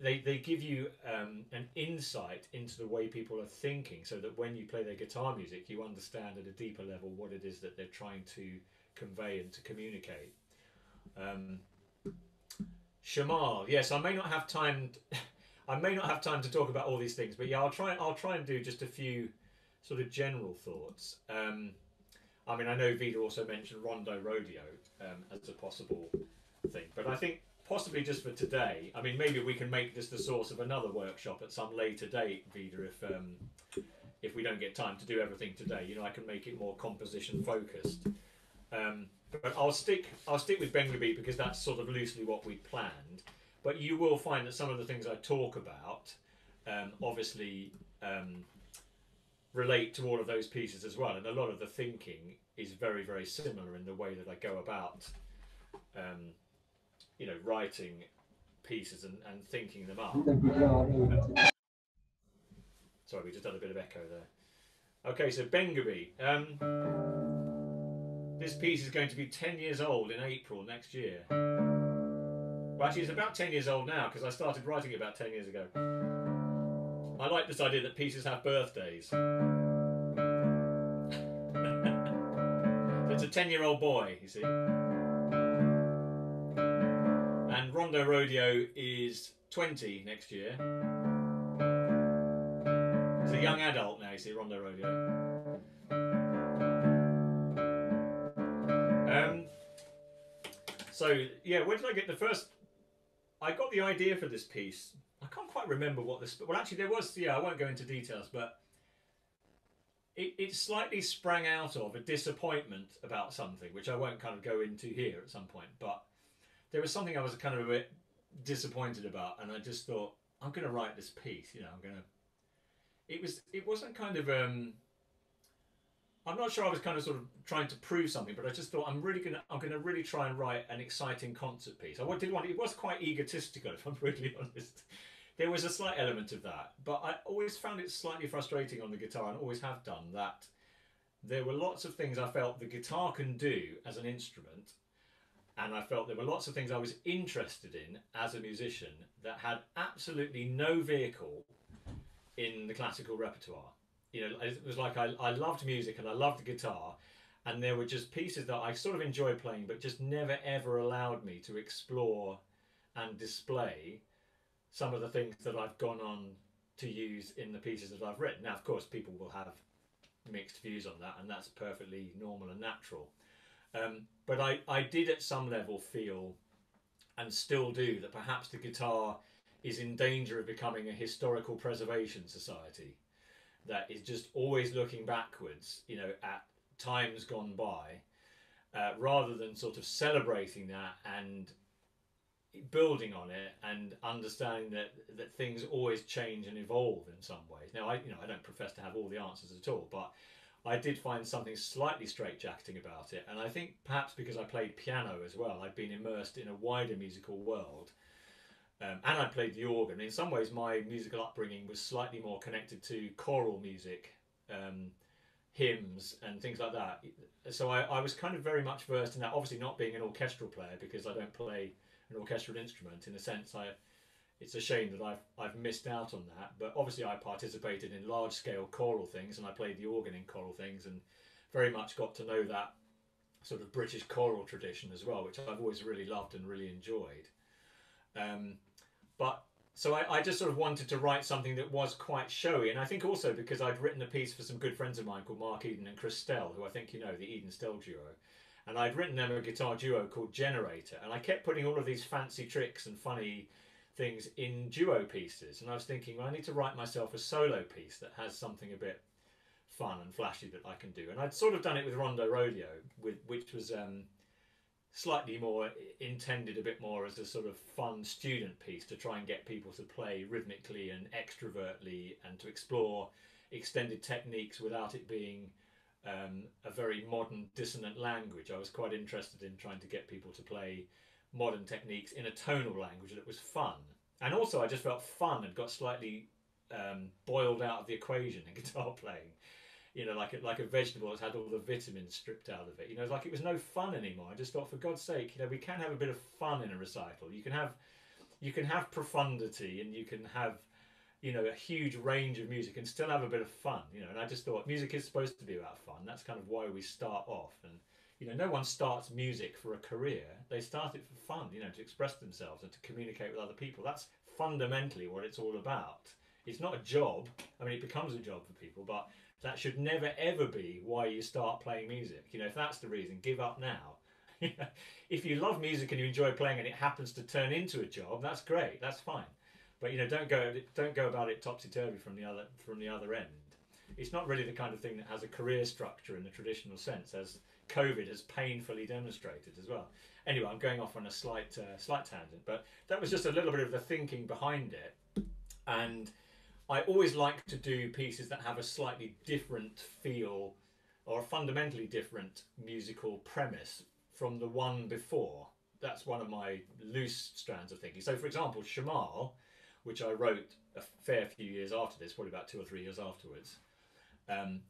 A: They, they give you um, an insight into the way people are thinking so that when you play their guitar music you understand at a deeper level what it is that they're trying to convey and to communicate. Um, Shamal yes I may not have time <laughs> I may not have time to talk about all these things but yeah I'll try I'll try and do just a few sort of general thoughts. Um, I mean I know Vida also mentioned Rondo Rodeo um, as a possible thing but I think possibly just for today. I mean, maybe we can make this the source of another workshop at some later date, Vida, if um, if we don't get time to do everything today. You know, I can make it more composition focused. Um, but I'll stick I'll stick with Benga because that's sort of loosely what we planned. But you will find that some of the things I talk about, um, obviously, um, relate to all of those pieces as well. And a lot of the thinking is very very similar in the way that I go about um, you know, writing pieces and, and thinking them up. Sorry, we just had a bit of echo there. Okay, so Benga Beat. Um, this piece is going to be 10 years old in April next year. Well, actually, it's about 10 years old now because I started writing it about 10 years ago. I like this idea that pieces have birthdays. <laughs> it's a 10 year old boy, you see. And Rondo Rodeo is 20 next year. He's a young adult now, you see, Rondo Rodeo. Um, so, yeah, where did I get the first... I got the idea for this piece. I can't quite remember what this... Well, actually, there was... Yeah, I won't go into details, but it, it slightly sprang out of a disappointment about something, which I won't kind of go into here at some point, but there was something I was kind of a bit disappointed about, and I just thought, I'm going to write this piece, you know, I'm going to it was it wasn't kind of um I'm not sure I was kind of sort of trying to prove something, but I just thought I'm really gonna I'm gonna really try and write an exciting concert piece. I did want it was quite egotistical, <laughs> if I'm really honest. There was a slight element of that, but I always found it slightly frustrating on the guitar, and always have done that. There were lots of things I felt the guitar can do as an instrument, and I felt there were lots of things I was interested in as a musician that had absolutely no vehicle in the classical repertoire. You know, it was like I, I loved music and I loved the guitar, and there were just pieces that I sort of enjoyed playing, but just never ever allowed me to explore and display some of the things that I've gone on to use in the pieces that I've written. Now, of course, people will have mixed views on that, and that's perfectly normal and natural. Um, but I, I did at some level feel, and still do, that perhaps the guitar is in danger of becoming a historical preservation society that is just always looking backwards, you know, at times gone by, uh, rather than sort of celebrating that and building on it and understanding that that things always change and evolve in some ways. Now, I you know I don't profess to have all the answers at all, but I did find something slightly straitjacketing about it, and I think perhaps because I played piano as well, I'd been immersed in a wider musical world um, and I played the organ. In some ways, my musical upbringing was slightly more connected to choral music, um, hymns, and things like that. So I, I, was kind of very much versed in that. Obviously, not being an orchestral player because I don't play an orchestral instrument. In a sense, I it's a shame that I've I've missed out on that. But obviously, I participated in large scale choral things, and I played the organ in choral things, and very much got to know that sort of British choral tradition as well, which I've always really loved and really enjoyed. Um, but so I, I, just sort of wanted to write something that was quite showy, and I think also because I'd written a piece for some good friends of mine called Mark Eden and Chris Stell, who I think you know, the Eden Stell duo, and I'd written them a guitar duo called Generator, and I kept putting all of these fancy tricks and funny things in duo pieces, and I was thinking, well, I need to write myself a solo piece that has something a bit fun and flashy that I can do, and I'd sort of done it with Rondo Rodeo, with which was. Um, slightly more intended a bit more as a sort of fun student piece to try and get people to play rhythmically and extrovertly and to explore extended techniques without it being um, a very modern dissonant language. I was quite interested in trying to get people to play modern techniques in a tonal language that was fun. And also, I just felt fun had got slightly um, boiled out of the equation in <laughs> guitar playing you know, like a, like a vegetable that's had all the vitamins stripped out of it. You know, like it was no fun anymore. I just thought, for God's sake, you know, we can have a bit of fun in a recital. You can have, you can have profundity, and you can have, you know, a huge range of music, and still have a bit of fun. You know, and I just thought music is supposed to be about fun. That's kind of why we start off. And you know, no one starts music for a career. They start it for fun. You know, to express themselves and to communicate with other people. That's fundamentally what it's all about. It's not a job. I mean, it becomes a job for people, but that should never ever be why you start playing music. You know, if that's the reason, give up now. <laughs> if you love music and you enjoy playing and it happens to turn into a job, that's great. That's fine. But you know, don't go don't go about it topsy turvy from the other from the other end. It's not really the kind of thing that has a career structure in the traditional sense, as COVID has painfully demonstrated as well. Anyway, I'm going off on a slight uh, slight tangent, but that was just a little bit of the thinking behind it, and I always like to do pieces that have a slightly different feel or a fundamentally different musical premise from the one before. That's one of my loose strands of thinking. So, for example, Shamal, which I wrote a fair few years after this, probably about two or three years afterwards, um,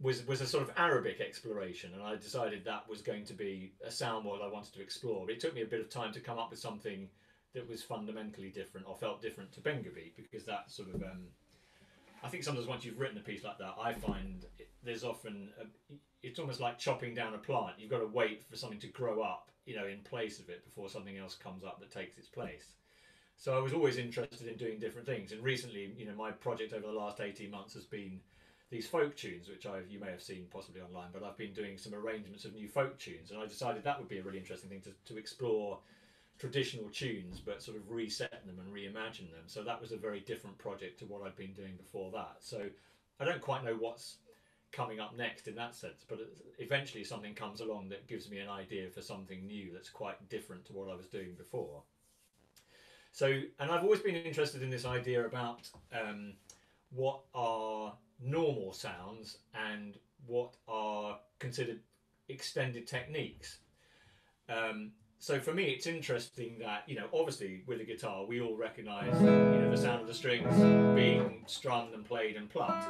A: was was a sort of Arabic exploration, and I decided that was going to be a sound world I wanted to explore. But it took me a bit of time to come up with something that was fundamentally different or felt different to Benga because that sort of um, I think sometimes once you've written a piece like that, I find it, there's often a, it's almost like chopping down a plant. You've got to wait for something to grow up, you know, in place of it before something else comes up that takes its place. So I was always interested in doing different things. And recently, you know, my project over the last 18 months has been these folk tunes, which I've, you may have seen possibly online, but I've been doing some arrangements of new folk tunes, and I decided that would be a really interesting thing to, to explore traditional tunes, but sort of reset them and reimagine them. So that was a very different project to what I'd been doing before that. So I don't quite know what's coming up next in that sense, but eventually something comes along that gives me an idea for something new that's quite different to what I was doing before. So, and I've always been interested in this idea about um, what are normal sounds and what are considered extended techniques. Um, so for me, it's interesting that you know, obviously, with a guitar, we all recognise you know the sound of the strings being strummed and played and plucked.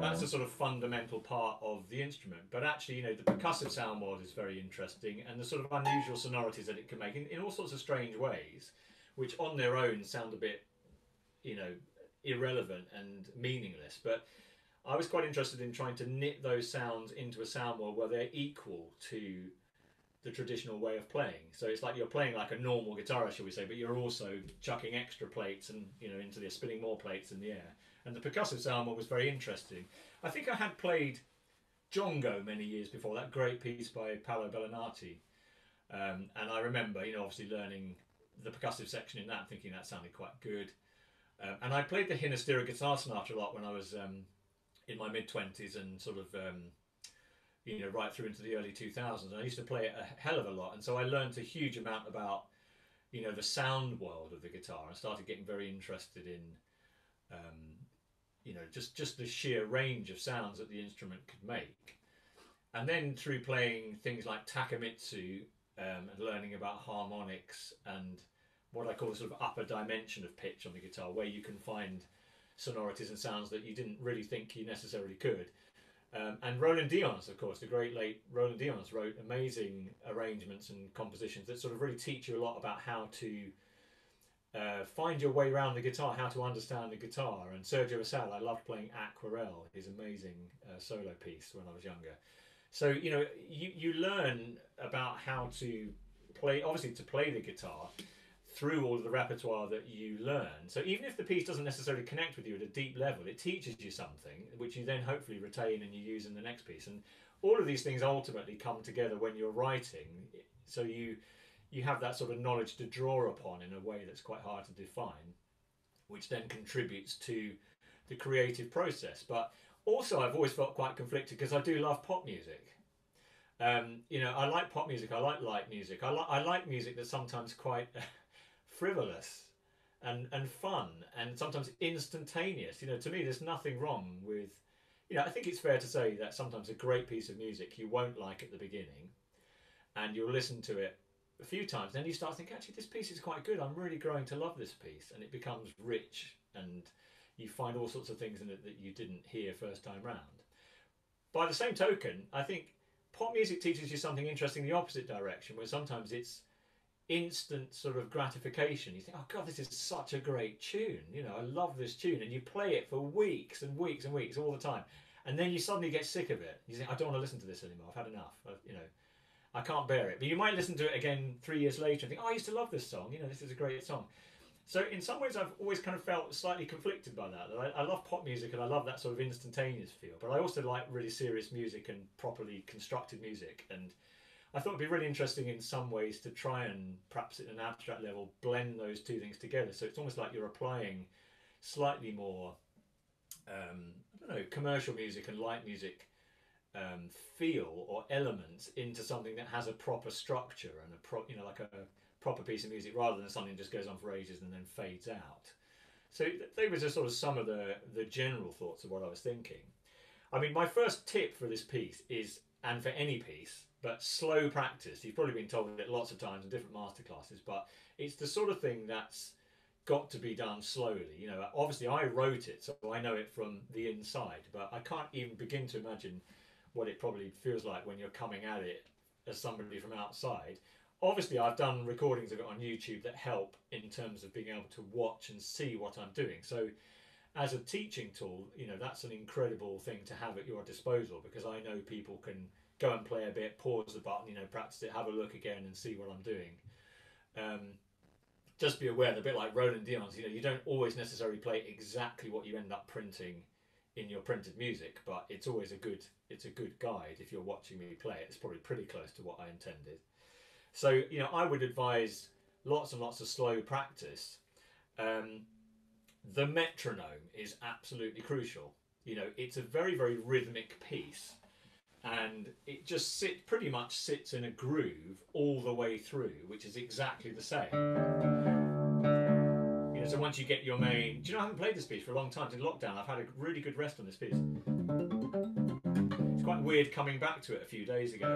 A: That's a sort of fundamental part of the instrument. But actually, you know, the percussive sound world is very interesting, and the sort of unusual sonorities that it can make in, in all sorts of strange ways, which on their own sound a bit, you know, irrelevant and meaningless. But I was quite interested in trying to knit those sounds into a sound world where they're equal to the traditional way of playing. So it's like you're playing like a normal guitar, shall we say, but you're also chucking extra plates and you know into the spinning more plates in the air. And the percussive sound was very interesting. I think I had played Jongo many years before that great piece by Paulo Bellinati, um, and I remember you know obviously learning the percussive section in that, thinking that sounded quite good. Um, and I played the Ginastera guitar sonata a lot when I was um, in my mid twenties and sort of um, you know, right through into the early 2000s. And I used to play it a hell of a lot. And so I learned a huge amount about, you know, the sound world of the guitar. I started getting very interested in, um, you know, just, just the sheer range of sounds that the instrument could make. And then through playing things like Takemitsu um, and learning about harmonics and what I call the sort of upper dimension of pitch on the guitar, where you can find sonorities and sounds that you didn't really think you necessarily could um, and Roland Dyens, of course, the great late Roland Dyens wrote amazing arrangements and compositions that sort of really teach you a lot about how to uh, find your way around the guitar, how to understand the guitar. And Sergio Assad, I loved playing Aquarelle, his amazing uh, solo piece when I was younger. So, you know, you, you learn about how to play, obviously, to play the guitar, through all of the repertoire that you learn. So even if the piece doesn't necessarily connect with you at a deep level, it teaches you something which you then hopefully retain and you use in the next piece. And all of these things ultimately come together when you're writing. So you you have that sort of knowledge to draw upon in a way that's quite hard to define, which then contributes to the creative process. But also, I've always felt quite conflicted because I do love pop music. Um, you know, I like pop music. I like light music. I like I like music that's sometimes quite <laughs> frivolous and and fun and sometimes instantaneous. You know, to me, there's nothing wrong with. You know, I think it's fair to say that sometimes a great piece of music you won't like at the beginning, and you'll listen to it a few times, then you start thinking, actually, this piece is quite good. I'm really growing to love this piece, and it becomes rich, and you find all sorts of things in it that you didn't hear first time round. By the same token, I think pop music teaches you something interesting in the opposite direction, where sometimes it's instant sort of gratification. You think, oh God, this is such a great tune. You know, I love this tune. And you play it for weeks and weeks and weeks all the time. And then you suddenly get sick of it. You think, I don't want to listen to this anymore. I've had enough. I've, you know, I can't bear it. But you might listen to it again three years later and think, oh, I used to love this song. You know, this is a great song. So in some ways, I've always kind of felt slightly conflicted by that. I, I love pop music and I love that sort of instantaneous feel, but I also like really serious music and properly constructed music. And I thought it'd be really interesting in some ways to try and perhaps at an abstract level blend those two things together. So it's almost like you're applying slightly more, um, I don't know, commercial music and light music um, feel or elements into something that has a proper structure and a pro, you know, like a proper piece of music rather than something that just goes on for ages and then fades out. So they were just sort of some of the the general thoughts of what I was thinking. I mean, my first tip for this piece is, and for any piece, but slow practice. You've probably been told it lots of times in different masterclasses, but it's the sort of thing that's got to be done slowly. You know, obviously I wrote it, so I know it from the inside, but I can't even begin to imagine what it probably feels like when you're coming at it as somebody from outside. Obviously, I've done recordings of it on YouTube that help in terms of being able to watch and see what I'm doing. So, as a teaching tool, you know, that's an incredible thing to have at your disposal because I know people can go and play a bit, pause the button, you know, practice it, have a look again, and see what I'm doing. Um, just be aware a bit like Roland Dyens', you know, you don't always necessarily play exactly what you end up printing in your printed music, but it's always a good it's a good guide if you're watching me play it. It's probably pretty close to what I intended. So you know, I would advise lots and lots of slow practice. Um, the metronome is absolutely crucial. You know, it's a very very rhythmic piece, and it just sit pretty much sits in a groove all the way through, which is exactly the same You know, so once you get your main, do you know I haven't played this piece for a long time. In lockdown, I've had a really good rest on this piece. It's quite weird coming back to it a few days ago.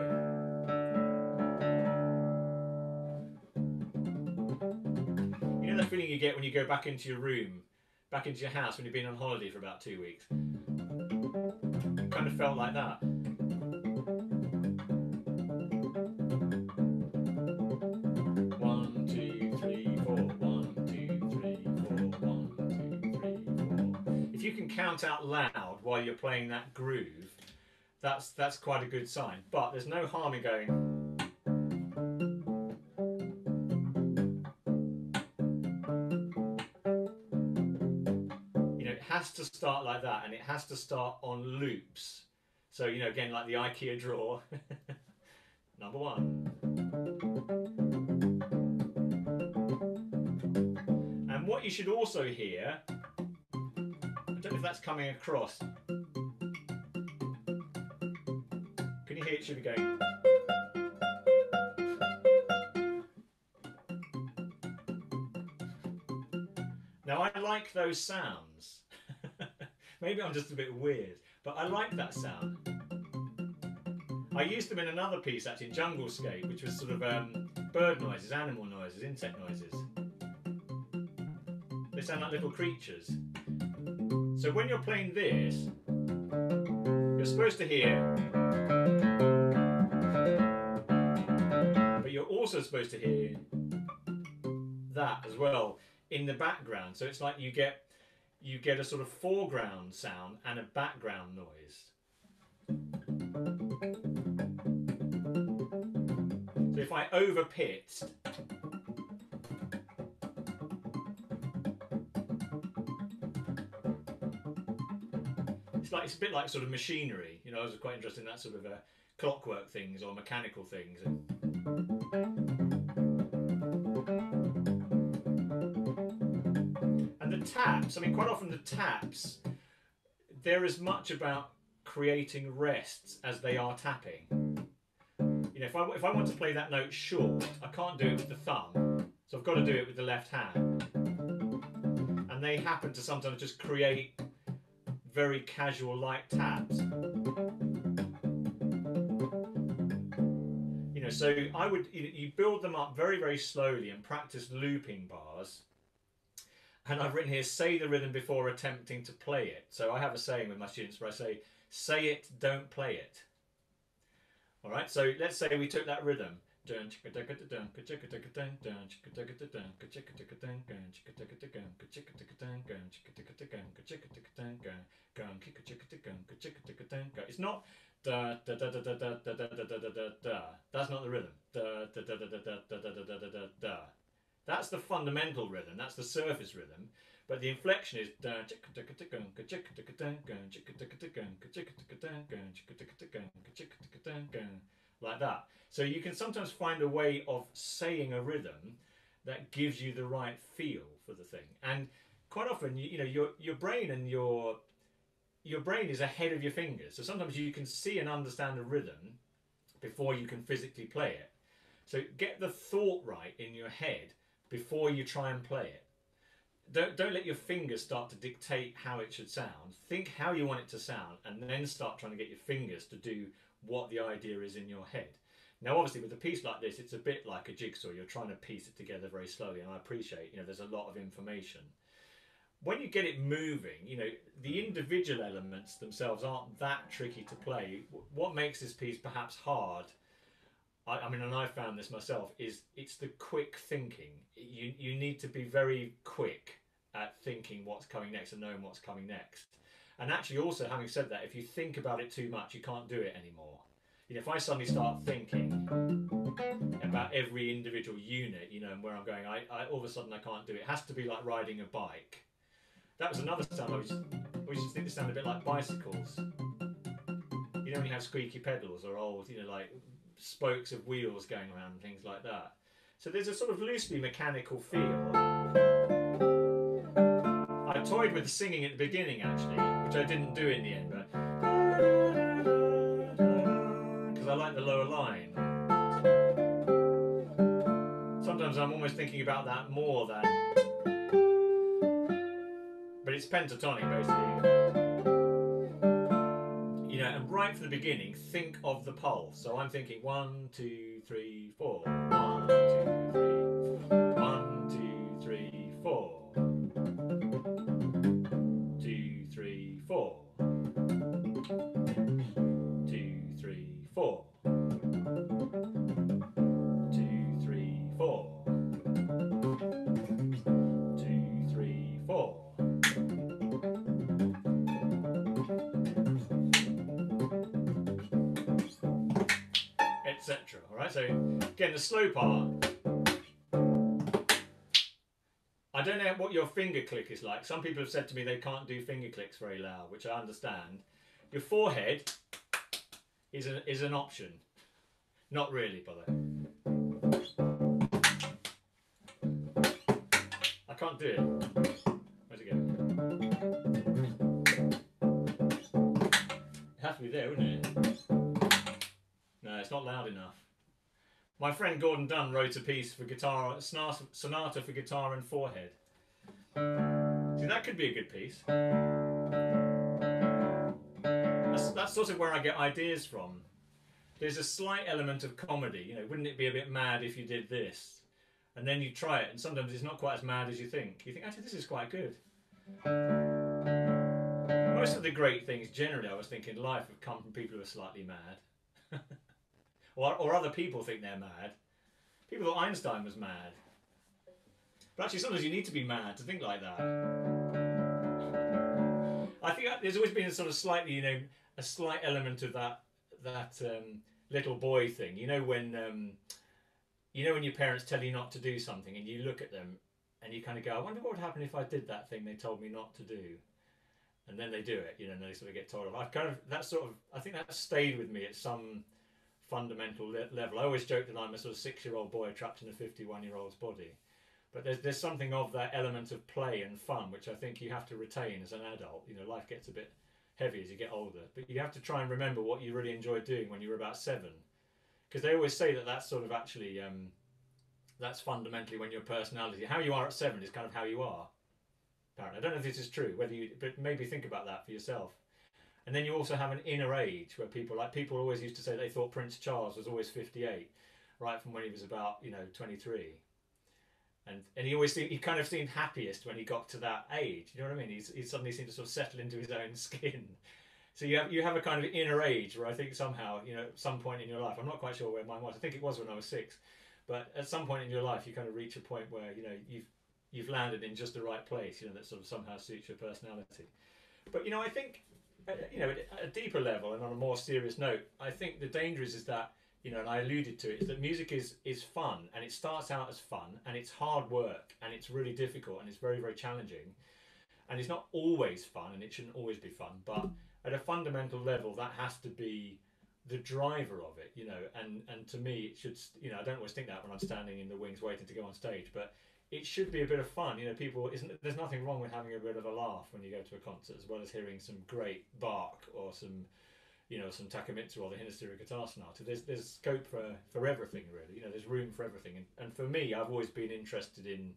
A: You know that feeling you get when you go back into your room, back into your house when you've been on holiday for about two weeks. Kind of felt like that. Out loud while you're playing that groove, that's that's quite a good sign. But there's no harm in going. You know, it has to start like that, and it has to start on loops. So you know, again, like the IKEA drawer. <laughs> Number one. And what you should also hear if that's coming across. Can you hear it should be going? Now I like those sounds. <laughs> Maybe I'm just a bit weird, but I like that sound. I used them in another piece actually, Junglescape, which was sort of um, bird noises, animal noises, insect noises. They sound like little creatures. So when you're playing this, you're supposed to hear, but you're also supposed to hear that as well in the background. So it's like you get you get a sort of foreground sound and a background noise. So if I over it's like it's a bit like sort of machinery. You know, I was quite interested in that sort of uh, clockwork things or mechanical things. And the taps. I mean, quite often the taps, they're as much about creating rests as they are tapping. You know, if I if I want to play that note short, I can't do it with the thumb, so I've got to do it with the left hand. And they happen to sometimes just create very casual light taps. You know, so I would, you build them up very, very slowly and practice looping bars. And I've written here, say the rhythm before attempting to play it. So I have a saying with my students where I say, say it, don't play it. All right, so let's say we took that rhythm it's not da da da da da da da da da da da da. That's not the rhythm. Da da da da da da da da da da da da. That's the fundamental rhythm. That's the surface rhythm. But the inflection is like that. So you can sometimes find a way of saying a rhythm that gives you the right feel for the thing. And quite often, you, you know, your your brain and your your brain is ahead of your fingers. So sometimes you can see and understand a rhythm before you can physically play it. So get the thought right in your head before you try and play it. Don't, don't let your fingers start to dictate how it should sound. Think how you want it to sound and then start trying to get your fingers to do what the idea is in your head. Now, obviously, with a piece like this, it's a bit like a jigsaw. You're trying to piece it together very slowly, and I appreciate, you know, there's a lot of information. When you get it moving, you know, the individual elements themselves aren't that tricky to play. What makes this piece perhaps hard, I, I mean, and I found this myself, is it's the quick thinking. You, you need to be very quick at thinking what's coming next and knowing what's coming next. And actually, also having said that, if you think about it too much, you can't do it anymore. you know, if I suddenly start thinking about every individual unit, you know, and where I'm going, I, I all of a sudden I can't do it. It has to be like riding a bike. That was another sound I was, I used to think this sounded a bit like bicycles. You know when you have squeaky pedals or old, you know, like spokes of wheels going around and things like that. So there's a sort of loosely mechanical feel. I toyed with singing at the beginning actually, which I didn't do in the end, but because I like the lower line. Sometimes I'm almost thinking about that more than, but it's pentatonic basically. You know, and right from the beginning, think of the pulse. So I'm thinking one, two, three, four. One, the slow part. I don't know what your finger click is like. Some people have said to me they can't do finger clicks very loud, which I understand. Your forehead is an is an option. Not really, by. I can't do it. Where's it go? It has to be there, wouldn't it? No, it's not loud enough. My friend Gordon Dunn wrote a piece for guitar, sonata for guitar and forehead. See, that could be a good piece. That's, that's sort of where I get ideas from. There's a slight element of comedy. You know, wouldn't it be a bit mad if you did this? And then you try it, and sometimes it's not quite as mad as you think. You think, actually, this is quite good. Most of the great things, generally, I was thinking, life have come from people who are slightly mad. <laughs> or, or other people think they're mad. People thought Einstein was mad. But actually, sometimes you need to be mad to think like that. I think there's always been a sort of slightly, you know, a slight element of that that um, little boy thing. You know when um, you know when your parents tell you not to do something, and you look at them and you kind of go, "I wonder what would happen if I did that thing they told me not to do." And then they do it, you know, and they sort of get told off. I've kind of that sort of I think that stayed with me at some fundamental le- level. I always joke that I'm a sort of six-year-old boy trapped in a 51-year-old's body. But there's there's something of that element of play and fun which I think you have to retain as an adult. You know, life gets a bit heavy as you get older, but you have to try and remember what you really enjoyed doing when you were about seven, because they always say that that's sort of actually um, that's fundamentally when your personality, how you are at seven, is kind of how you are. Apparently, I don't know if this is true. Whether you, but maybe think about that for yourself. And then you also have an inner age where people like people always used to say they thought Prince Charles was always 58, right from when he was about you know 23 and and he always seemed, he kind of seemed happiest when he got to that age. You know what I mean? He's, he suddenly seemed to sort of settle into his own <laughs> skin. So you have you have a kind of inner age where I think somehow you know at some point in your life I'm not quite sure where mine was. I think it was when I was six, but at some point in your life you kind of reach a point where you know you've you've landed in just the right place. You know that sort of somehow suits your personality. But you know I think you know at a deeper level and on a more serious note, I think the danger is is that you know, and I alluded to it, is that music is is fun, and it starts out as fun, and it's hard work, and it's really difficult, and it's very very challenging, and it's not always fun, and it shouldn't always be fun, but at a fundamental level, that has to be the driver of it, you know, and and to me, it should, you know, I don't always think that when I'm standing in the wings waiting to go on stage, but it should be a bit of fun, you know. People, isn't there's nothing wrong with having a bit of a laugh when you go to a concert, as well as hearing some great Bach or some you know, some Takemitsu or the Ginastera guitar sonata. There's there's scope for, for everything really. You know, there's room for everything. And, and for me, I've always been interested in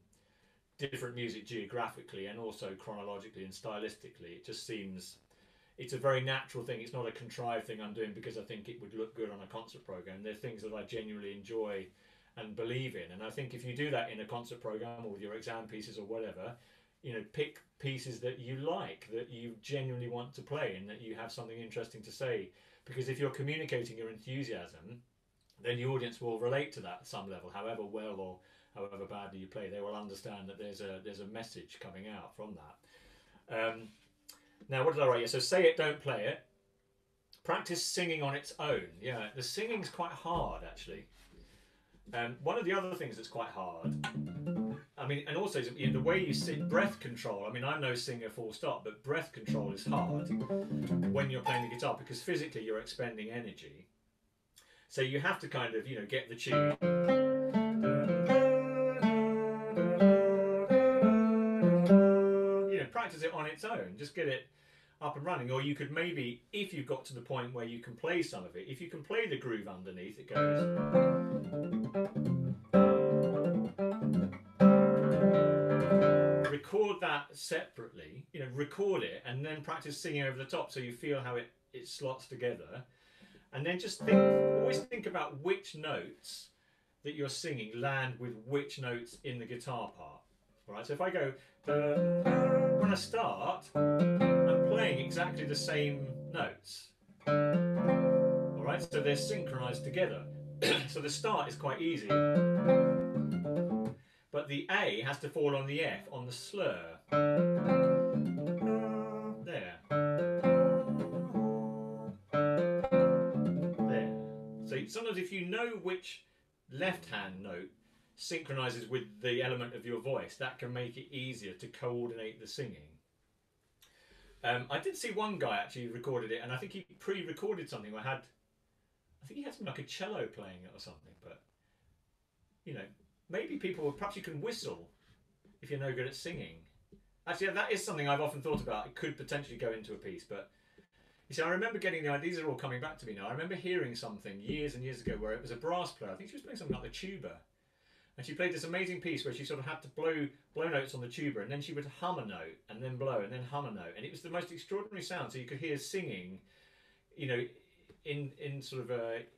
A: different music geographically and also chronologically and stylistically. It just seems it's a very natural thing. It's not a contrived thing I'm doing because I think it would look good on a concert program. They're things that I genuinely enjoy and believe in. And I think if you do that in a concert program or with your exam pieces or whatever, you know, pick pieces that you like, that you genuinely want to play, and that you have something interesting to say. Because if you're communicating your enthusiasm, then the audience will relate to that at some level, however well or however badly you play. They will understand that there's a there's a message coming out from that. Um, now, what did I write? Yeah, so say it, don't play it. practice singing on its own. Yeah, the singing's quite hard actually. Um, one of the other things that's quite hard, I mean, and also you know, the way you sing, breath control. I mean, I'm no singer full stop, but breath control is hard when you're playing the guitar because physically you're expending energy. So you have to kind of, you know, get the tune. You know, practice it on its own. Just get it up and running. Or you could maybe, if you've got to the point where you can play some of it, if you can play the groove underneath, it goes. Record that separately, you know, record it and then practice singing over the top so you feel how it, it slots together. And then just think, always think about which notes that you're singing land with which notes in the guitar part. All right, so if I go, when I start, I'm playing exactly the same notes. All right, so they're synchronized together. <coughs> so the start is quite easy. But the A has to fall on the F on the slur. There. There. So sometimes if you know which left hand note synchronizes with the element of your voice, that can make it easier to coordinate the singing. Um, I did see one guy actually recorded it, and I think he pre-recorded something. I had, I think he had something like a cello playing it or something. But you know, maybe people perhaps you can whistle if you're no good at singing. Actually, that is something I've often thought about. It could potentially go into a piece, but you see, I remember getting the ideas are all coming back to me now. I remember hearing something years and years ago where it was a brass player. I think she was playing something like the tuba, and she played this amazing piece where she sort of had to blow blow notes on the tuba and then she would hum a note and then blow and then hum a note and it was the most extraordinary sound so you could hear singing you know in in sort of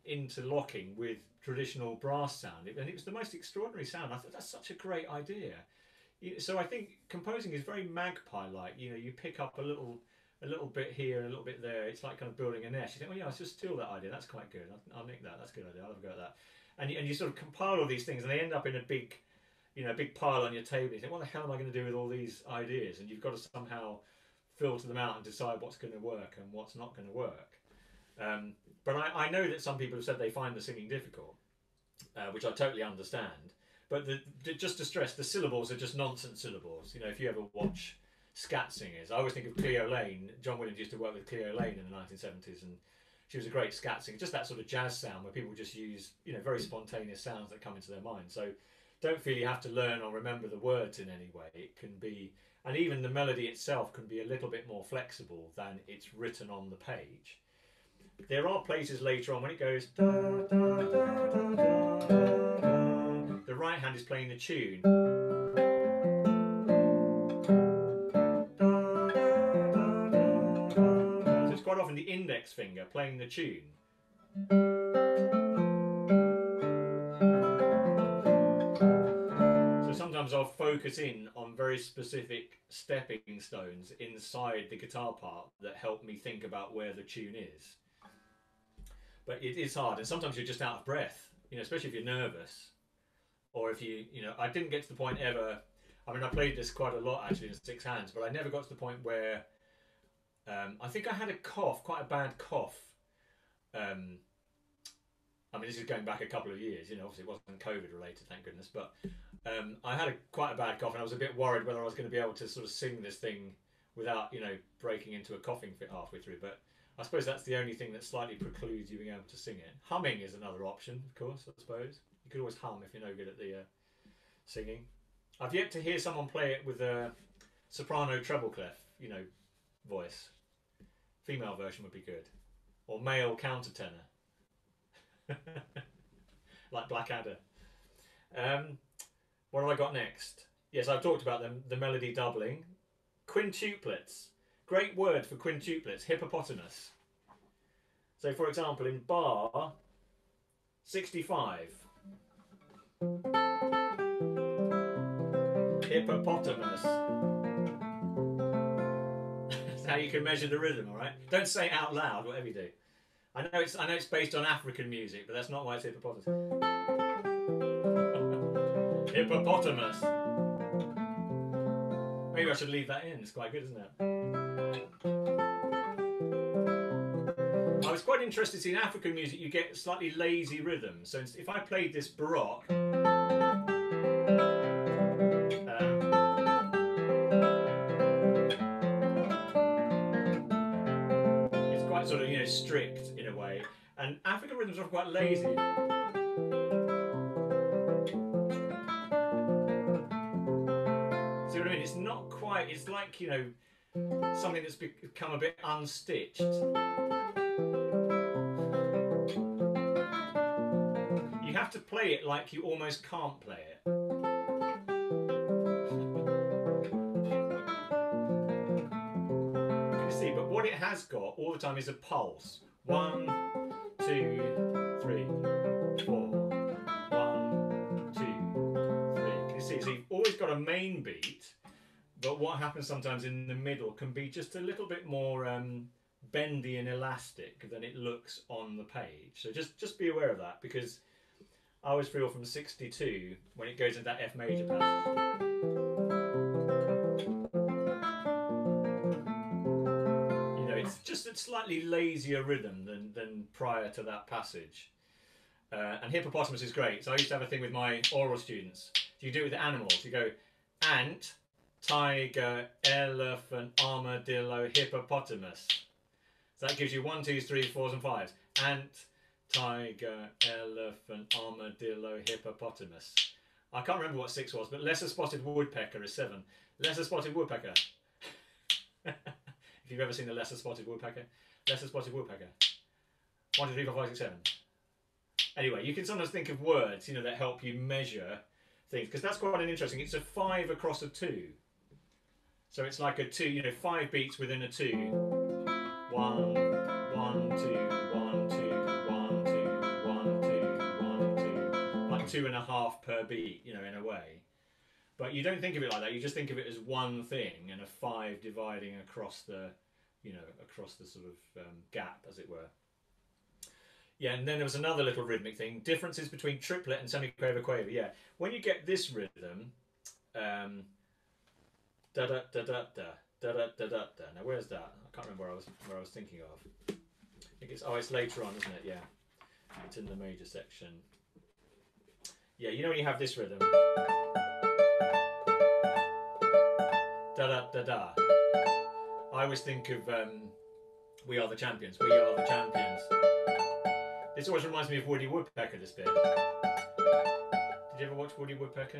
A: interlocking with traditional brass sound. And it was the most extraordinary sound. I thought that's such a great idea. So i think composing is very magpie like you know you pick up a little a little bit here and a little bit there. It's like kind of building a nest. You think well, yeah let's just steal that idea. That's quite good. I'll, I'll that. That's a good idea. I'll have a go at that. And you, and you sort of compile all these things and they end up in a big you know a big pile on your table. You think what the hell am i going to do with all these ideas? And you've got to somehow filter them out and decide what's going to work and what's not going to work um, but I, I, know that some people have said they find the singing difficult uh, which i totally understand but the, just to stress the syllables are just nonsense syllables you know if you ever watch scat singers i always think of cleo Laine. john williams used to work with cleo Laine in the 1970s and she was a great scat singer. Just that sort of jazz sound where people just use, you know, very spontaneous sounds that come into their mind. So don't feel you have to learn or remember the words in any way. It can be, and even the melody itself can be a little bit more flexible than it's written on the page. There are places later on when it goes. Da, da, da, the right hand is playing the tune. So it's quite often the index finger playing the tune. So sometimes I'll focus in on very specific stepping stones inside the guitar part that help me think about where the tune is. But it is hard, and sometimes you're just out of breath, you know, especially if you're nervous. Or if you, you know, I didn't get to the point ever. I mean, I played this quite a lot actually in six hands, but I never got to the point where um, I think I had a cough, quite a bad cough. Um, I mean, this is going back a couple of years. You know, obviously it wasn't COVID related, thank goodness. But um, I had a, quite a bad cough, and I was a bit worried whether I was going to be able to sort of sing this thing without, you know, breaking into a coughing fit halfway through. But I suppose that's the only thing that slightly precludes you being able to sing it. Humming is another option, of course. I suppose you could always hum if you're no good at the uh, singing. I've yet to hear someone play it with a soprano treble clef, you know, voice. Female version would be good. Or male countertenor. <laughs> like Blackadder. Um, what have I got next? Yes, I've talked about them, the melody doubling. Quintuplets. Great word for quintuplets, hippopotamus. So, for example, in bar 65, hippopotamus <laughs> That's how you can measure the rhythm. All right, don't say it out loud, whatever you do. I know it's I know it's based on African music, but that's not why it's hippopotamus. <laughs> hippopotamus. Maybe I should leave that in. It's quite good, isn't it? I was quite interested to see in African music you get slightly lazy rhythms. So if I played this baroque. Um, it's quite sort of you know strict in a way, and African rhythms are quite lazy. Quite. It's like you know something that's become a bit unstitched. You have to play it like you almost can't play it. You see, but what it has got all the time is a pulse. One, two, three, four. One, two, three. You see? So you've always got a main beat, but what happens sometimes in the middle can be just a little bit more um, bendy and elastic than it looks on the page. So just just be aware of that because I always feel from 62 when it goes into that F major passage. You know, it's just a slightly lazier rhythm than, than prior to that passage. Uh, and hippopotamus is great. So I used to have a thing with my oral students. So you do it with animals. You go ant, tiger, elephant, armadillo, hippopotamus. So that gives you one, two, three, fours, and fives. Ant, tiger, elephant, armadillo, hippopotamus. I can't remember what six was, but lesser spotted woodpecker is seven. Lesser spotted woodpecker. <laughs> If you've ever seen a lesser spotted woodpecker, lesser spotted woodpecker. One, two, three, four, five, six, seven. Anyway, you can sometimes think of words, you know, that help you measure things because that's quite an interesting. It's a five across a two. So it's like a two, you know, five beats within a two. One, one, two, one, two, one, two, one, two, one, two. Like two and a half per beat, you know, in a way. But you don't think of it like that. You just think of it as one thing and a five dividing across the, you know, across the sort of um, gap, as it were. Yeah, and then there was another little rhythmic thing: differences between triplet and semiquaver quaver. Yeah, when you get this rhythm, um, da da da da da da da da da da. Now where's that? I can't remember where I was where I was thinking of. I think it's oh, it's later on, isn't it? Yeah, it's in the major section. Yeah, you know when you have this rhythm da da da da. I always think of um, We Are the Champions. We are the champions. This always reminds me of Woody Woodpecker. This bit. Did you ever watch Woody Woodpecker?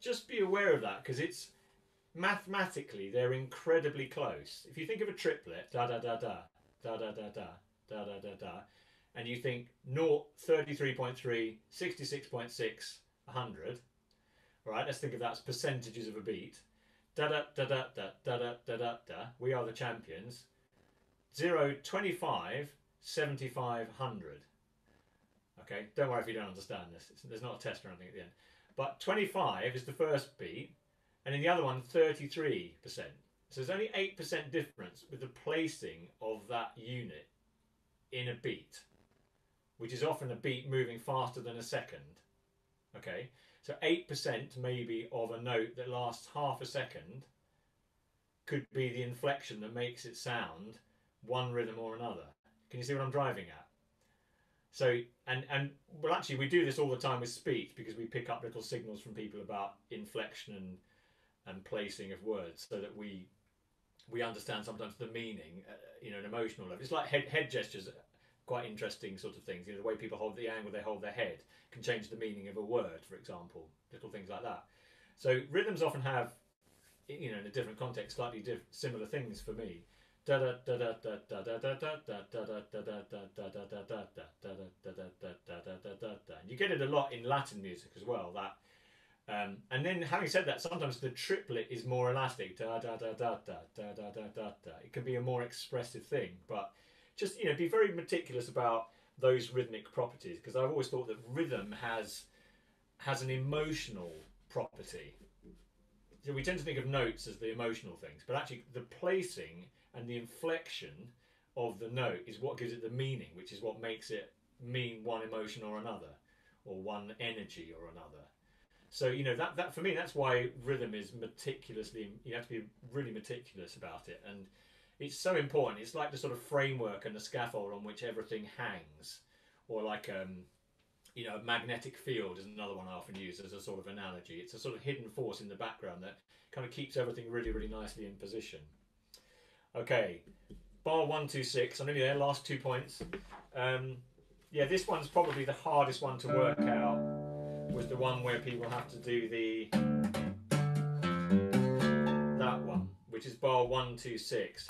A: Just be aware of that because it's mathematically they're incredibly close. If you think of a triplet, da da da da da da da da da da da da and you think 0, 33.3, 66.6, 100. All right, let's think of that as percentages of a beat. Da da da da da da da da da da. We are the champions. 0, 25, 75, 100. Okay, don't worry if you don't understand this. It's, there's not a test or anything at the end. But 25 is the first beat, and in the other one, 33%. So there's only 8% difference with the placing of that unit in a beat which is often a beat moving faster than a second. Okay, so 8% maybe of a note that lasts half a second could be the inflection that makes it sound one rhythm or another. Can you see what I'm driving at? So, and, and well, actually, we do this all the time with speech because we pick up little signals from people about inflection and, and placing of words so that we we understand sometimes the meaning, uh, you know, an emotional level. It's like head, head gestures quite interesting sort of things. You know, the way people hold the angle they hold their head can change the meaning of a word, for example, little things like that. So rhythms often have, you know, in a different context, slightly diff- similar things for me. You get it a lot in Latin music as well. That um, and then having said that, sometimes the triplet is more elastic. Da da da da da da da da da da. It can be a more expressive thing, but just you know be very meticulous about those rhythmic properties because I've always thought that rhythm has has an emotional property. So we tend to think of notes as the emotional things, but actually the placing and the inflection of the note is what gives it the meaning, which is what makes it mean one emotion or another, or one energy or another. So you know that that for me that's why rhythm is meticulously you have to be really meticulous about it and it's so important. It's like the sort of framework and the scaffold on which everything hangs, or like um, you know, a magnetic field is another one I often use as a sort of analogy. It's a sort of hidden force in the background that kind of keeps everything really, really nicely in position. Okay, bar one, two, six. I'm nearly there. Last two points. Um, yeah, this one's probably the hardest one to work out. Was the one where people have to do the that one, which is bar one, two, six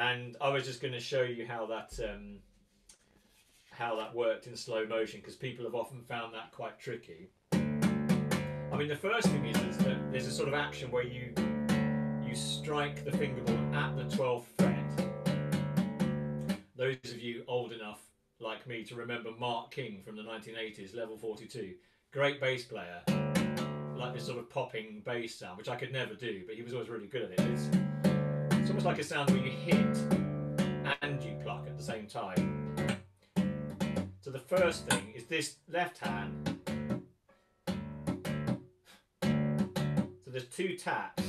A: and I was just going to show you how that um, how that worked in slow motion because people have often found that quite tricky. I mean, the first thing is, is that there's a sort of action where you you strike the fingerboard at the 12th fret. Those of you old enough like me to remember Mark King from the 1980s, level 42, great bass player, like this sort of popping bass sound, which I could never do, but he was always really good at it. It's, it's almost like a sound where you hit and you pluck at the same time. So the first thing is this left hand. So there's two taps.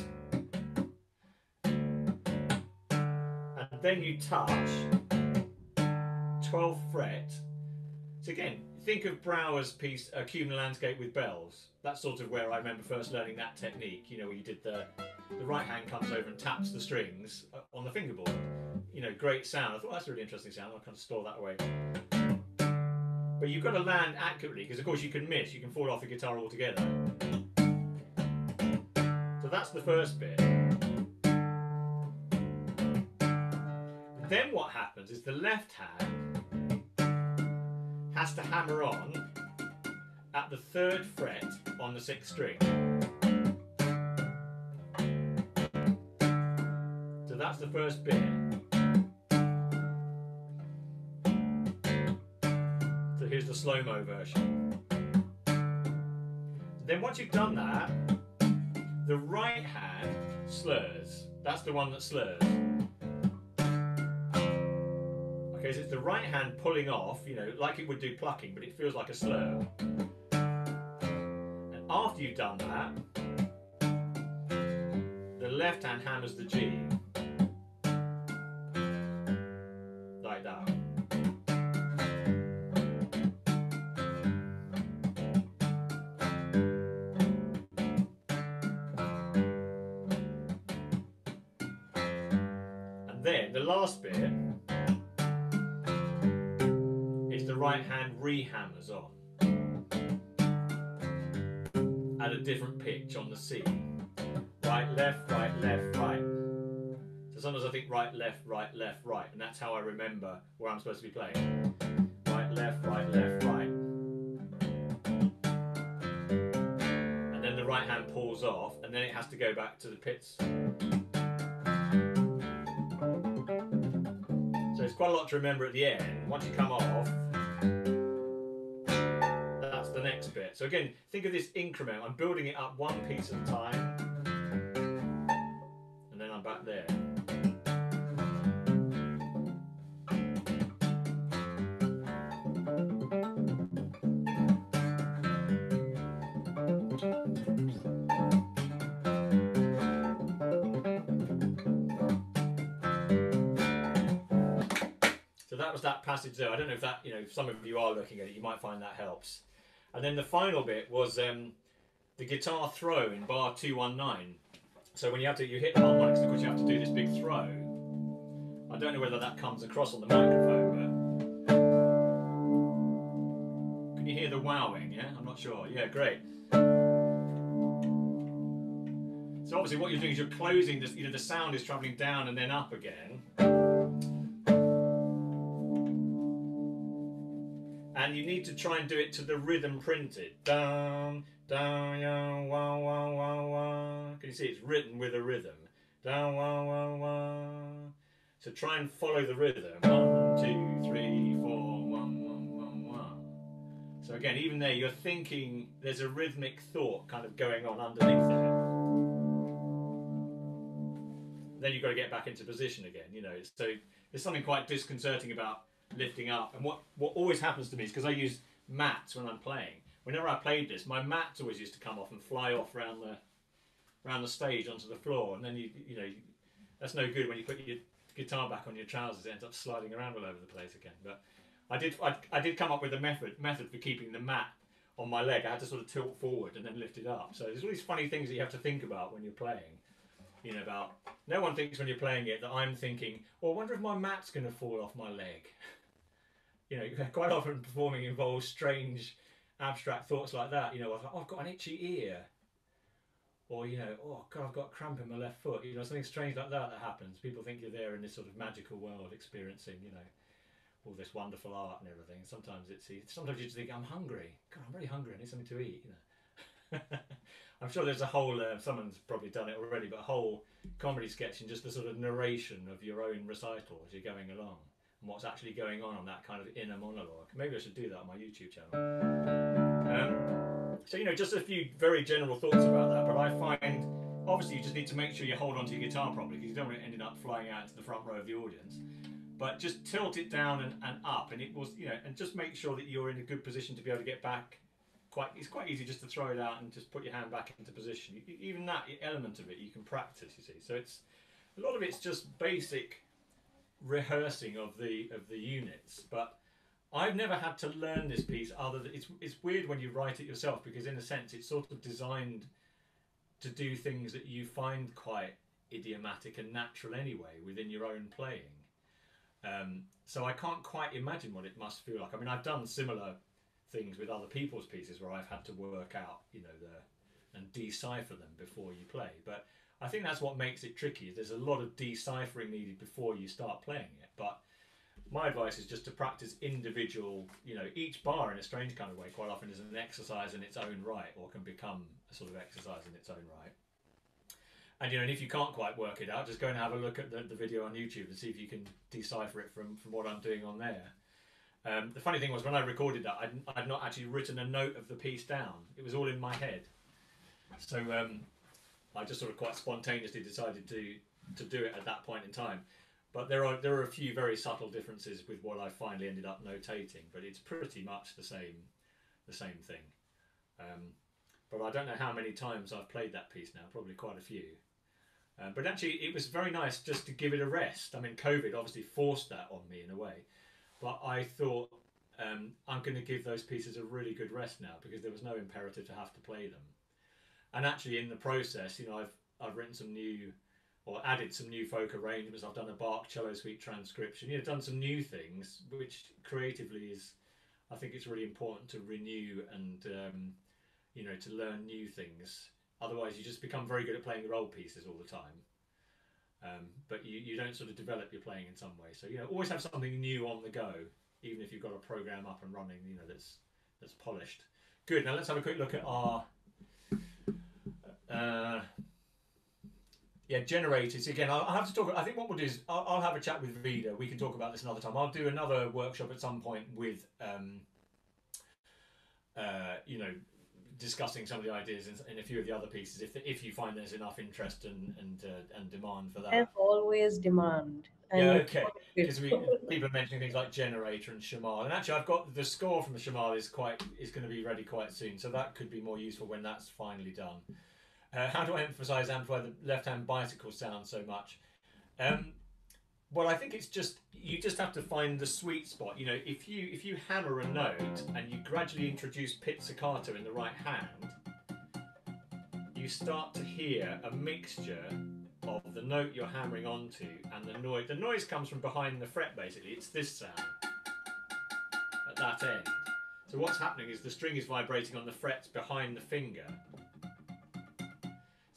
A: Then you touch 12th fret. So again, think of Brouwer's piece, a Cuban landscape with bells. That's sort of where I remember first learning that technique. You know, where you did the the right hand comes over and taps the strings uh, on the fingerboard. You know, great sound. I thought that's a really interesting sound. I'll kind of store that away. But you've got to land accurately because, of course, you can miss. You can fall off the guitar altogether. So that's the first bit. Then what happens is the left hand has to hammer on at the third fret on the sixth string. So that's the first bit. So here's the slow-mo version. Then once you've done that, the right hand slurs. That's the one that slurs. So it's the right hand pulling off, you know, like it would do plucking, but it feels like a slur. And after you've done that, the left hand hammers the G. right hand re-hammers on at a different pitch on the C. Right, left, right, left, right. So sometimes I think right, left, right, left, right, and that's how I remember where I'm supposed to be playing. Right, left, right, left, right. And then the right hand pulls off, and then it has to go back to the pits. So it's quite a lot to remember at the end. Once you come off, next bit. So again, think of this increment. I'm building it up one piece at a time, and then I'm back there. So that was that passage there. I don't know if that, you know, some of you are looking at it, you might find that helps. And then the final bit was um, the guitar throw in bar 219. So when you have to, you hit harmonics, of course you have to do this big throw. I don't know whether that comes across on the microphone, but can you hear the wowing? Yeah, I'm not sure. Yeah, great. So obviously, what you're doing is you're closing this. You know, the sound is traveling down and then up again. And you need to try and do it to the rhythm printed. Down, down, yeah, wah, wah, wah, wah. Can you see it's written with a rhythm? Down, wah, wah, wah. So try and follow the rhythm. One, two, three, four, one, one, one, one. So again, even there, you're thinking there's a rhythmic thought kind of going on underneath there. Then you've got to get back into position again. You know, so there's something quite disconcerting about lifting up. And what what always happens to me is because I use mats when I'm playing. Whenever I played this, my mats always used to come off and fly off around the around the stage onto the floor, and then you you know that's no good when you put your guitar back on your trousers. It ends up sliding around all over the place again. But I did I, I did come up with a method method for keeping the mat on my leg. I had to sort of tilt forward and then lift it up. So there's all these funny things that you have to think about when you're playing. You know about no one thinks when you're playing it that I'm thinking, well, I wonder if my mat's going to fall off my leg. <laughs> You know, <laughs> quite often performing involves strange, abstract thoughts like that. You know, oh, I've got an itchy ear or you know, oh god, I've got a cramp in my left foot. You know, something strange like that that happens. People think you're there in this sort of magical world, experiencing, you know, all this wonderful art and everything. Sometimes it's sometimes you just think, I'm hungry. God, I'm really hungry. I need something to eat. You know. <laughs> I'm sure there's a whole. Uh, someone's probably done it already, but a whole comedy sketch and just the sort of narration of your own recital as you're going along and what's actually going on on that kind of inner monologue. Maybe I should do that on my YouTube channel. Um, so you know, just a few very general thoughts about that. But I find obviously you just need to make sure you hold onto your guitar properly because you don't want it ending up flying out to the front row of the audience. But just tilt it down and, and up, and it was you know, and just make sure that you're in a good position to be able to get back. Quite, it's quite easy just to throw it out and just put your hand back into position. Even that element of it, you can practice. You see, so it's a lot of it's just basic rehearsing of the of the units, but I've never had to learn this piece other than it's it's weird when you write it yourself because in a sense it's sort of designed to do things that you find quite idiomatic and natural anyway within your own playing. Um, so I can't quite imagine what it must feel like. I mean, I've done similar things with other people's pieces where I've had to work out, you know, the and decipher them before you play. But I think that's what makes it tricky. There's a lot of deciphering needed before you start playing it. But my advice is just to practice individual, you know, each bar in a strange kind of way quite often is an exercise in its own right or can become a sort of exercise in its own right. And you know, and if you can't quite work it out, just go and have a look at the, the video on YouTube and see if you can decipher it from, from what I'm doing on there. Um, the funny thing was when I recorded that, I'd, I'd not actually written a note of the piece down. It was all in my head. So um, I just sort of quite spontaneously decided to to do it at that point in time. But there are there are a few very subtle differences with what I finally ended up notating, but it's pretty much the same the same thing. Um, but I don't know how many times I've played that piece now, probably quite a few. Uh, but actually, it was very nice just to give it a rest. I mean, COVID obviously forced that on me in a way, but I thought um, I'm going to give those pieces a really good rest now because there was no imperative to have to play them. And actually, in the process, you know, I've I've written some new or added some new folk arrangements. I've done a Bach cello suite transcription. You know, done some new things, which creatively is, I think it's really important to renew and um, you know to learn new things. Otherwise, you just become very good at playing your old pieces all the time. Um, but you, you don't sort of develop your playing in some way. So you know, always have something new on the go, even if you've got a program up and running. You know, that's that's polished. Good. Now let's have a quick look at our. Uh, yeah, generators. Again, I'll, I'll, have to talk. I think what we'll do is I'll, I'll, have a chat with Vida. We can talk about this another time. I'll do another workshop at some point with, um, uh, you know, discussing some of the ideas in, in, a few of the other pieces. If if you find there's enough interest and and uh, and demand for that.
B: There's always demand.
A: And yeah, okay. Because we people are mentioning things like generator and Shamal, and actually I've got the score from the Shamal is quite is going to be ready quite soon, so that could be more useful when that's finally done. Uh, how do I emphasise and why the left-hand bicycle sound so much? Um, well, I think it's just you just have to find the sweet spot. You know, if you if you hammer a note and you gradually introduce pizzicato in the right hand, you start to hear a mixture of the note you're hammering onto and the noise. The noise comes from behind the fret. Basically, it's this sound at that end. So what's happening is the string is vibrating on the frets behind the finger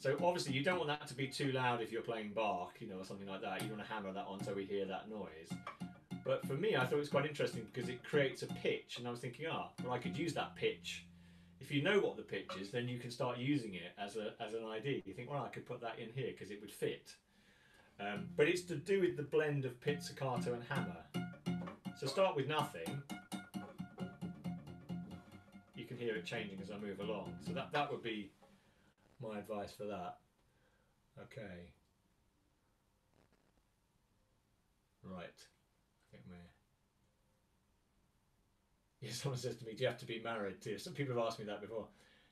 A: so obviously you don't want that to be too loud if you're playing Bach, you know, or something like that. You want to hammer that on so we hear that noise. But for me, I thought it was quite interesting because it creates a pitch, and I was thinking, ah, well, I could use that pitch. If you know what the pitch is, then you can start using it as a as an idea. You think, well, I could put that in here because it would fit. Um, but it's to do with the blend of pizzicato and hammer. So start with nothing. You can hear it changing as I move along. So that, that would be my advice for that. Okay. Right. I think we're. Yeah, someone says to me, "Do you have to be married to?" Some people have asked me that before.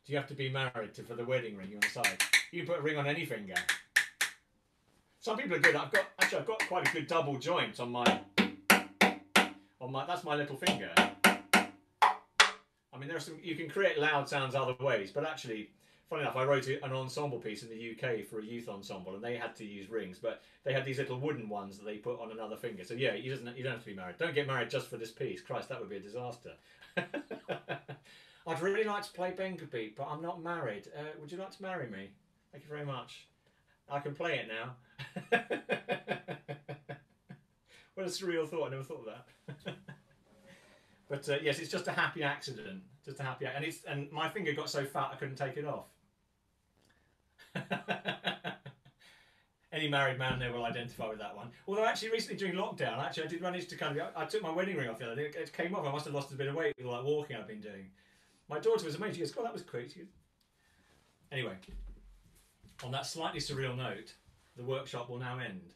A: Do you have to be married to for the wedding ring on the side? You put a ring on any finger. Some people are good. I've got actually I've got quite a good double joint on my on my that's my little finger. I mean, there are some you can create loud sounds other ways, but actually, funny enough, I wrote an ensemble piece in the UK for a youth ensemble, and they had to use rings, but they had these little wooden ones that they put on another finger. So yeah, you doesn't you don't have to be married. Don't get married just for this piece. Christ, that would be a disaster. <laughs> I'd really like to play Beat, but I'm not married. Uh, would you like to marry me? Thank you very much. I can play it now. <laughs> what a surreal thought. I never thought of that. <laughs> but uh, yes, it's just a happy accident. Just a happy, and and my finger got so fat I couldn't take it off. <laughs> Any married man there will identify with that one. Although actually recently during lockdown, actually I did manage to kind of I took my wedding ring off the other day. It came off. I must have lost a bit of weight with all that walking I've been doing. My daughter was amazed. She goes, "God, that was quick." Goes, anyway, on that slightly surreal note, the workshop will now end.